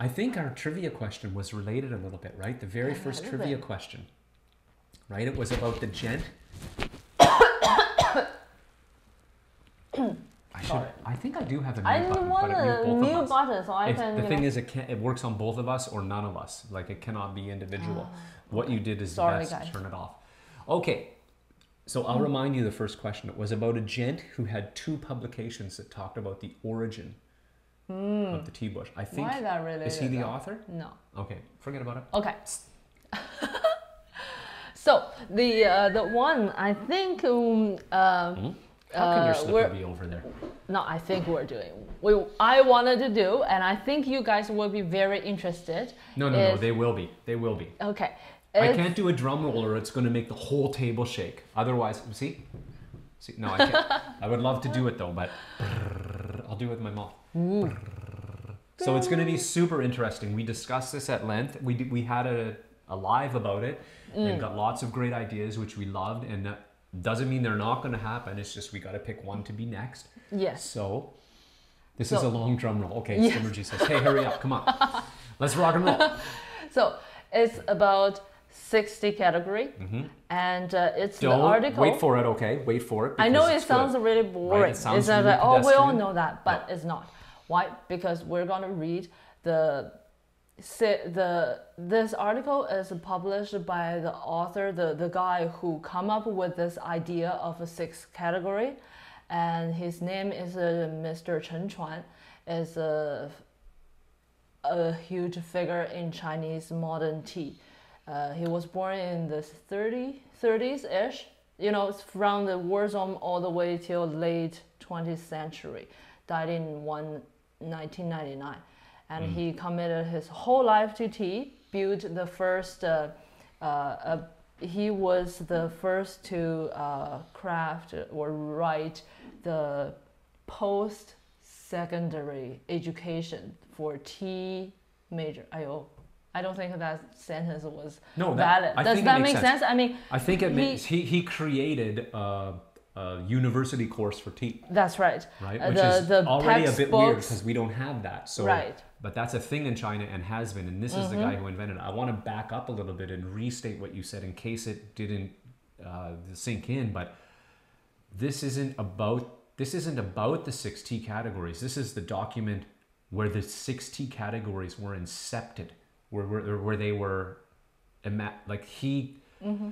I think our trivia question was related a little bit, right? The very first trivia bit. question, right? It was about the gent. I should. Sorry. I think I do have a mute I button, want but mute a of mute us. button so I If- can. the you thing know, is, it can it works on both of us or none of us. Like it cannot be individual. what you did is. Sorry, best. guys. Turn it off. Okay. So I'll remind you the first question. It was about a gent who had two publications that talked about the origin of the tea bush. I think Hmm. why is that related? is he the though? author? No. Okay, forget about it. Okay. so the uh, the one I think um, um, How can your Uh, slipper be over there? no I think we're doing we I wanted to do and I think you guys will be very interested. No, no, no. They will be. They will be. Okay. I can't do a drum roll or it's going to make the whole table shake. Otherwise, see? See? No, I can't. I would love to do it though, but I'll do it with my mouth. So it's going to be super interesting. We discussed this at length. We we had a, a live about it Mm. and got lots of great ideas, which we loved. And that doesn't mean they're not going to happen. It's just we got to pick one to be next. Yes. So this is a long drum roll. Okay, Yes. Says, "Hey, hurry up! Come on, let's rock and roll." So it's about 60 category and uh, it's the Mm-hmm. Don't article. wait for it. Okay, wait for it. I know it sounds good. really boring. It sounds it's really like, oh, we all know that, but it's not. Why? Because we're gonna read the the this article is published by the author, the the guy who come up with this idea of a sixth category, and his name is uh, Mr. Chen Chuan. is a a huge figure in Chinese modern tea. Uh, he was born in the 30, 30s ish, you know, from the war zone all the way till late 20th century. Died in one, 1999. And he committed his whole life to tea, built the first, uh, uh, uh, he was the first to uh, craft or write the post secondary education for tea major. I, I don't think that sentence was No, that- valid. I Does that make sense. sense? I mean, I think it He- makes he he created a, a university course for tea, that's right. right? Uh, Which the- is the already a bit weird because we don't have that. So, Right. Mm-hmm. but that's a thing in China and has been. And this is the guy who invented it. I want to back up a little bit and restate what you said in case it didn't uh, sink in. But this isn't about this isn't about the six tea categories. This is the document where the six tea categories were incepted, where where, where they were, like he Mm-hmm.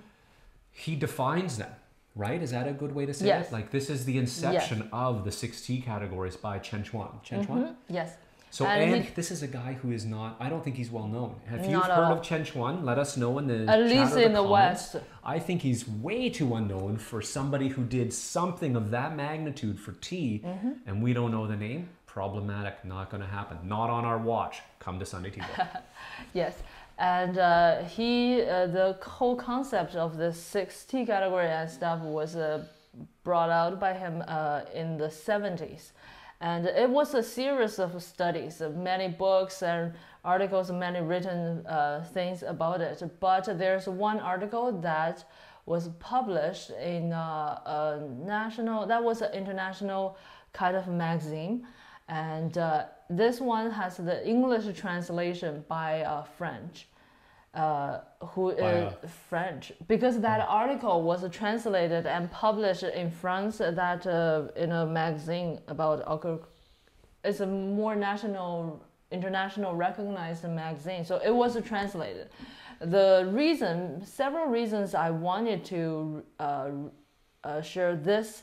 he defines them. Right? Is that a good way to say Yes. it? Like this is the inception of the six tea categories by Chen Chuan. Chen Chuan. Mhm, Yes. So And and, he- this is a guy who is not. I don't think he's well known. Have you Not at heard of Chen Chuan? Let us know in the At least in the. West. I think he's way too unknown for somebody who did something of that magnitude for tea, Mm-hmm. and we don't know the name. Problematic. Not going to happen. Not on our watch. Come to Sunday Tea. Yes, and uh, he uh, the whole concept of the six tea category and stuff was uh, brought out by him uh, in the seventies, and it was a series of studies, many books and articles, many written uh, things about it. But there's one article that was published in uh, a national that was an international kind of magazine and uh, this one has the English translation by uh, French. Uh, who is a- French? Because that article was translated and published in France. That uh, in a magazine about it's a more national, international recognized magazine. So it was translated. The reason, several reasons I wanted to uh, uh, share this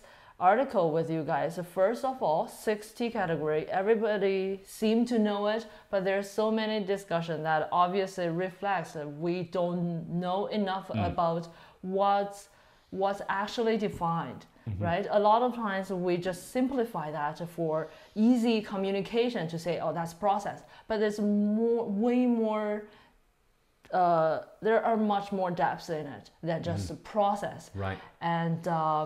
article with you guys. First of all, 6T category, everybody seem to know it, but there's so many discussion that obviously reflects that we don't know enough about what's what's actually defined, right? A lot of times we just simplify that for easy communication to say, oh, that's process, but there's more, way more. Uh, there are much more depths in it than just a process Right. and uh,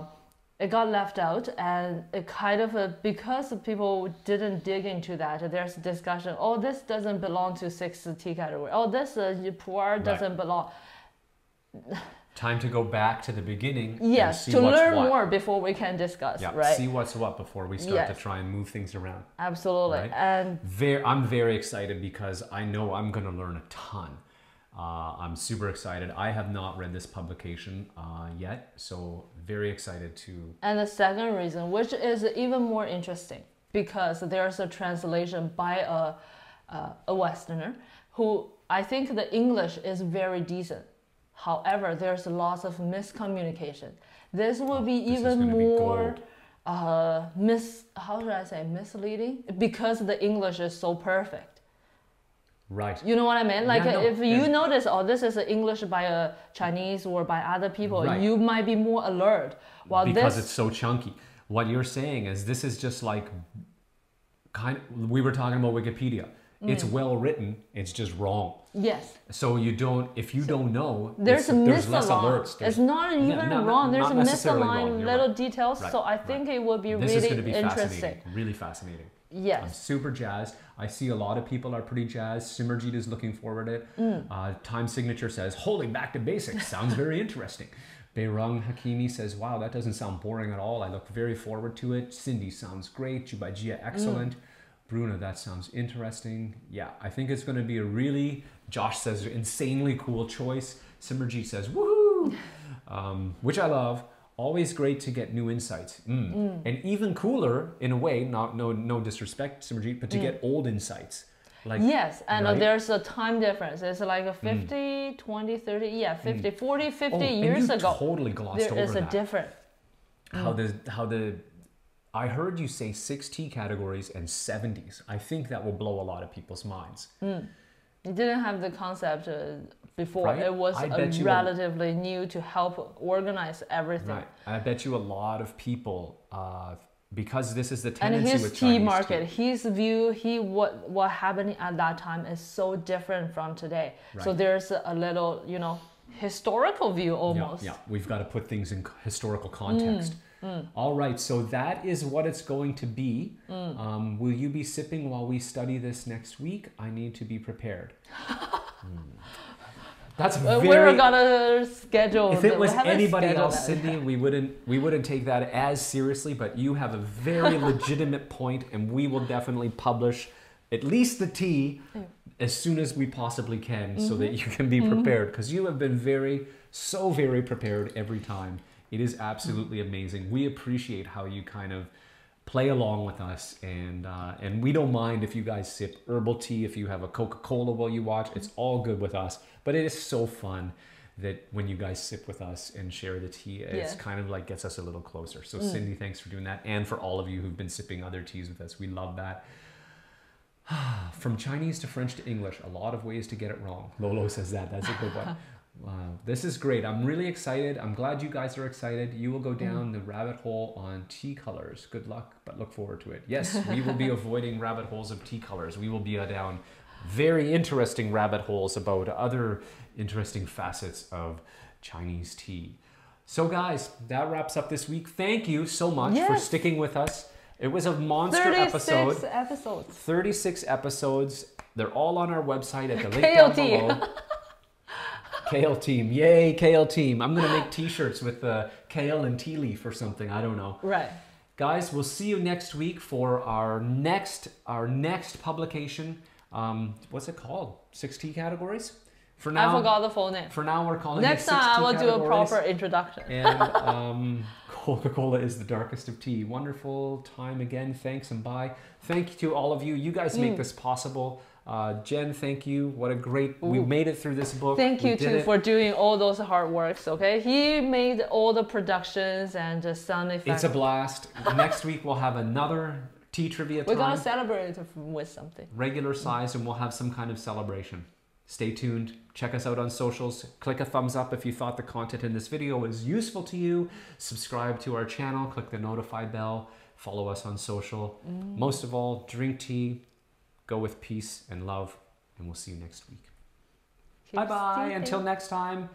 it got left out and it kind of uh, because people didn't dig into that there's discussion oh this doesn't belong to 6t category oh this uh, puer doesn't belong Time to go back to the beginning. yes to learn what. more before we can discuss Yeah. right See what's what before we start Yes. to try and move things around. absolutely Right. and Very, I'm very excited because I know I'm going to learn a ton. Uh, I'm super excited. I have not read this publication uh, yet, so very excited to. And the second reason, which is even more interesting, because there's a translation by a, uh, a Westerner who I think the English is very decent. However, there's lots of miscommunication. This will be This even gonna be more uh, mis. How should I say misleading? Because the English is so perfect. Right. You know what I mean? Like Yeah, no, if you yeah. notice, oh, this is English by a Chinese or by other people, Right. you might be more alert. While because this it's so chunky. What you're saying is this is just like kind we were talking about Wikipedia. It's Mm. well written, it's just wrong. Yes. So you don't if you don't know There's a it's- there's less misaligned. alerts. It's There's- not even no, no, wrong. There's a misaligned little right. details. Right, so I right. think it will be this is really going to be interesting. fascinating. Really fascinating. Yes. I'm super jazzed. I see a lot of people are pretty jazzed. Simmerjeet is looking forward to it. Mm. Uh, Time Signature says, holy, back to basics. Sounds very interesting. Beirung Hakimi says, wow, that doesn't sound boring at all. I look very forward to it. Cindy sounds great. Jubaijia, excellent. Mm. Bruna, that sounds interesting. Yeah, I think it's going to be a really, Josh says, insanely cool choice. Simmerjeet says, woohoo, um, which I love. Always great to get new insights. Mm. mm. And even cooler, in a way, not no no disrespect, Simmerjeet, but to mm. get old insights. Like Yes, and right? there's a time difference. It's like a mm. 50, 20, 30, yeah, 50, 40, 50 Mm. oh, and years you ago. totally glossed There over is a that. difference. how the how the I heard you say 6T categories and 70s. I think that will blow a lot of people's minds. You didn't have the concept uh, before. Right? It was uh, a- relatively new to help organize everything. Right. I bet you a lot of people, uh, because this is the and tendency his with tea Chinese market tea. his view he what what happening at that time is so different from today so there's a little you know historical view almost Yeah, yeah, we've got to put things in historical context. Mm, All right, so that is what it's going to be. Mm. Um, will you be sipping while we study this next week? I need to be prepared. Hmm. That's very. we're gonna schedule if it was anybody else, that. Cindy, we wouldn't we wouldn't take that as seriously. But you have a very legitimate point, and we will definitely publish at least the tea as soon as we possibly can, so that you can be prepared. Because you have been very, so very prepared every time. It is absolutely amazing. We appreciate how you kind of play along with us, and uh, and we don't mind if you guys sip herbal tea, if you have a Coca Cola while you watch. It's all good with us. But it is so fun that when you guys sip with us and share the tea, it's Yeah. kind of like gets us a little closer. So Cindy, thanks for doing that, and for all of you who've been sipping other teas with us. We love that. From Chinese to French to English, a lot of ways to get it wrong. Lolo says that. That's a good one. Wow, this is great. I'm really excited. I'm glad you guys are excited. You will go down the rabbit hole on tea colors. Good luck, but look forward to it. Yes, we will be avoiding rabbit holes of tea colors. We will be down very interesting rabbit holes about other interesting facets of Chinese tea. So, guys, that wraps up this week. Thank you so much for sticking with us. It was a monster 36 episode. episodes 36 episodes. They're all on our website at the link down below. KL team. Yay, KL team. I'm going to make t-shirts with uh, kale and tea leaf or something. I don't know. right guys, we'll see you next week for our next our next publication. Um, what's it called? Six T categories. For now, I forgot the full name. For now, we're calling Next it time, I 6 tea will do a proper introduction. And um, Coca Cola is the darkest of tea. Wonderful time again. Thanks and bye. Thank you to all of you. You guys Mm. make this possible. Uh, Jen, thank you. What a great. We made it through this book. Thank you too it. for doing all those hard works. Okay, he made all the productions and the sound effects. It's a blast. Next week we'll have another tea trivia We're gonna celebrate with something. regular size and we'll have some kind of celebration. Stay tuned. Check us out on socials. Click a thumbs up if you thought the content in this video was useful to you. Subscribe to our channel. Click the notify bell. Follow us on social. Most of all, drink tea. Go with peace and love. And we'll see you next week. Keep bye bye. steeping. Until next time,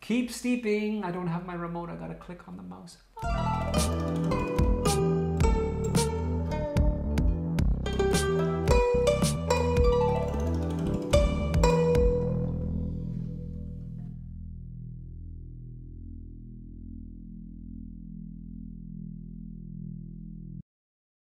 keep steeping. I don't have my remote. I gotta click on the mouse.